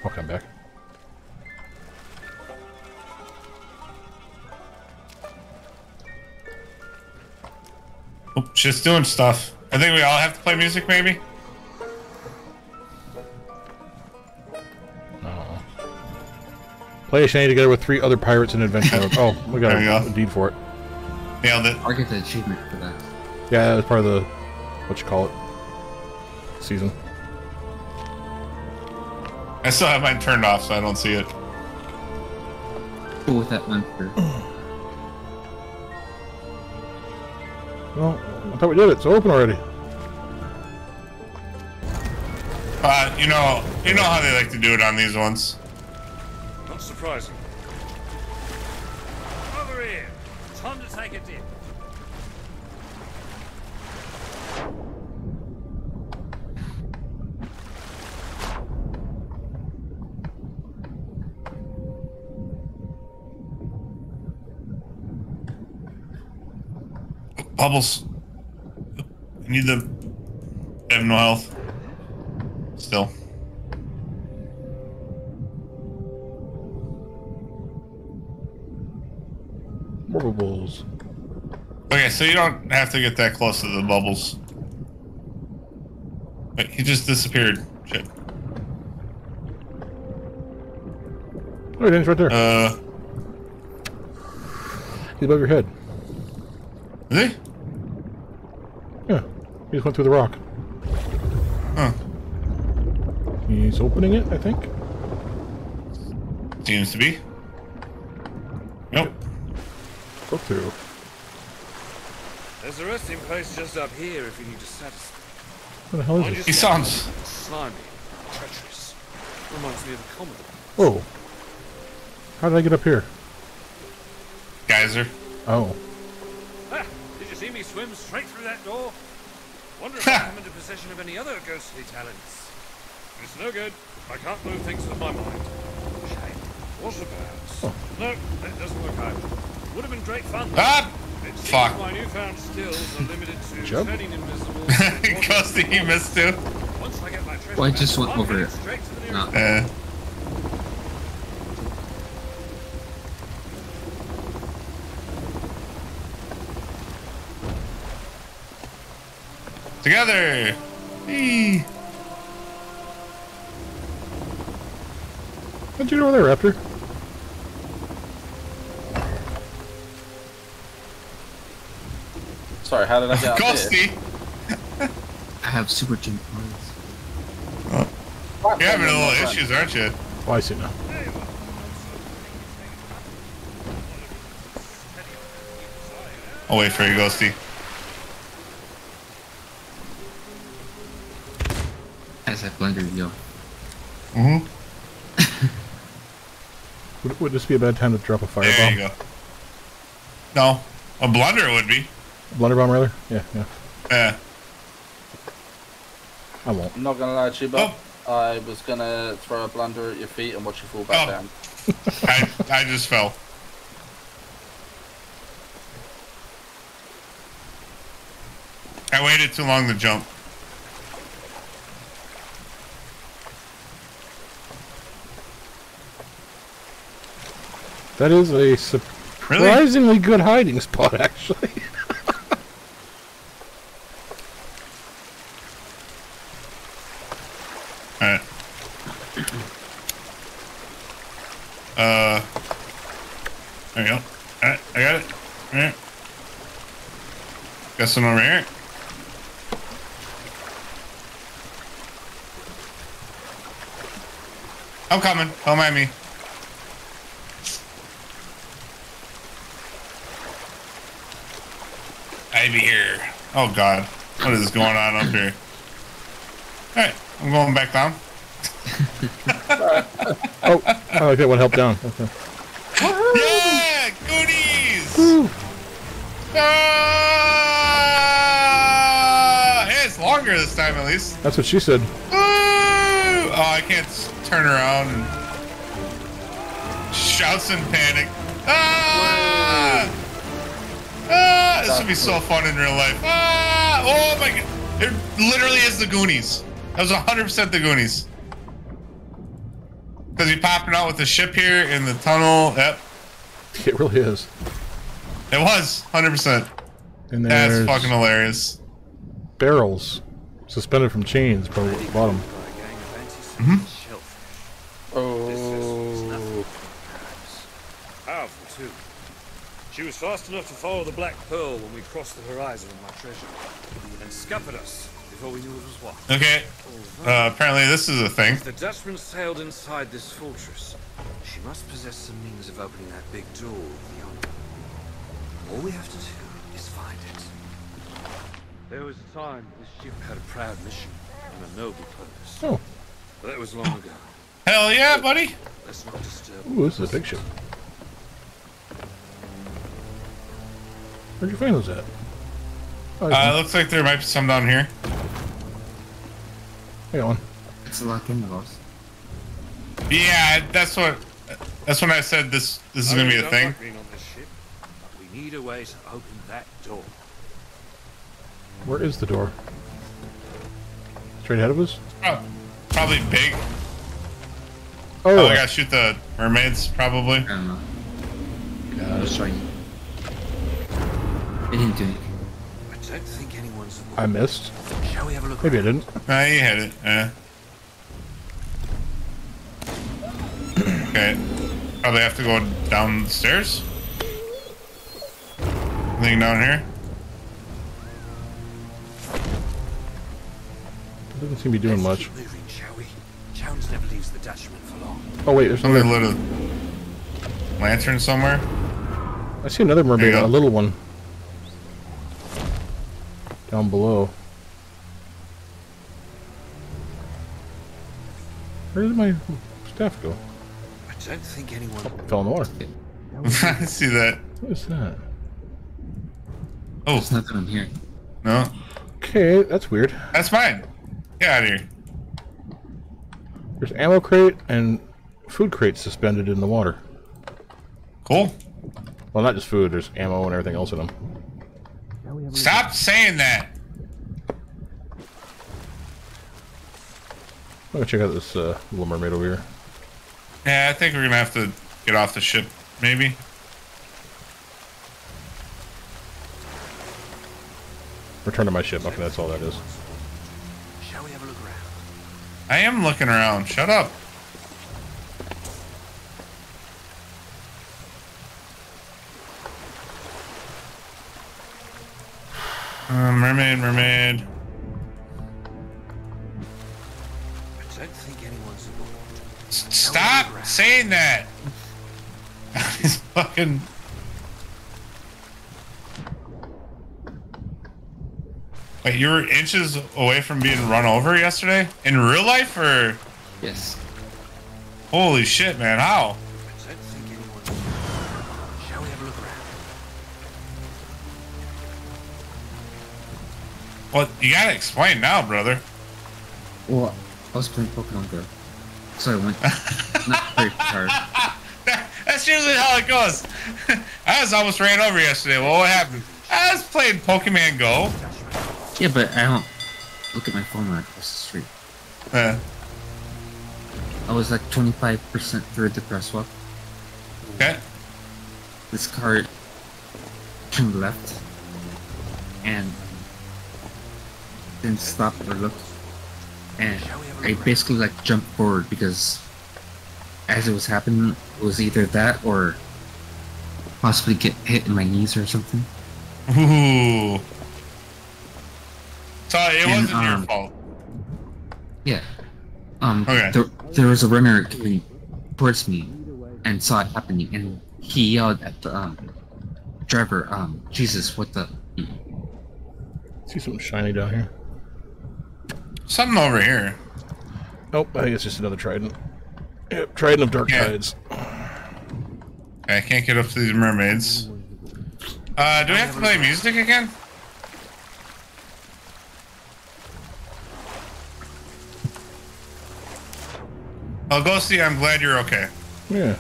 I'll come back. Oh, she's doing stuff. I think we all have to play music, maybe. Play a shenanigans together with three other pirates in adventure mode. Oh, we got a, go. a deed for it. Nailed it. I'll get the achievement for that. Yeah, that was part of the what you call it season. I still have mine turned off, so I don't see it. Cool with that one for. Well, I thought we did it. It's open already. Uh, you know, you know how they like to do it on these ones. Surprising. Over here. Time to take a dip. Bubbles. I need the. I have no health. Still. Bubbles. Okay, so you don't have to get that close to the bubbles. Wait, he just disappeared. Shit. Oh, it's right there. Uh, He's above your head. is he? Yeah, he just went through the rock. Huh. He's opening it, I think. Seems to be. Go through. There's a resting place just up here if you need to satisfy. What the hell is Mind this? He sounds. Slimy, treacherous. Reminds me of the Commodore. Oh. Whoa. How did I get up here? Geyser. Oh. Ha! Did you see me swim straight through that door? Wonder if I come into possession of any other ghostly talents. It's no good. I can't move things with my mind. Shame. What about? Oh. No, that doesn't work either. Would have been great fun. though. Ah! It Fuck. My newfound skills are limited to Jump. turning invisible. Ghosty, he missed too. Once I get my treasure Well, I just went over heading it. straight to the No. Uh, together. Eee. How'd you get over there, Raptor? Sorry, how did I get up here? Ghosty. I have super gym points. You're having a little issues, aren't you? Oh, I see now. I'll wait for you, Ghosty. As I blender yo. Mm-hmm. Would, would this be a bad time to drop a firebomb? There you go. No, a blunder would be. A blunder bomb, rather? Yeah, yeah. Yeah. I won't. I'm not gonna lie to you, but Oh. I was gonna throw a blunder at your feet and watch you fall back Oh. down. I I just fell. I waited too long to jump. That is a surprisingly good hiding spot, actually. Alright. Uh. There you go. Alright, I got it. Alright. Got some over here. I'm coming. Don't mind me. I be here. Oh god. What is going on up here? Alright, I'm going back down. oh, I like that one help down. Okay. this time at least. That's what she said. Woo! Oh, I can't turn around and shouts in panic. Ah! Ah! This would be so fun in real life. Ah! Oh my god! It literally is the Goonies. That was 100% the Goonies. Because you're popping out with the ship here in the tunnel. Yep. It really is. It was 100%. And That's fucking hilarious. barrels suspended from chains by the bottom. Mhm. Oh. too. She was fast enough to follow the Black Pearl when we crossed the horizon with my treasure, and scuppered us before we knew it was what. Okay. Uh, apparently this is a thing. If the Dutchman sailed inside this fortress, she must possess some means of opening that big door beyond. All we have to do is find it. There was a time this ship had a proud mission and a noble purpose. Oh. But that was long ago. Hell yeah, buddy. Let's not disturb. Ooh, this is a big ship. Where'd you find those at? Oh, Uh, looks like there might be some down here. I got one. It's locked in the boss. Yeah, that's what. That's when I said this. This is I gonna be really a thing. being on this ship, but we need a way to open that door. Where is the door? Straight ahead of us? Oh, probably big. Oh, Oh, I gotta shoot the mermaids, probably. I don't know. Uh, I was trying. It didn't do anything. I don't think anyone's. I missed. Shall we have a look? Maybe I didn't. Nah, you hit it. Yeah. okay. Probably have to go downstairs. Anything down here? Doesn't seem to be doing much. Moving, shall we? Jones never leaves the Dutchman for long. Oh wait, there's Somebody another. lit a lantern somewhere. I see another mermaid, a little one. Down below. Where did my staff go? I don't think anyone. Fell in the water. I see that. What is that? Oh, There's nothing in here. no. Okay, that's weird. That's mine. Get out of here. There's ammo crate and food crates suspended in the water. Cool. Well, not just food. There's ammo and everything else in them. Stop saying that. I'm gonna check out this uh, little mermaid over here. Yeah, I think we're gonna have to get off the ship, maybe. Return to my ship. Okay, that's all that is. I am looking around. Shut up. Uh, mermaid, mermaid. I don't think anyone's. S- Stop saying that. He's fucking. Wait, you were inches away from being run over yesterday? In real life, or? Yes. Holy shit, man! How? I don't think anyone's aboard. Shall we have a look around? Well, you gotta explain now, brother. Well, I was playing Pokemon Go. So I went not very tired. That's usually how it goes. I was almost ran over yesterday. Well, what happened? I was playing Pokemon Go. Yeah, but I don't look at my phone when I cross the street. Uh, I was like 25% through the crosswalk. okay. This car turned left and didn't stop or look. And I basically like jumped forward because as it was happening, it was either that or possibly get hit in my knees or something. Ooh. So it And, wasn't your um, fault. Yeah. Um, Okay. there, there was a runner coming towards me and saw it happening, and he yelled at the um, driver, um, Jesus, what the? See something shiny down here. Something over here. Nope, I think it's just another trident. Yep, trident of dark Yeah. tides. I can't get up to these mermaids. Uh, do we have to play music again? Oh, see. I'm glad you're okay. Yeah.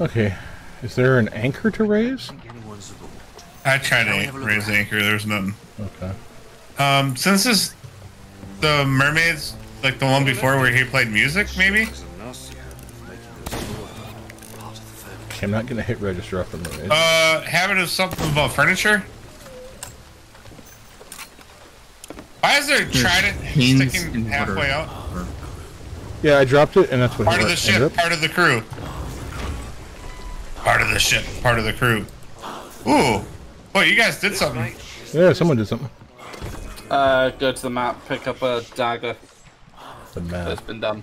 Okay. Is there an anchor to raise? I tried to raise the anchor. There's nothing. Okay. Um, since this, the mermaids, like the one before where he played music, maybe. There's a nasty habit of making those smaller part of the furniture. Okay, I'm not gonna hit register off the mermaid. Uh, habit of something about furniture. Why is there There's trident pins sticking in water. halfway out? Yeah, Yeah, I dropped it, and that's what Part of the ship, up. part of the crew. Part of the ship, part of the crew. Ooh. Boy, you guys did something. Yeah, someone did something. Uh, go to the map, pick up a dagger. The map. That's been done.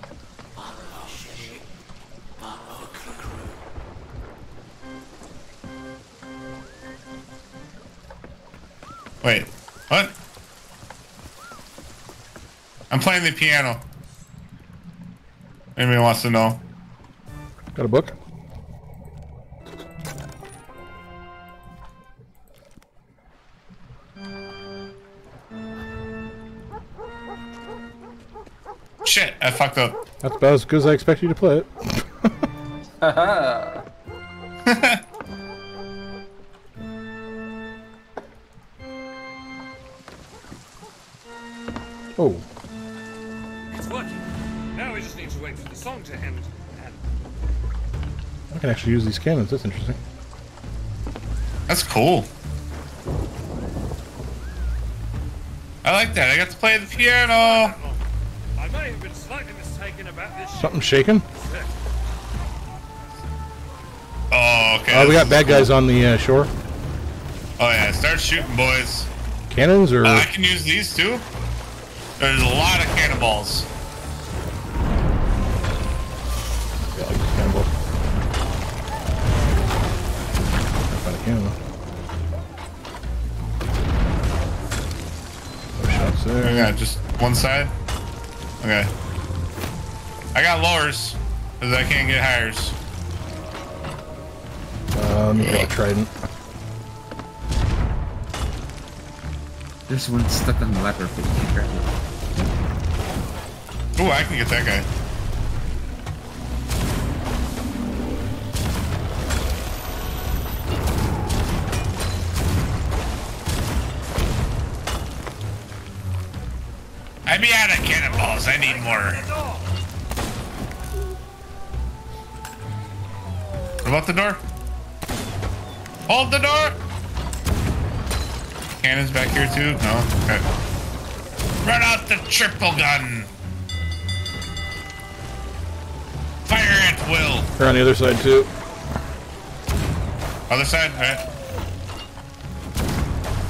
Wait, what? I'm playing the piano. Anybody wants to know? Got a book? Shit, I fucked up. That's about as good as I expect you to play it. Oh, song to end. I can actually use these cannons. That's interesting. That's cool. I like that. I got to play the piano. I may have been slightly mistaken about this. Something shaking? Oh, okay. Oh, we got bad guys on the uh, shore. Oh yeah, start shooting, boys. Cannons or Oh, I can use these too. There's a lot of cannonballs. Shots there. Yeah, just one side. Okay. I got lowers because I can't get hires. Uh, let a trident. There's one stuck on the ladder, but you can't grab it. Ooh, I can get that guy. I'd be out of cannonballs. I need more. What about the door? Hold the door! Cannons back here too? No? Okay. Run out the triple gun! Fire at will! They're on the other side too. Other side? Alright.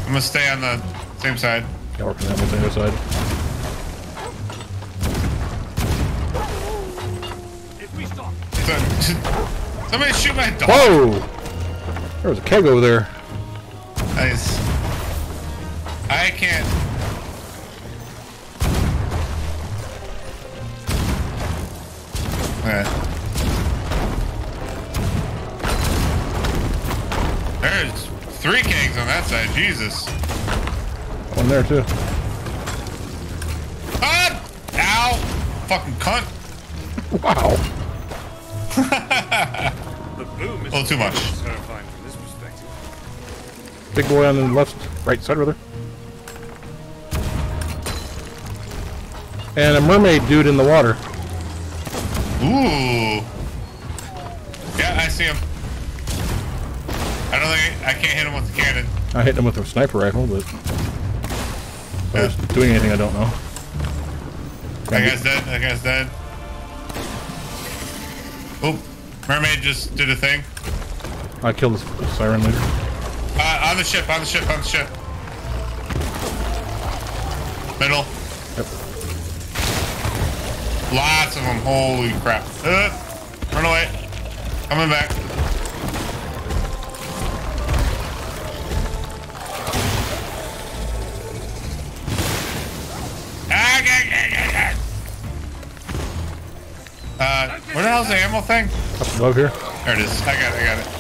I'm gonna stay on the same side. Yeah, working on the other side. Somebody shoot my dog! Whoa! There was a keg over there. Nice. I can't. Okay. There's three kegs on that side. Jesus. One there too. Ah! Ow! Fucking cunt. Wow. The boom is Oh, too much. terrifying from this perspective. Big boy on the left, right side rather. And a mermaid dude in the water. Ooh. Yeah, I see him. I don't think I, I can't hit him with the cannon. I hit him with a sniper rifle, but if I was doing anything I don't know. That guy's dead. That guy's dead. Oop. Mermaid just did a thing. I killed the siren leader. Uh, on the ship, on the ship, on the ship. Middle. Yep. Lots of them. Holy crap. Uh, run away. Coming back. Hell's the ammo thing? Up above here. There it is. I got it. I got it.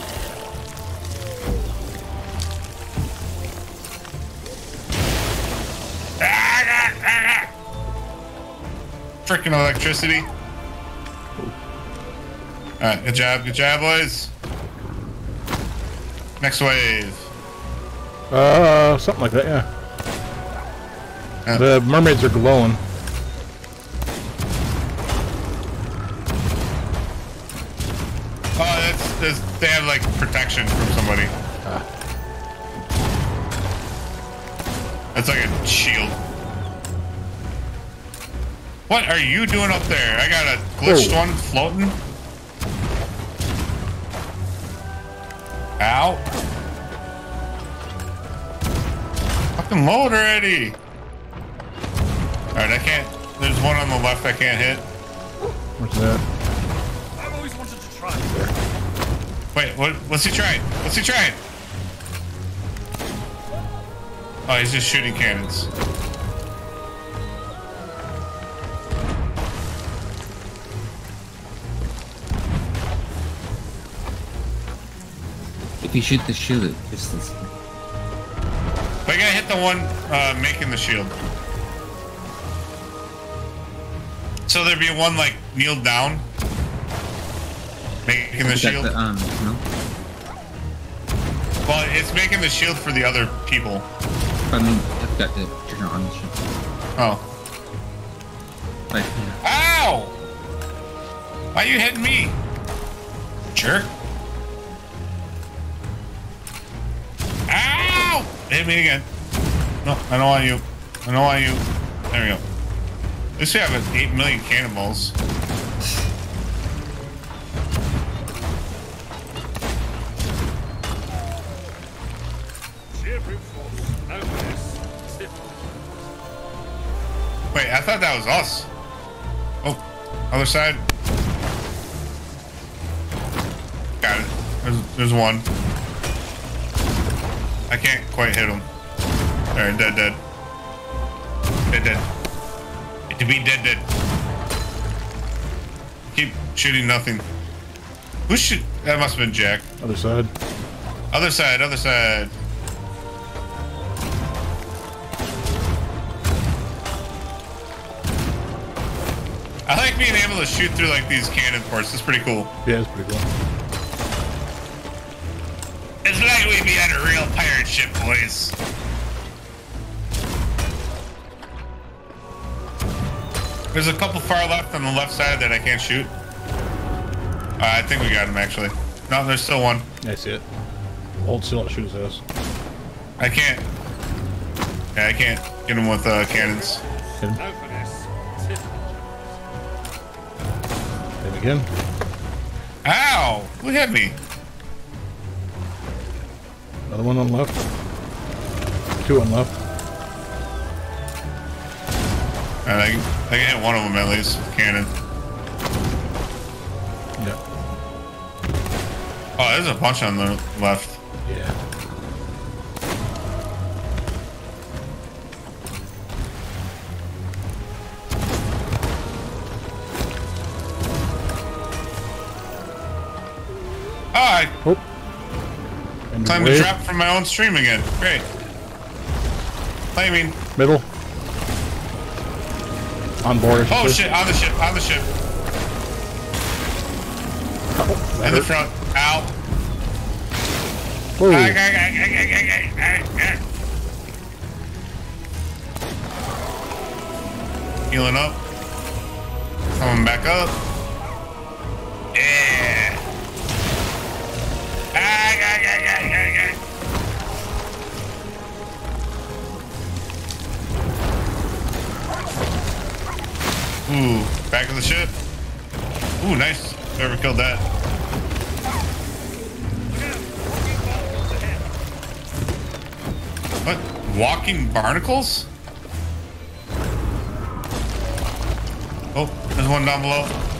Freaking electricity. Alright, good job, good job, boys. Next wave. Uh, something like that, yeah. Yeah. The mermaids are glowing. From somebody. Ah. It's like a shield. What are you doing up there? I got a glitched Whoa. one floating. Ow. Fucking load already. Alright, I can't. There's one on the left I can't hit. What's that? Wait, what, what's he trying? What's he trying? Oh, he's just shooting cannons. If you shoot the shield, it just this. I gotta hit the one uh, making the shield. So there'd be one like kneeled down, making the shield. the, um, no? Well, it's making the shield for the other people. I mean, I've got the trigger on the shield. Oh. Like, yeah. Ow! Why are you hitting me? Jerk. Ow! Hit me again. No, I don't want you. I don't want you. There we go. At least we have 8 million cannonballs. Thought that was us. Oh, other side. Got it. There's, there's one. I can't quite hit him. Alright, dead, dead. Dead, dead. It to be dead, dead. Keep shooting nothing. Who shoot? That must have been Jack. Other side. Other side, other side. I like being able to shoot through like these cannon ports. It's pretty cool. Yeah, it's pretty cool. It's like we'd be on a real pirate ship, boys. There's a couple far left on the left side that I can't shoot. Uh, I think we got him actually. No, there's still one. I see it. Hold still, it shoots us. I can't. Yeah, I can't get him with uh, cannons. Hit him. Again. Ow! Who hit me? Another one on left. Two on left. I I can hit one of them at least cannon. Yeah. Oh, there's a bunch on the left. Time to wave. drop from my own stream again. Great. Flaming. Middle. On board. Oh should shit! On the ship. On the ship. Oh, that In the front. Ow. Whoa. Ah. Healing up. Coming back up. Yeah. Ooh, back of the ship. Ooh, nice. Whoever killed that. What? Walking barnacles? Oh, there's one down below.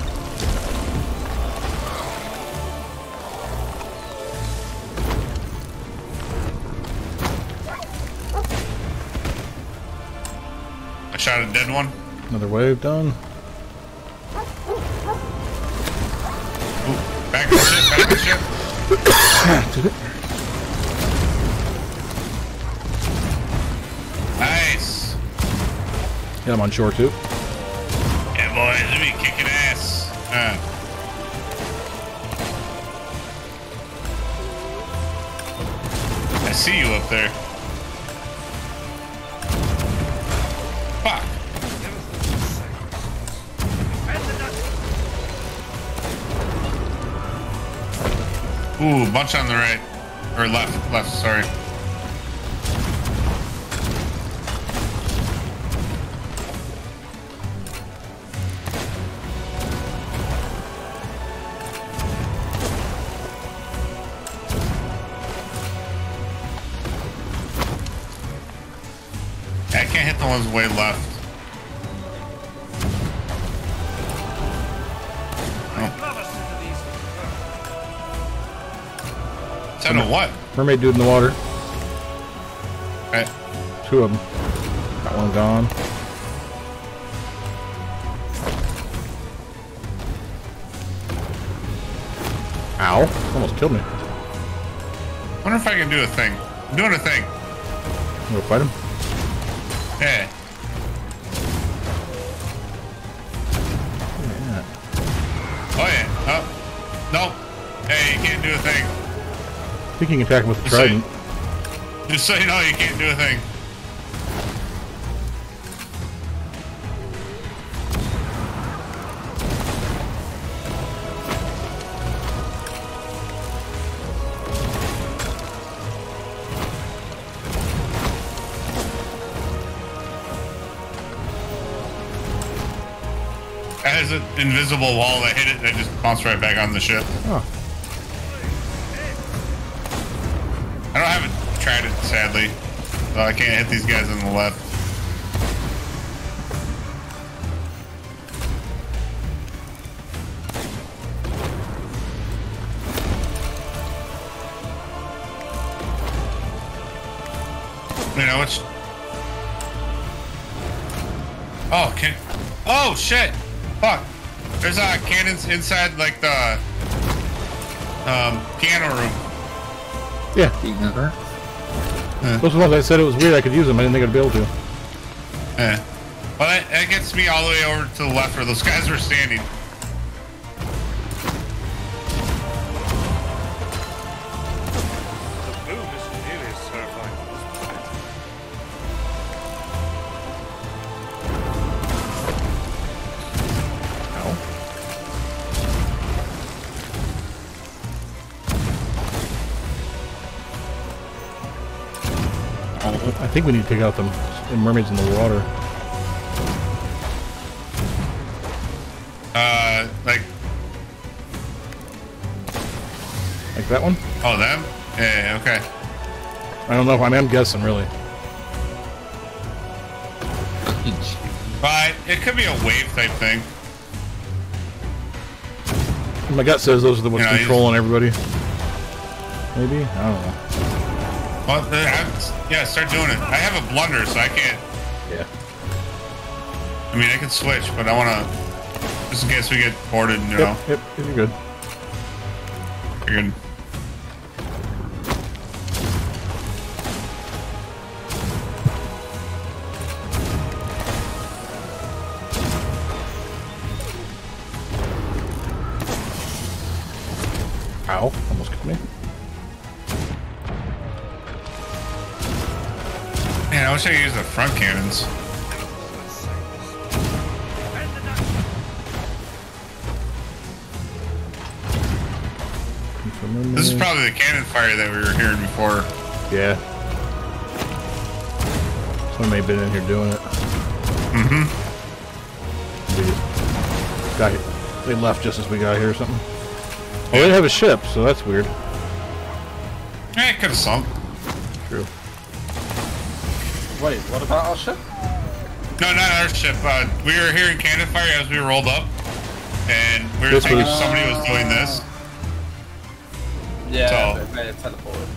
Shot a dead one. Another wave done. Ooh, back to ship, back to ship. Did it? Nice. Yeah, I'm on shore too. Ooh, bunch on the right. Or left, left, sorry. Mermaid dude in the water. Alright. Two of them. Got one gone. Ow. Almost killed me. wonder if I can do a thing. I'm doing a thing. You wanna fight him? Think you can attack him with so, trident. just so you know, you can't do a thing. Has an invisible wall that hit it and it just bounced right back on the ship. Oh. So I can't hit these guys on the left. You know, it's... Oh, can... Oh, shit! Fuck. There's uh, cannons inside, like, the... Um, piano room. Yeah. you Those are the ones I said it was weird I could use them. I didn't think I'd be able to. Yeah. Well, that, that gets me all the way over to the left where those guys were standing. Think we need to take out them the mermaids in the water. Uh, like, Like that one? oh, them? Yeah, okay. I don't know. I mean, I'm guessing, really. But it could be a wave type thing. My gut says those are the ones Yeah, he's- controlling everybody. Maybe? I don't know. Well, uh, I- yeah, start doing it. I have a blunder, so I can't. Yeah. I mean, I can switch, but I want to. Just in case we get boarded, you know. Yep, yep, you're good. You're good. Probably the cannon fire that we were hearing before. Yeah. Somebody may have been in here doing it. Mm-hmm. They got They left just as we got here or something. Oh, they didn't have a ship, so that's weird. Yeah, it could have sunk. True. Wait, what about our ship? No, not our ship. Uh, we were hearing cannon fire as we rolled up, and we were This thinking was- somebody was doing this. Yeah, So- they may have teleported.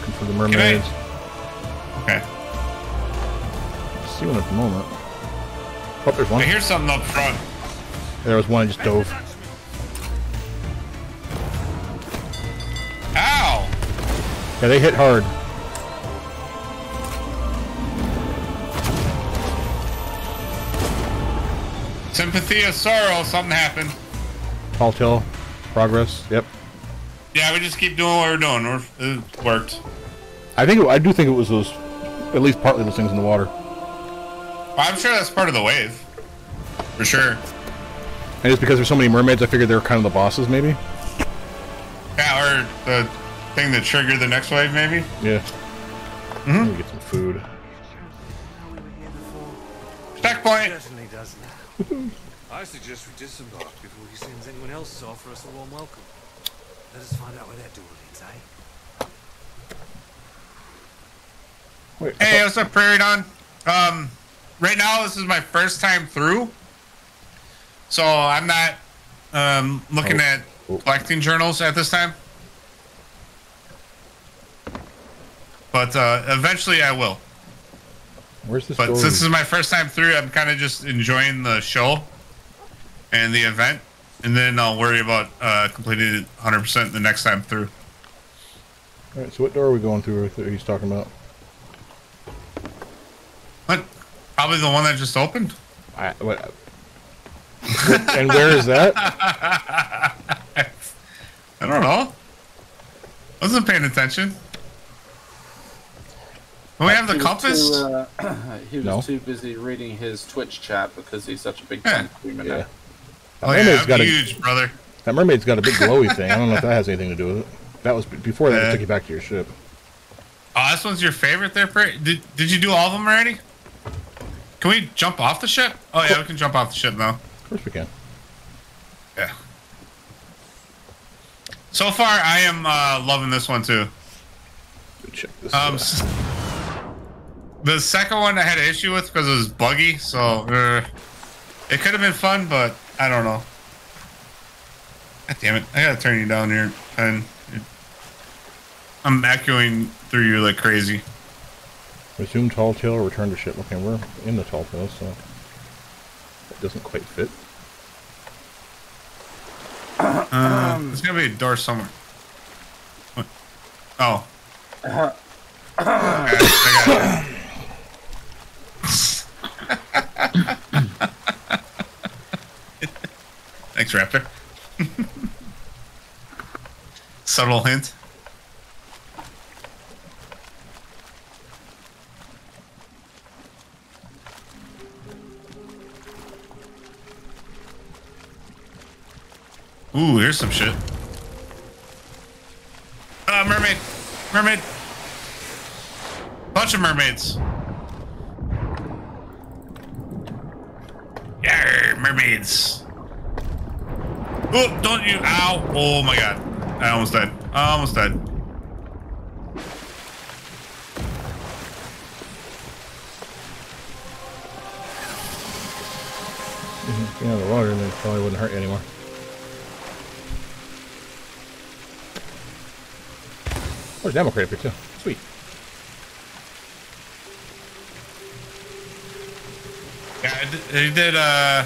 Looking for the mermaids. Okay. See one at the moment. Oh, there's one. I hear something up front. There was one. I just dove. Ow! Yeah, they hit hard. Sympathy of sorrow. Something happened. Tall tale. Progress. Yep. Yeah, we just keep doing what we're doing. We're, it worked. I think it, I do think it was those, at least partly those things in the water. Well, I'm sure that's part of the wave. For sure. And it's because there's so many mermaids. I figured they were kind of the bosses, maybe. Yeah, or the thing that triggered the next wave, maybe. Yeah. Mm -hmm. Let me get some food. Checkpoint. Certainly does. I suggest we disembark before he sends anyone else to offer us a warm welcome. Let us find out where that door leads, eh? Hey, what's up, Prairie Dawn? Um, right now this is my first time through, so I'm not um looking Oh. at collecting journals at this time. But uh, eventually I will. Where's the But story? since this is my first time through, I'm kind of just enjoying the show and the event, and then I'll worry about uh, completing it 100% the next time through. All right, so what door are we going through that he's talking about? What? Probably the one that just opened. I, what, and where is that? I don't know. I Wasn't paying attention. Do we have the He was compass? Too, uh, he was No. too busy reading his Twitch chat because he's such a big fan streamer now. That Oh, yeah, mermaid's I'm got a- huge, brother. That mermaid's got a big glowy thing. I don't know if that has anything to do with it. That was before that Uh, took you back to your ship. Oh, this one's your favorite there, Prairie? Did, did you do all of them already? Can we jump off the ship? Oh, yeah, we can jump off the ship now. Of course we can. Yeah. So far, I am uh, loving this one too. Check this Um, the second one I had an issue with because it was buggy, so uh, it could have been fun, but I don't know. God damn it! I gotta turn you down here, and I'm echoing through you like crazy. Resume tall tale or return to ship. Okay, we're in the tall tale, so it doesn't quite fit. Uh, there's gotta be a door somewhere. What? Oh. Okay, I got it. Thanks, Raptor. Subtle hint. Ooh, here's some shit. Uh, mermaid. Mermaid. Bunch of mermaids. Yeah, mermaids. Oh, don't you. Ow. Oh my god. I almost died. I almost died. Get out of the water, and it probably wouldn't hurt you anymore. There's an ammo crate up here too. Sweet. Yeah, I did, did, uh,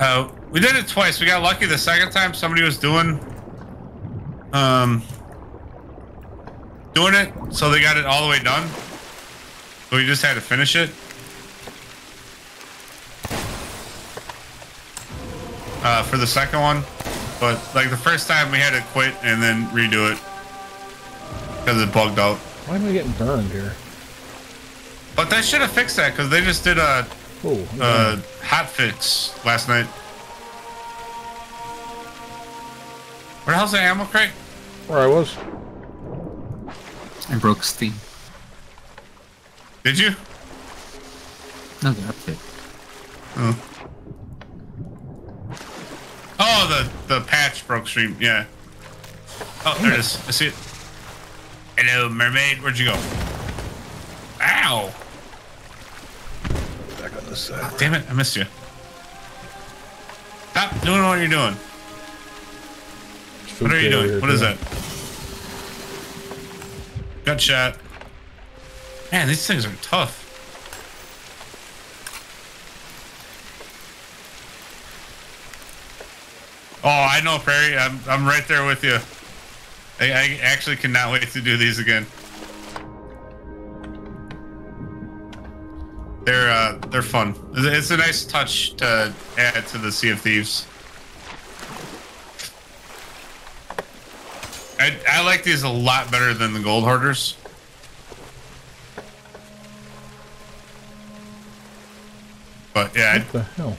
uh, we did it twice. We got lucky the second time somebody was doing, um, doing it, so they got it all the way done. So we just had to finish it. Uh, for the second one, but like the first time we had to quit and then redo it because it bugged out. Why am I getting burned here? But they should have fixed that because they just did a Oh, uh, hot fix last night. Where the hell's the ammo crate? where I was. I broke Steam. Did you? No, the update. Oh. Oh, the the patch broke stream. Yeah. Oh, there it is. I see it. Hello, mermaid. Where'd you go? Ow! This. Ah, damn it! I missed you. Stop doing what you're doing. What are you doing? What is that? Gut shot. Man, these things are tough. Oh, I know, Perry. I'm I'm right there with you. I, I actually cannot wait to do these again. They're uh they're fun. It's a nice touch to add to the Sea of Thieves. I, I like these a lot better than the Gold Hoarders. But yeah, What the hell?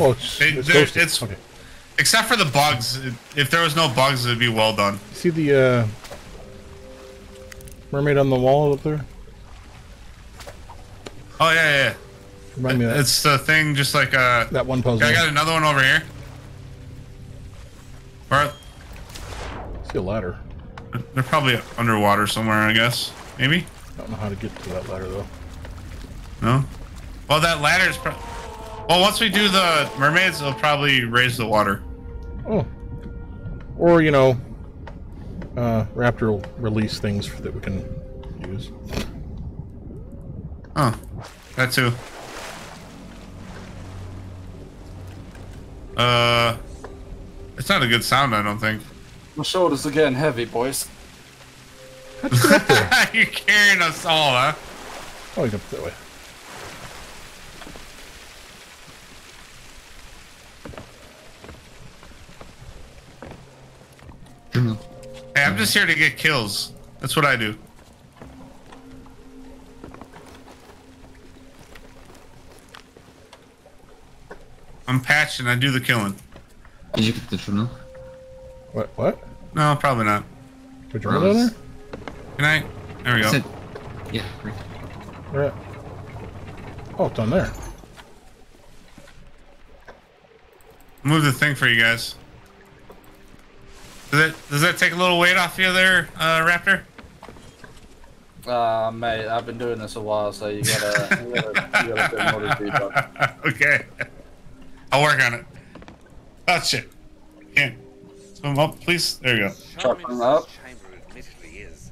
Oh, it's, They- it's it's- okay. except for the bugs. If there was no bugs, it'd be well done. See the uh, mermaid on the wall up there? Oh yeah, yeah. Remind me of that. It's the thing, just like uh. That one puzzle. I got another one over here. Where See a ladder. they're probably underwater somewhere, I guess. Maybe? I don't know how to get to that ladder though. No? Well, that ladder's pro- Well, once we do the mermaids, it'll probably raise the water. Oh. Or, you know, uh, Raptor will release things that we can use. Oh, that too. Uh, it's not a good sound, I don't think. My shoulders are getting heavy, boys. You're carrying us all, huh? Oh, he's up that way. Hey, I'm just here to get kills. That's what I do. I'm patched and I do the killing. Did you get the terminal? What? What? No, probably not. Put your down there? Good night. There we go. Said- yeah, right. Where? Oh, it's on there. Move the thing for you guys. Does that does that take a little weight off you there, uh, Raptor? Uh, mate, I've been doing this a while, so you gotta, you gotta, you gotta do more to do, okay. I'll work on it. Oh shit. Can't swim up, please. There you go. Chucking up. Chamber admittedly is.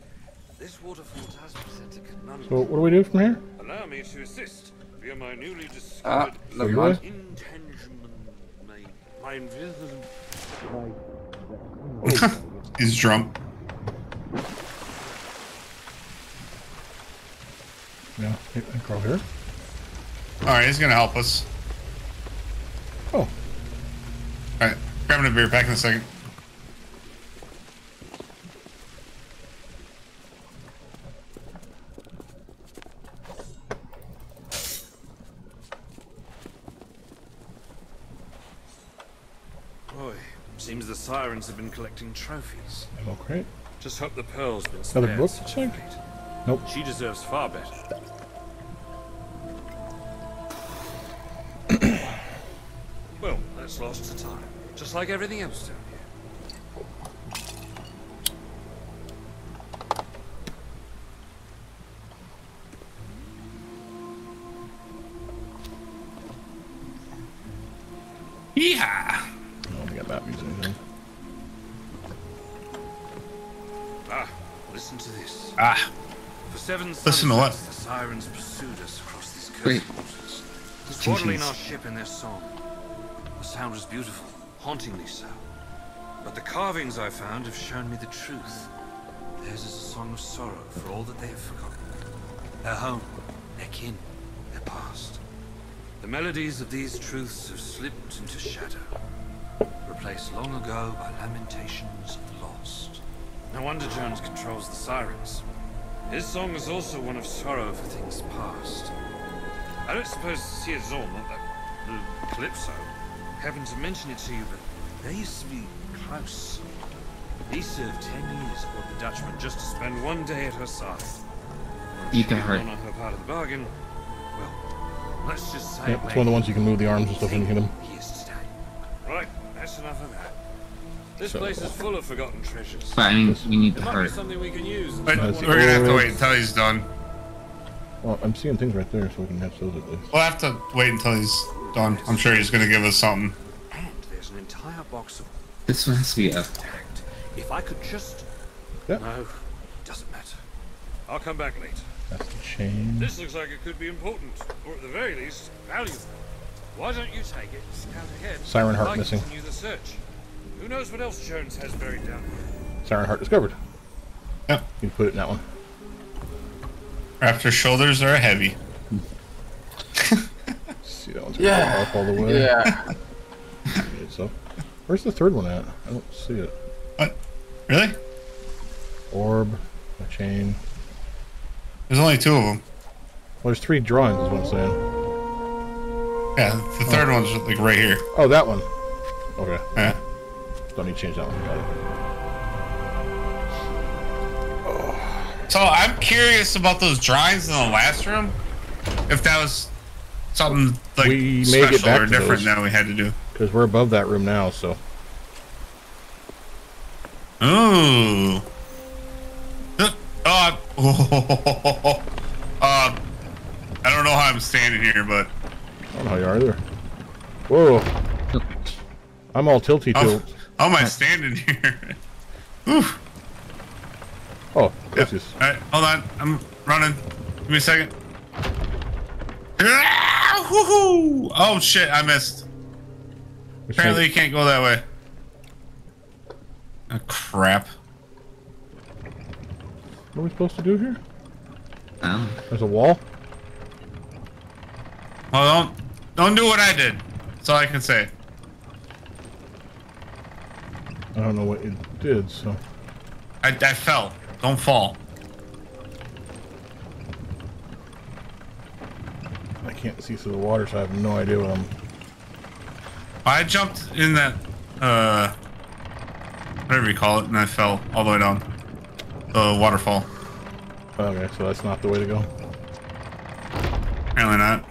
This waterfall does present a conundrum. So, what do we do from here? Allow me to assist via my newly Ah, discovered never mind. intention, my, my invisible. He's drunk. Yeah, I can crawl here. All right, he's gonna help us. Oh. All right, grabbing a beer. Back in a second. Boy, seems the sirens have been collecting trophies. Ammo crate. Just hope the pearl's been Another book, such a I think? fate. Nope. She deserves far better. Well, that's lost to time. Just like everything else down here. Yeehaw! I don't think I got music anything. Ah, listen to this. Ah, For seven Listen to what? the sirens pursued us across these Wait. cursed waters, Excuse twaddling our ship in their song. The sound was beautiful, hauntingly so. But the carvings I found have shown me the truth. Theirs is a song of sorrow for all that they have forgotten. Their home, their kin, their past. The melodies of these truths have slipped into shadow, replaced long ago by lamentations of the lost. No wonder Jones controls the sirens. His song is also one of sorrow for things past. I don't suppose Sir Zorn, not that little Calypso, happened to mention it to you, but they used to be close. He served ten years aboard the Dutchman just to spend one day at her side. When Eat she the didn't heart. her part of the bargain. Well, let's just say Yep, it it's one of the ones you can move the arms and stuff and hit them. he is to stay. Right, that's enough of that. This So- place is full of forgotten treasures. But I mean, we need It the might be heart. something we can use. but we're gonna have to wait until he's done. Well, I'm seeing things right there, so we can match those at least. We'll have to wait until he's done. I'm sure he's gonna give us something. And there's an entire box of This one has to be up. tact. If I could just. Yeah. No, doesn't matter. I'll come back late. That's the chain. This looks like it could be important, or at the very least, valuable. Why don't you take it, scout ahead, Siren and heart I missing. continue the search. Who knows what else Jones has buried down here? Siren Heart discovered. Yep. You can put it in that one. Raptor shoulders are heavy. See that one's Yeah. up all the way. Yeah. It's up. Where's the third one at? I don't see it. What? Really? Orb, a chain. There's only two of them. Well, there's three drawings, is what I'm saying. Yeah, the oh. third one's like right here. Oh, that one. Okay. Yeah. Don't need to change that one. Got it. So I'm curious about those drawings in the last room. If that was something like We may get special back or different than we had to do. Because we're above that room now, so. Ooh. Uh, Oh, who uh, I don't know how I'm standing here, but I don't know how you are either. Whoa. I'm all tilty how, tilt. how am I standing here? Oof. Oh, gracious. All right, hold on. I'm running. Give me a second. Ah! Oh shit, I missed. Which Apparently, way- you can't go that way. Oh, crap. What are we supposed to do here? Um, There's a wall? Well, don't don't do what I did. That's all I can say. I don't know what you did, so. I, I fell. Don't fall. Can't see through the water, so I have no idea what I'm. I jumped in that, uh, whatever you call it, and I fell all the way down the waterfall. Okay, so that's not the way to go. Apparently not.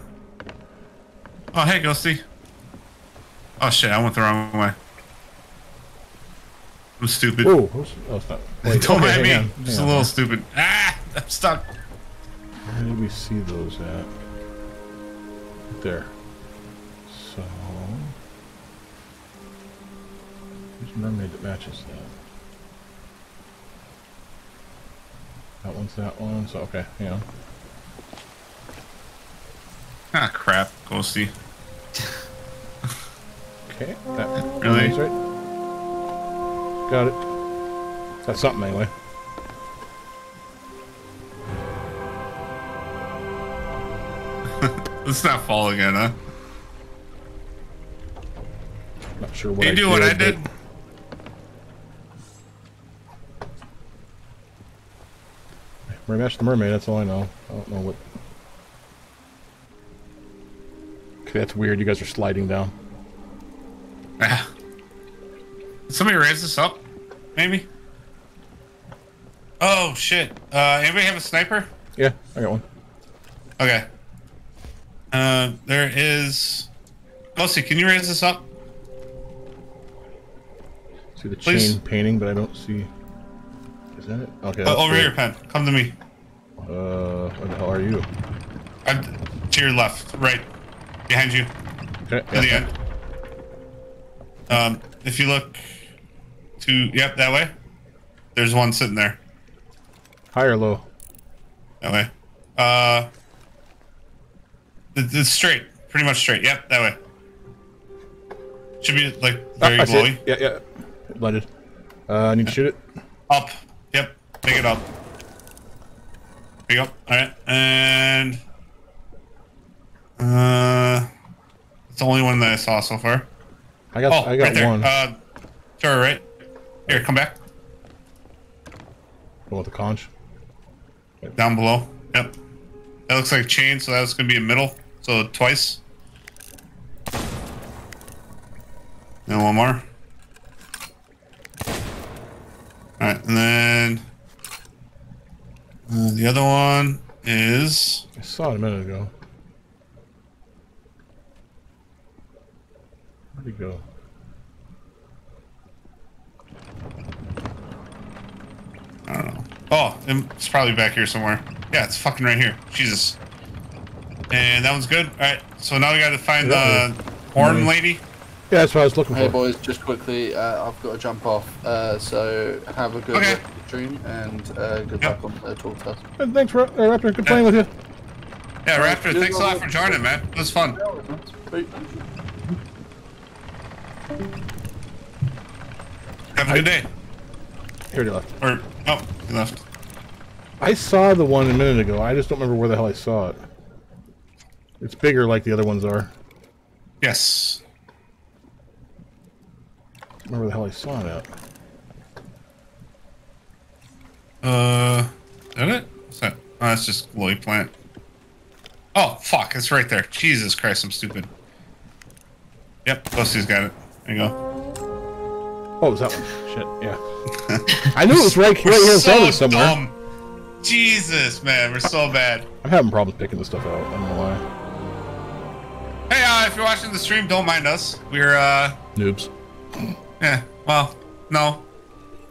Oh, hey, Ghosty. Oh shit, I went the wrong way. I'm stupid. Whoa! Oh, it's not. Wait, Don't okay, mind me. on, Just a little stupid. Ah, I'm stuck. Where did we see those at? There. So. Who's mermaid that matches that? That one's that one, so okay, on. Ah, crap, Ghosty. Okay, that Really? right. Got it. That's something anyway. Let's not fall again, huh? Not sure what you I do did. what I did? Mer- Match the mermaid, that's all I know. I don't know what. Okay, that's weird. You guys are sliding down. Ah. Somebody raise this up? Maybe? Oh, shit. Uh, anybody have a sniper? Yeah, I got one. Okay. Uh, there is... Ghosty, can you raise this up? See the Please. chain painting, but I don't see. Is that it? Okay. Uh, over the- here, Pen. Come to me. Uh, where the hell are you? I'm to your left, right, behind you. Okay. To the end. Um, if you look to yep that way, there's one sitting there High or low? that way. Uh, it's straight, pretty much straight. Yep, that way. Should be like very Ah, I see glowy. Yeah, yeah. It blended. Uh, I need to shoot it. Up. Yep. Take it up. There you go. All right, and uh, it's the only one that I saw so far. I got. oh, I got right one. Uh, sure, right. Here, come back. Go with the conch. Down below. Yep. That looks like chain, so that's gonna be a middle. So twice. And one more. Alright, and then uh, the other one is I saw it a minute ago. Where'd he go? I don't know. Oh, it's probably back here somewhere. Yeah, it's fucking right here. Jesus. And that one's good. Alright, so now we gotta find Yeah. the horn lady. Yeah, that's what I was looking Hey for. Hey boys, just quickly, uh, I've got to jump off. Uh, so have a good Okay. stream and uh, good luck on the tour test. And thanks, Ra- uh, Raptor. Good playing with you. Yeah, Raptor, cheers, thanks a lot for joining, man. It was fun. Have a good day. Here he left. Or, oh, he left. I saw the one a minute ago. I just don't remember where the hell I saw it. It's bigger like the other ones are. Yes. Remember the hell I saw it at. Uh, is that it? What's that? Oh, that's just glowy plant. Oh, fuck, it's right there. Jesus Christ, I'm stupid. Yep, Busty's got it. There you go. Oh, it was that one. Shit, yeah. I knew it was right, right here in front of so us somewhere. dumb. Jesus, man, we're so bad. I'm having problems picking this stuff out. I don't know why. Hey, uh, if you're watching the stream, don't mind us. We're, uh, Noobs. yeah, well, no.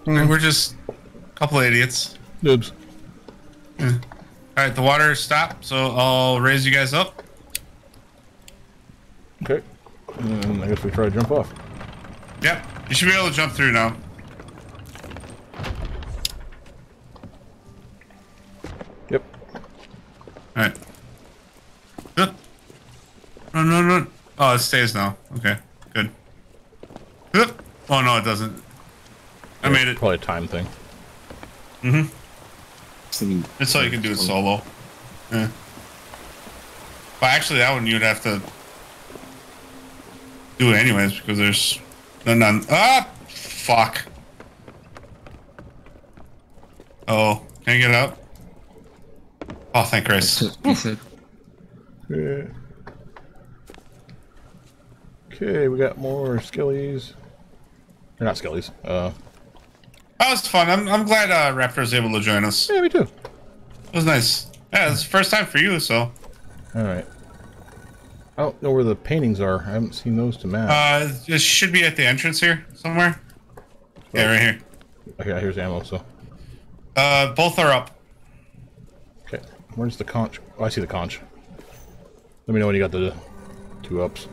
Hmm. We're just a couple of idiots. Noobs. Yeah. All right, the water stopped, so I'll raise you guys up. Okay. And I guess we try to jump off. Yep, you should be able to jump through now. Yep. All right. Yep. Run, run, run. Oh, it stays now. Okay, good. Oh no, it doesn't. I made it. Probably a time thing. Mm-hmm. That's so you can do it solo. Yeah. But actually, that one you'd have to do it anyways because there's none. none. Ah, fuck. Oh, can I get up? Oh, thank Christ. Yeah. Okay, we got more skellies. They're not skellies. Uh, That was fun. I'm, I'm glad uh, Raptor was able to join us. Yeah, me too. It was nice. Yeah, it's the first time for you, so. Alright. I don't know where the paintings are. I haven't seen those to map. Uh, it should be at the entrance here somewhere. Yeah, right here. okay, here's ammo, so. Uh, both are up. Okay. Where's the conch? Oh, I see the conch. Let me know when you got the two ups.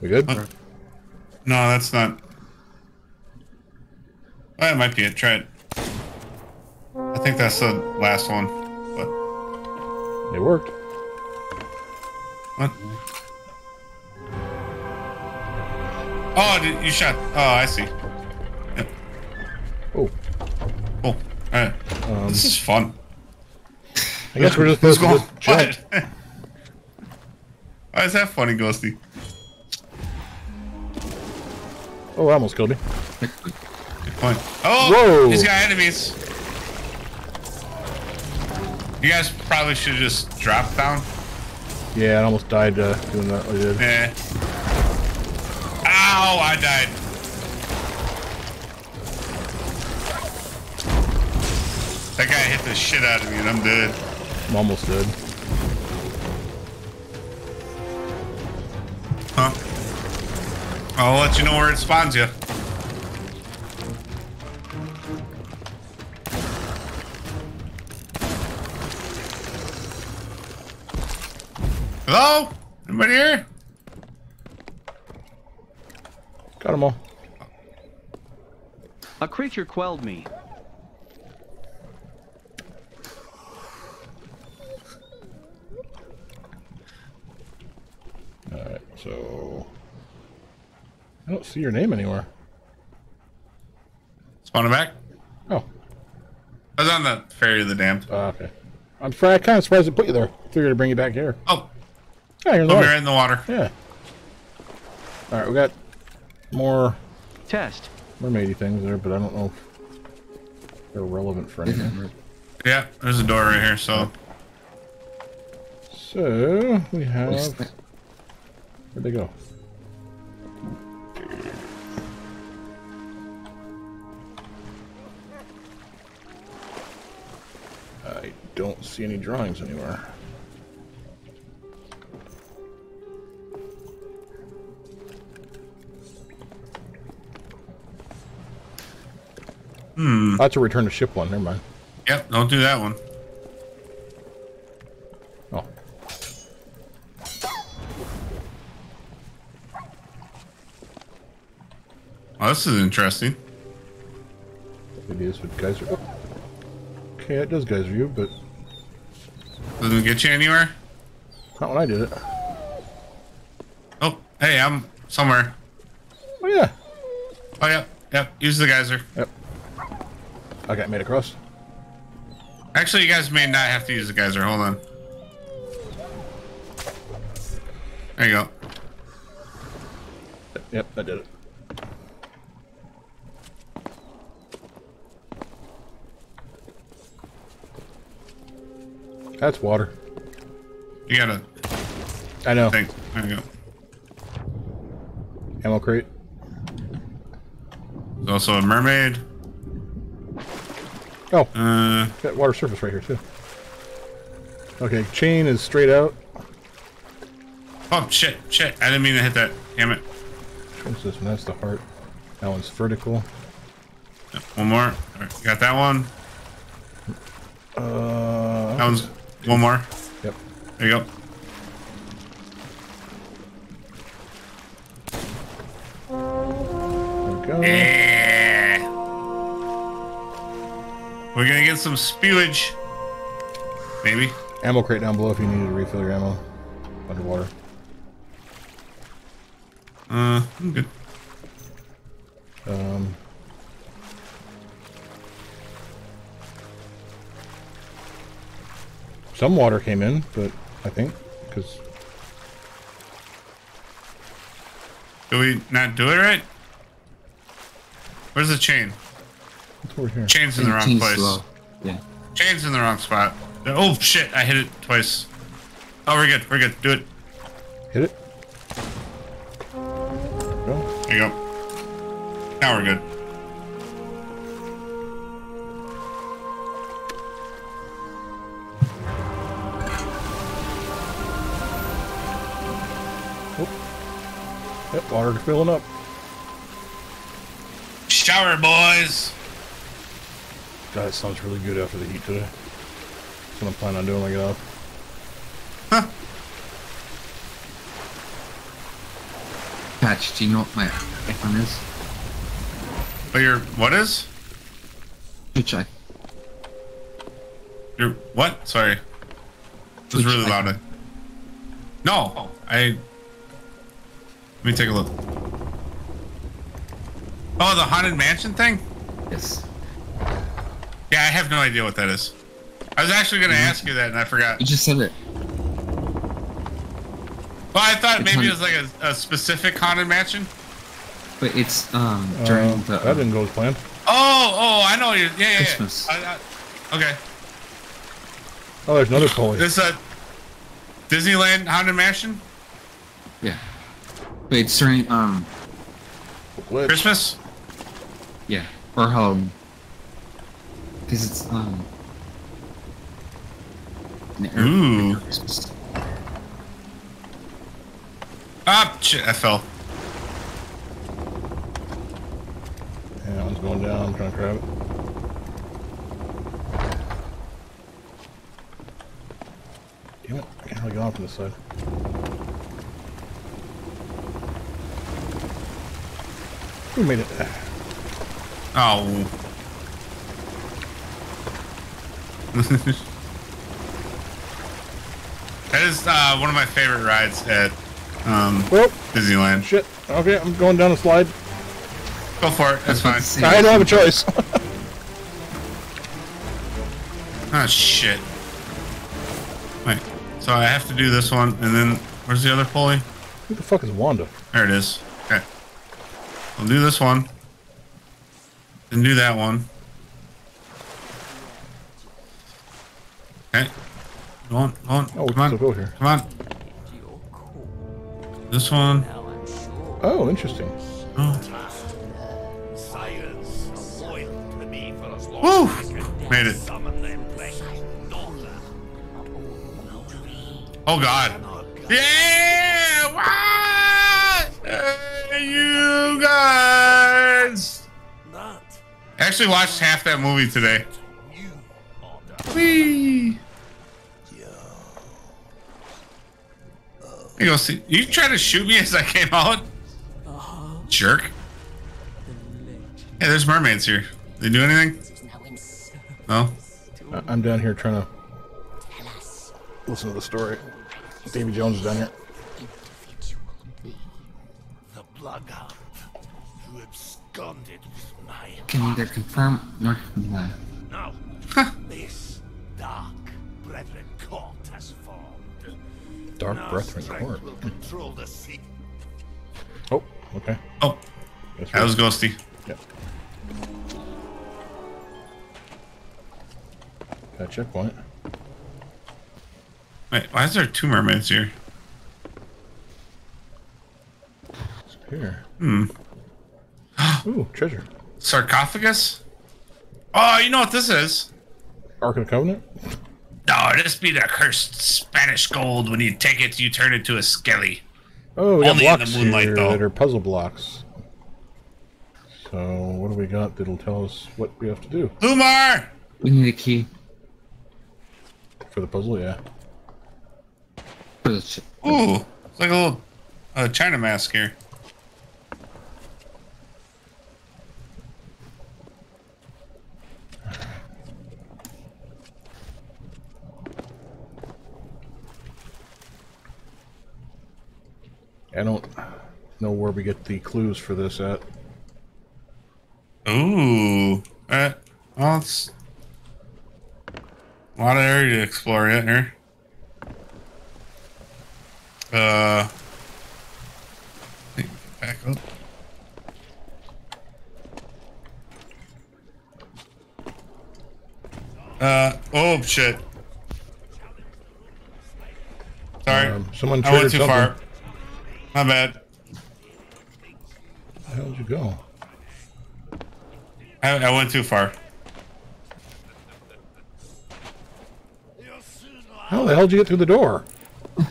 We good? No, that's not. Oh, that might be it. Try it. I think that's the last one. But It worked. what? Oh, did- you shot. Oh, I see. Yep. Oh. Cool. All right. Um, this is fun. I guess we're just supposed to jump. What? Why is that funny, Ghosty? Oh, almost killed me. Good point. Oh, Whoa. he's got enemies. You guys probably should just drop down. Yeah, I almost died uh, doing that. I did. Yeah. Ow, I died. That guy hit the shit out of me and I'm dead. I'm almost dead. Huh? I'll let you know where it spawns you. Hello? Anybody here? Got them all. A creature quelled me. Alright, so... I don't see your name anywhere. Spawning back? Oh. I was on the Ferry of the Damned. Uh, okay. I'm kind of surprised they put you there. I Figured to bring you back here. Oh. Yeah, you're in the water. in the water. Yeah. Alright, we got more Test. mermaidy things there, but I don't know if they're relevant for anything. Yeah, there's a door right here, so. So, we have... Where'd they go? See any drawings anywhere. Hmm. That's a return to ship one, never mind. Yep, don't do that one. Oh. Oh, this is interesting. It is with Geyser. Oh. Okay, it does Geyser View, but Doesn't get you anywhere? not when I did it. Oh, hey, I'm somewhere. Oh, yeah. Oh, yep, yep. Use the geyser. Yep. I got made across. Actually, you guys may not have to use the geyser. Hold on. There you go. Yep, I did it. That's water. You gotta. I know. Think. There you go. Ammo crate. There's also a mermaid. Oh, Uh, got water surface right here too. Okay, chain is straight out. oh shit, shit! I didn't mean to hit that. Damn it. What's this one? That's the heart. That one's vertical. One more. Right, got that one. Uh, That one's one more. Yep. There you go. Go. Yeah. We're gonna get some spewage. Maybe. Ammo crate down below if you need to refill your ammo. Underwater. Uh, I'm good. Some water came in, but I think because Do we not do it right? Where's the chain? it's over here. Chain's in the wrong place. low. Yeah. Chain's in the wrong spot. Oh shit! I hit it twice. Oh, we're good. We're good. Do it. Hit it. Go. There you go. Now we're good. Water filling up. Shower, boys. God, it sounds really good after the heat today. That's what I'm planning on doing when I get off. Patch, do you know what my icon is? But your what is? Twitch icon. Your what? Sorry. It was really loud. No, I. Let me take a look. Oh, the haunted mansion thing. Yes. Yeah, I have no idea what that is. I was actually going to ask you that, and I forgot. You just said it. Well, I thought It's maybe it was like a, a specific haunted mansion. But it's um during Uh, the that didn't go as planned. Oh, oh, I know. You. Yeah, yeah, Christmas. yeah. I, I, okay. Oh, there's another pulley. This uh, Disneyland haunted mansion. It's during um Glitch. Christmas. yeah or Halloween. Because it's um. Ooh. Christmas. Ah, shit! I fell. Yeah, that one's going down. I'm trying to grab it. Damn it. I can't really get on from this side. Who made it? Oh. that is uh, one of my favorite rides at um, Well, Disneyland. shit. Okay, I'm going down the slide. Go for it. That's fine. I don't have a choice. Oh shit. Wait. So I have to do this one, and then where's the other pulley? Who the fuck is Wanda? There it is. I'll do this one. Then do that one. Okay. Go on, go on. Oh, come on. go here. Come on. This one. Oh, interesting. Oh. Silence. Loyal to me for as long Woo! as I can Made it. summon them precious daughter. Oh god. Yeah! Actually watched half that movie today. you order. Whee! You go see. You tried to shoot me as I came out? Jerk. Hey, there's mermaids here. They do anything? No? I- I'm down here trying to listen to the story. Davy Jones is down here. The bloodhound who absconded with my Can neither confirm nor deny. Now, this dark brethren court has formed. Dark Now Brethren Court. will control the sea. Oh, okay. Oh, That's that was ghosty. Yep. Got a checkpoint. Wait, why is there two mermaids here? It's here. Hmm. Ooh, treasure. Sarcophagus? Oh, you know what this is? Ark of the Covenant? No, this be the cursed Spanish gold. When you take it, you turn into a skelly. Oh, we got Only in the moonlight, here though. that are puzzle blocks. So, what do we got that'll tell us what we have to do? Lumar! We need a key. For the puzzle, yeah. For the Ooh, it's like a little uh, China mask here. I don't know where we get the clues for this at. Ooh, uh, well, it's a lot of area to explore yet here. Uh, back up. Uh, oh shit. Sorry, Um, someone I went too something. far. My bad. Where did you go? I, I went too far. How the hell did you get through the door? Oh,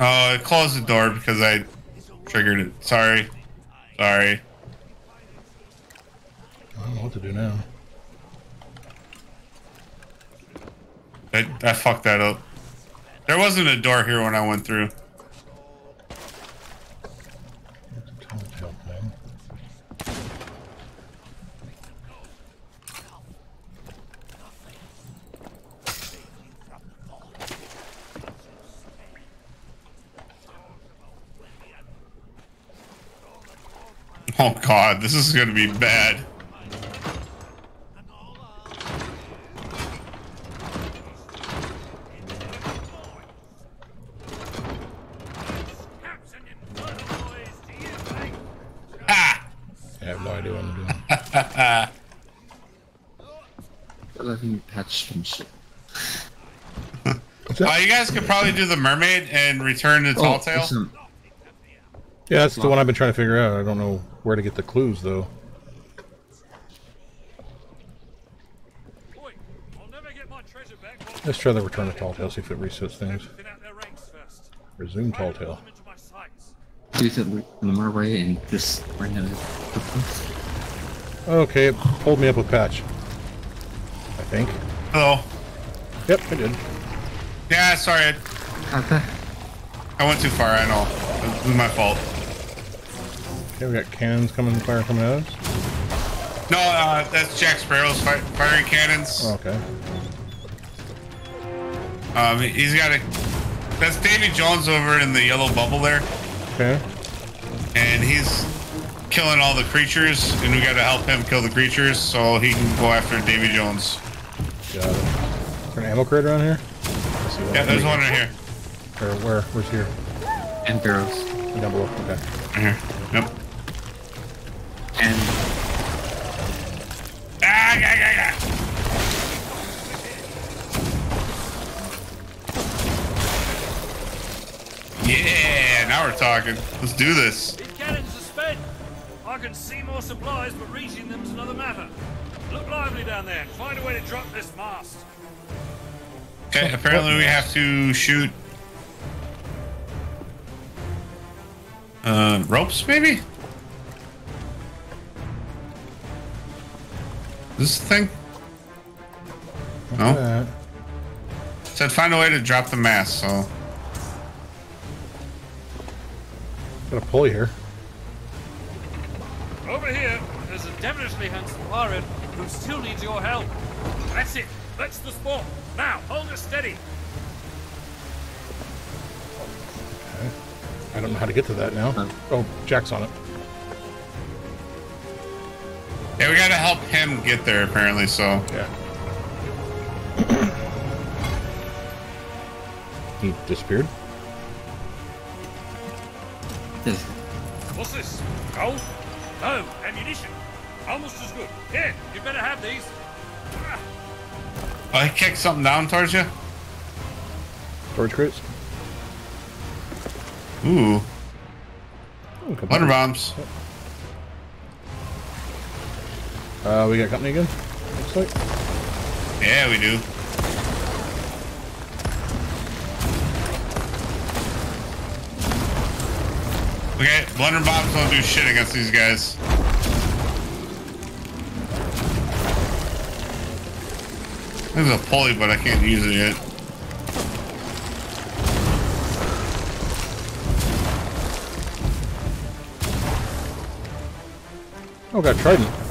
I closed the door because I triggered it. Sorry. Sorry. I don't know what to do now. I, I fucked that up. There wasn't a door here when I went through. Telltale thing. Oh god, this is gonna be bad. Ah! I have no idea what I'm doing. Let me patch some shit. Uh, you guys could probably do the mermaid and return to Tall Tale. listen, Yeah, that's the one I've been trying to figure out. I don't know where to get the clues though. Let's try the return to Tall Tale, see if it resets things. Resume Tall Tale. do the Lamar way and just bring it. Okay, it pulled me up with patch. I think. Hello. Yep, I did. Yeah, sorry. I, Okay. I went too far, I know. It was my fault. Okay, we got cannons coming, fire coming at us. No, uh, that's Jack Sparrow's fi firing cannons. Oh, okay. Um, he's got a. That's Davy Jones over in the yellow bubble there, Okay. and he's killing all the creatures, and we got to help him kill the creatures so he can go after Davy Jones. Got it. Is there an ammo crate around here? Let's see what Yeah, there's one right here. Or where? Where's here? And barrels. Down below. Okay. Right here. Yep. And Ah, ga, ga, ga. Yeah, now we're talking. Let's do this. Cannons are. I can see more supplies, but reaching them's another matter. Look lively down there find a way to drop this mast. Okay, apparently we have to shoot uh, ropes, maybe? This thing? No? That. Said find a way to drop the mast, so. Got a pulley here. Over here, there's a devilishly handsome pirate who still needs your help. That's it. That's the spot. Now, hold it steady. I don't know how to get to that now. Oh, Jack's on it. Yeah, we gotta help him get there, apparently, so. Yeah. He disappeared. What's this? Gold? No, ammunition. Almost as good. Here, you better have these. Oh, he kicked something down towards you? Storage crates. Ooh. Oh, Wonder on. bombs. Uh, we got company again. Looks like. Yeah, we do. Okay, blunder bombs don't do shit against these guys. There's a pulley, but I can't use it yet. Oh, got trident.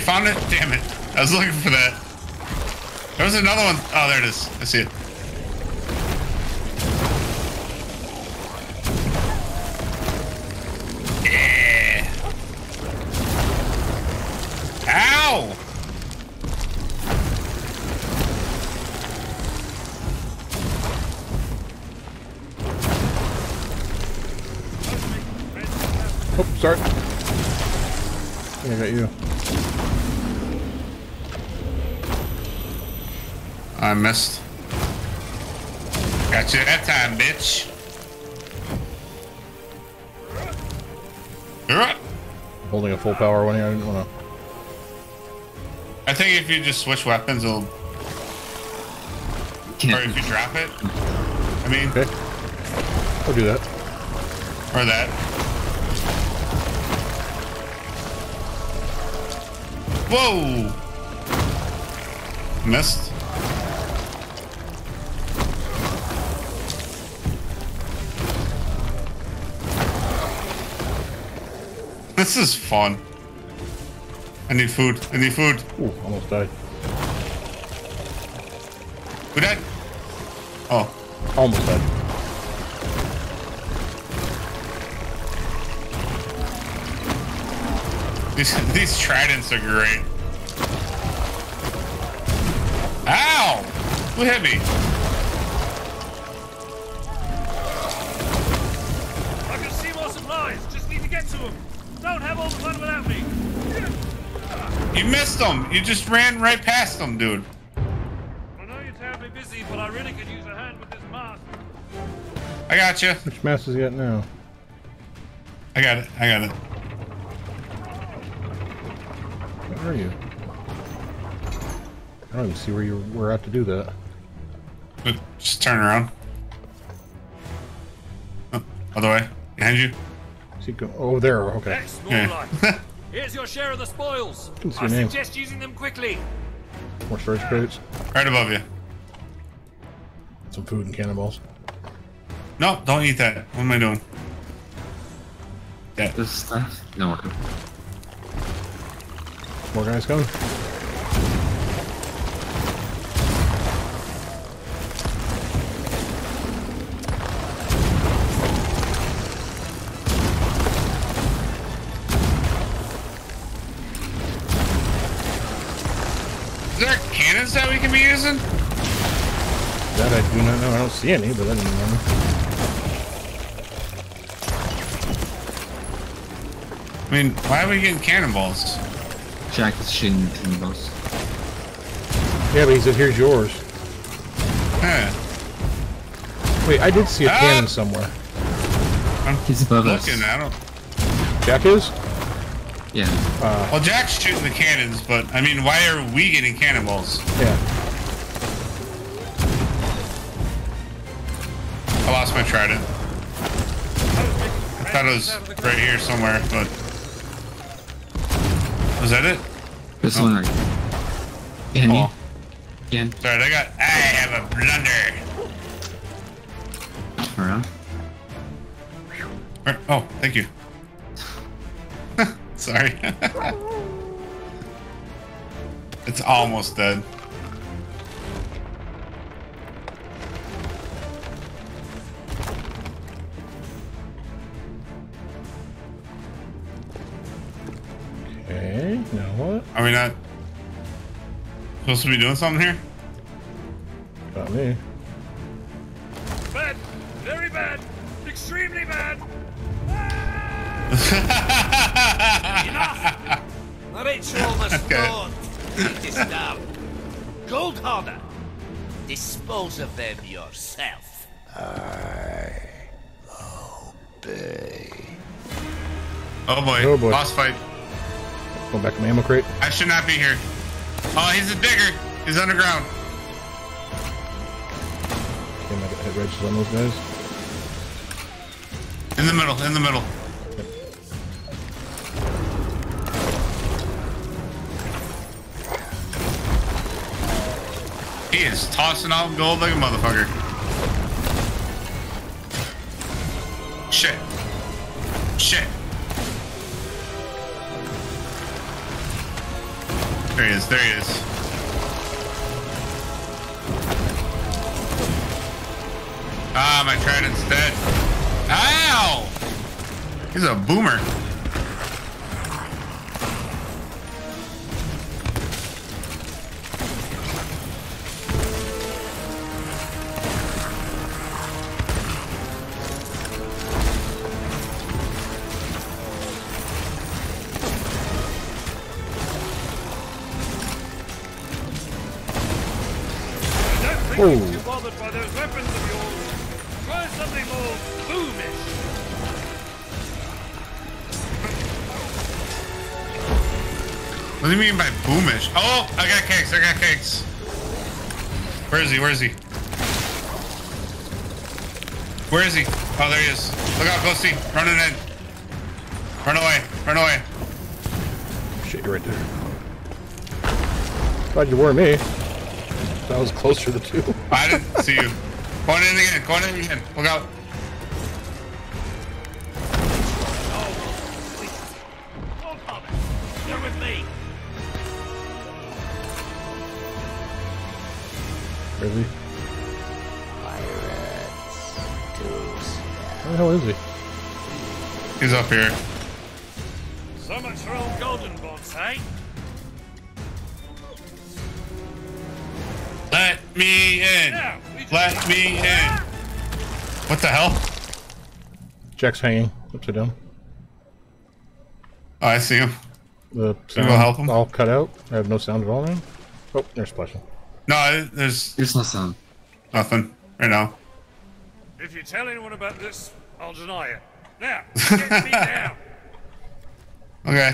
Found it? Damn it. I was looking for that. There was another one. Oh, there it is. I see it. Missed. Got you that time, bitch. Alright. Holding a full power one here. I didn't want to. I think if you just switch weapons, it'll. Or if you drop it. I mean. Okay. I'll do that. Or that. Whoa! Missed. This is fun. I need food. I need food. Ooh, almost died. Who died? Oh. Almost died. These, these tridents are great. Ow! Who hit missed them. You just ran right past them, dude. I know you're terribly busy, but I really could use a hand with this mask. I got you. Which mask is he at now? I got it. I got it. Where are you? I don't even see where you were at to do that. Just turn around. Oh, other way. Behind you. Is he go oh, there. Okay. Yeah. life. Here's your share of the spoils. Can I your name. suggest using them quickly. More storage crates. Right above you. Some food and cannonballs. No, don't eat that. What am I doing? That. This stuff? No. More guys coming. See any, but that doesn't matter. I mean, why are we getting cannonballs? Jack is shooting cannonballs. Yeah, but he said, here's yours. Yeah. Wait, I did see a Ah! cannon somewhere. I'm He's above us. looking. I don't. Jack is? Yeah. Uh, Well, Jack's shooting the cannons, but I mean, why are we getting cannonballs? yeah. I lost my. I thought it was right here somewhere, but was that it? This Oh. one right Behind Oh. Again. Sorry, I got. I have a blunder. Around. Oh, thank you. Sorry. it's almost dead. We not supposed to be doing something here? Got me. Bad. Very bad. Extremely bad. Enough! The ritual must Okay. not be disturbed. Gold Hoarder, dispose of them yourself. I obey. Oh boy. Oh boy. Boss fight. Go back to my ammo crate. I should not be here. Oh, he's a digger. He's underground. Okay, I got hit on those guys. In the middle. In the middle. He is tossing out gold like a motherfucker. There he is, there he is. Ah, my trident's dead. Ow! He's a boomer. Don't you're too bothered by those weapons of yours. Try something more boomish. What do you mean by boomish? Oh, I got cakes, I got cakes. Where is he? Where is he? Where is he? Oh, there he is. Look out, go see. Running in. Run away. Run away. Shit, you're right there. Glad you were me. That was closer to the two. I didn't see you. Going in again. Going in again. Look out. You're with Where the hell is he? He's up here. Me in. Let me in. What the hell? Jack's hanging upside down. Oh, I see him. The Can we go help him? all cut out. I have no sound at all now. Oh, they're splashing. No, there's There's no sound. nothing right now. If you tell anyone about this, I'll deny it. Now, get me down. Okay.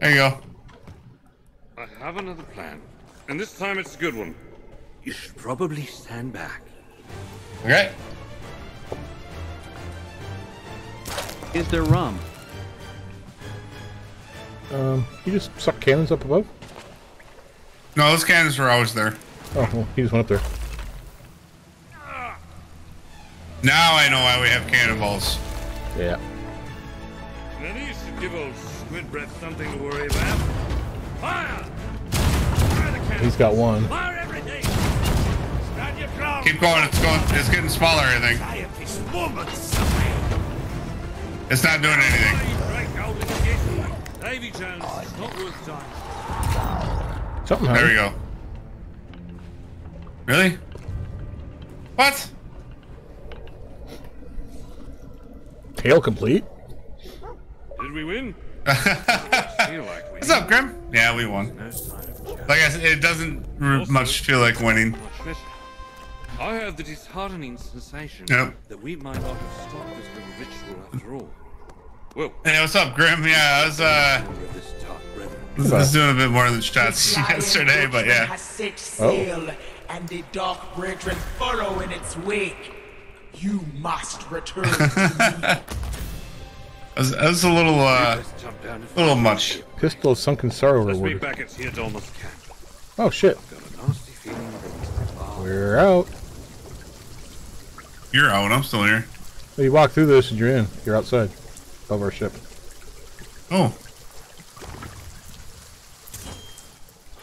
There you go. I have another plan, and this time it's a good one. You should probably stand back. Okay. Is there rum? Um, you just suck cannons up above? No, those cannons were always there. Oh, well, he just went up there. Now I know why we have cannonballs. Yeah. Now these should give old squid breath something to worry about. Fire! Fire the cannon! He's got one. Fire everything! Stand your ground! Keep going. It's going. It's getting smaller. I think. I am this moment somewhere. It's not doing anything. Right, Golden, get Davy Jones, it's not worth dying. Something There we go. Really? What? Tale complete. Did we win? feel like we What's up, Grim? Yeah, we won. Like I said, it doesn't r- much feel like winning. I have the disheartening sensation Yep. that we might not have stopped this little ritual after all. Well, Hey, what's up, Grim? Yeah, I was uh, this dark. I was doing a bit more than shots yesterday, but yeah. has set Oh. sail, and the dark brethren follow in its wake. You must return to me. That was, that was a little uh, a little much. Pistol of Sunken Sorrow Let's be rewarded. back at Theodolmus camp. Oh shit. Got a nasty feeling that We're out. You're out. I'm still here. Well, you walk through this and you're in. You're outside. Above our ship. Oh.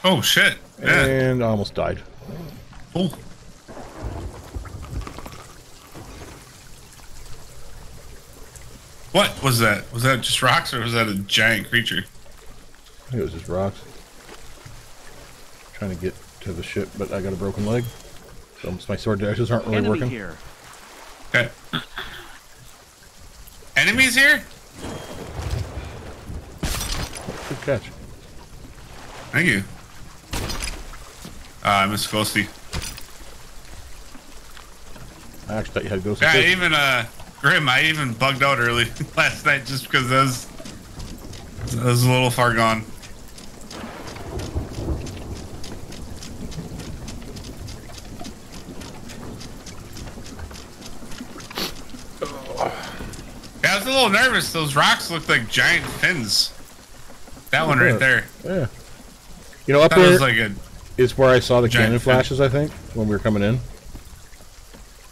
Oh shit. Yeah. And I almost died. Oh. What was that? Was that just rocks or was that a giant creature? I think it was just rocks. Trying to get to the ship, but I got a broken leg. So my sword dashes aren't really Enemy working. here. Okay. Enemies here? Good catch. Thank you. Ah, I miss Ghosty. I actually thought you had Ghosty. go Yeah, some even uh, Grim, I even bugged out early last night just because I was, I was a little far gone. Yeah, I was a little nervous. Those rocks looked like giant fins. That one right there. Yeah. You know, up That there, was like a is where I saw the cannon fin. flashes. I think when we were coming in,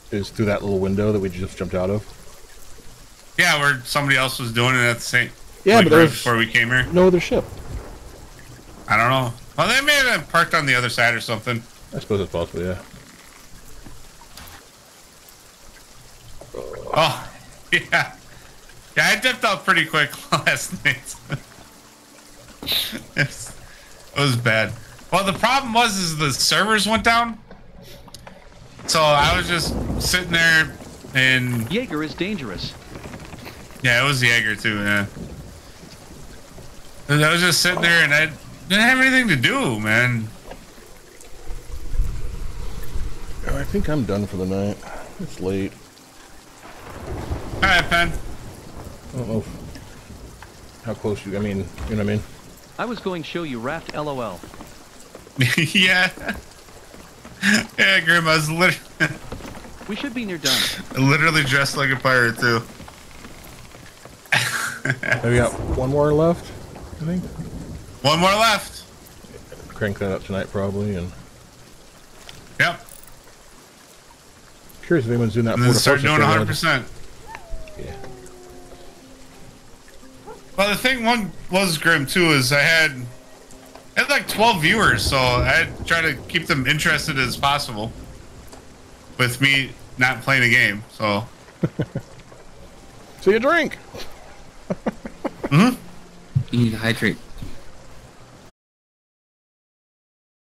is through that little window that we just jumped out of. Yeah, where somebody else was doing it at the same. Yeah, like but right before we came here. no other ship. I don't know. Well, they may have parked on the other side or something. I suppose it's possible. Yeah. Oh, yeah. Yeah, I dipped out pretty quick last night. It was bad. Well, the problem was is the servers went down. So I was just sitting there and Jaeger is dangerous. Yeah, it was Jaeger too, yeah. And I was just sitting there and I didn't have anything to do, man. Oh, I think I'm done for the night. It's late. Alright, Pen. I oh, don't oh. know if, how close you. I mean, you know what I mean. I was going to show you Raft LOL. yeah. Yeah, Grim, I was literally, We should be near done. literally dressed like a pirate too. We got one more left. I think. One more left. Crank that up tonight probably, and Yep. curious if anyone's doing that. And then start doing thing 100. percent Yeah. Well, the thing one was grim too is I had I had like 12 viewers, so I had to try to keep them interested as possible with me not playing a game. So So you drink. Hmm? You need to hydrate.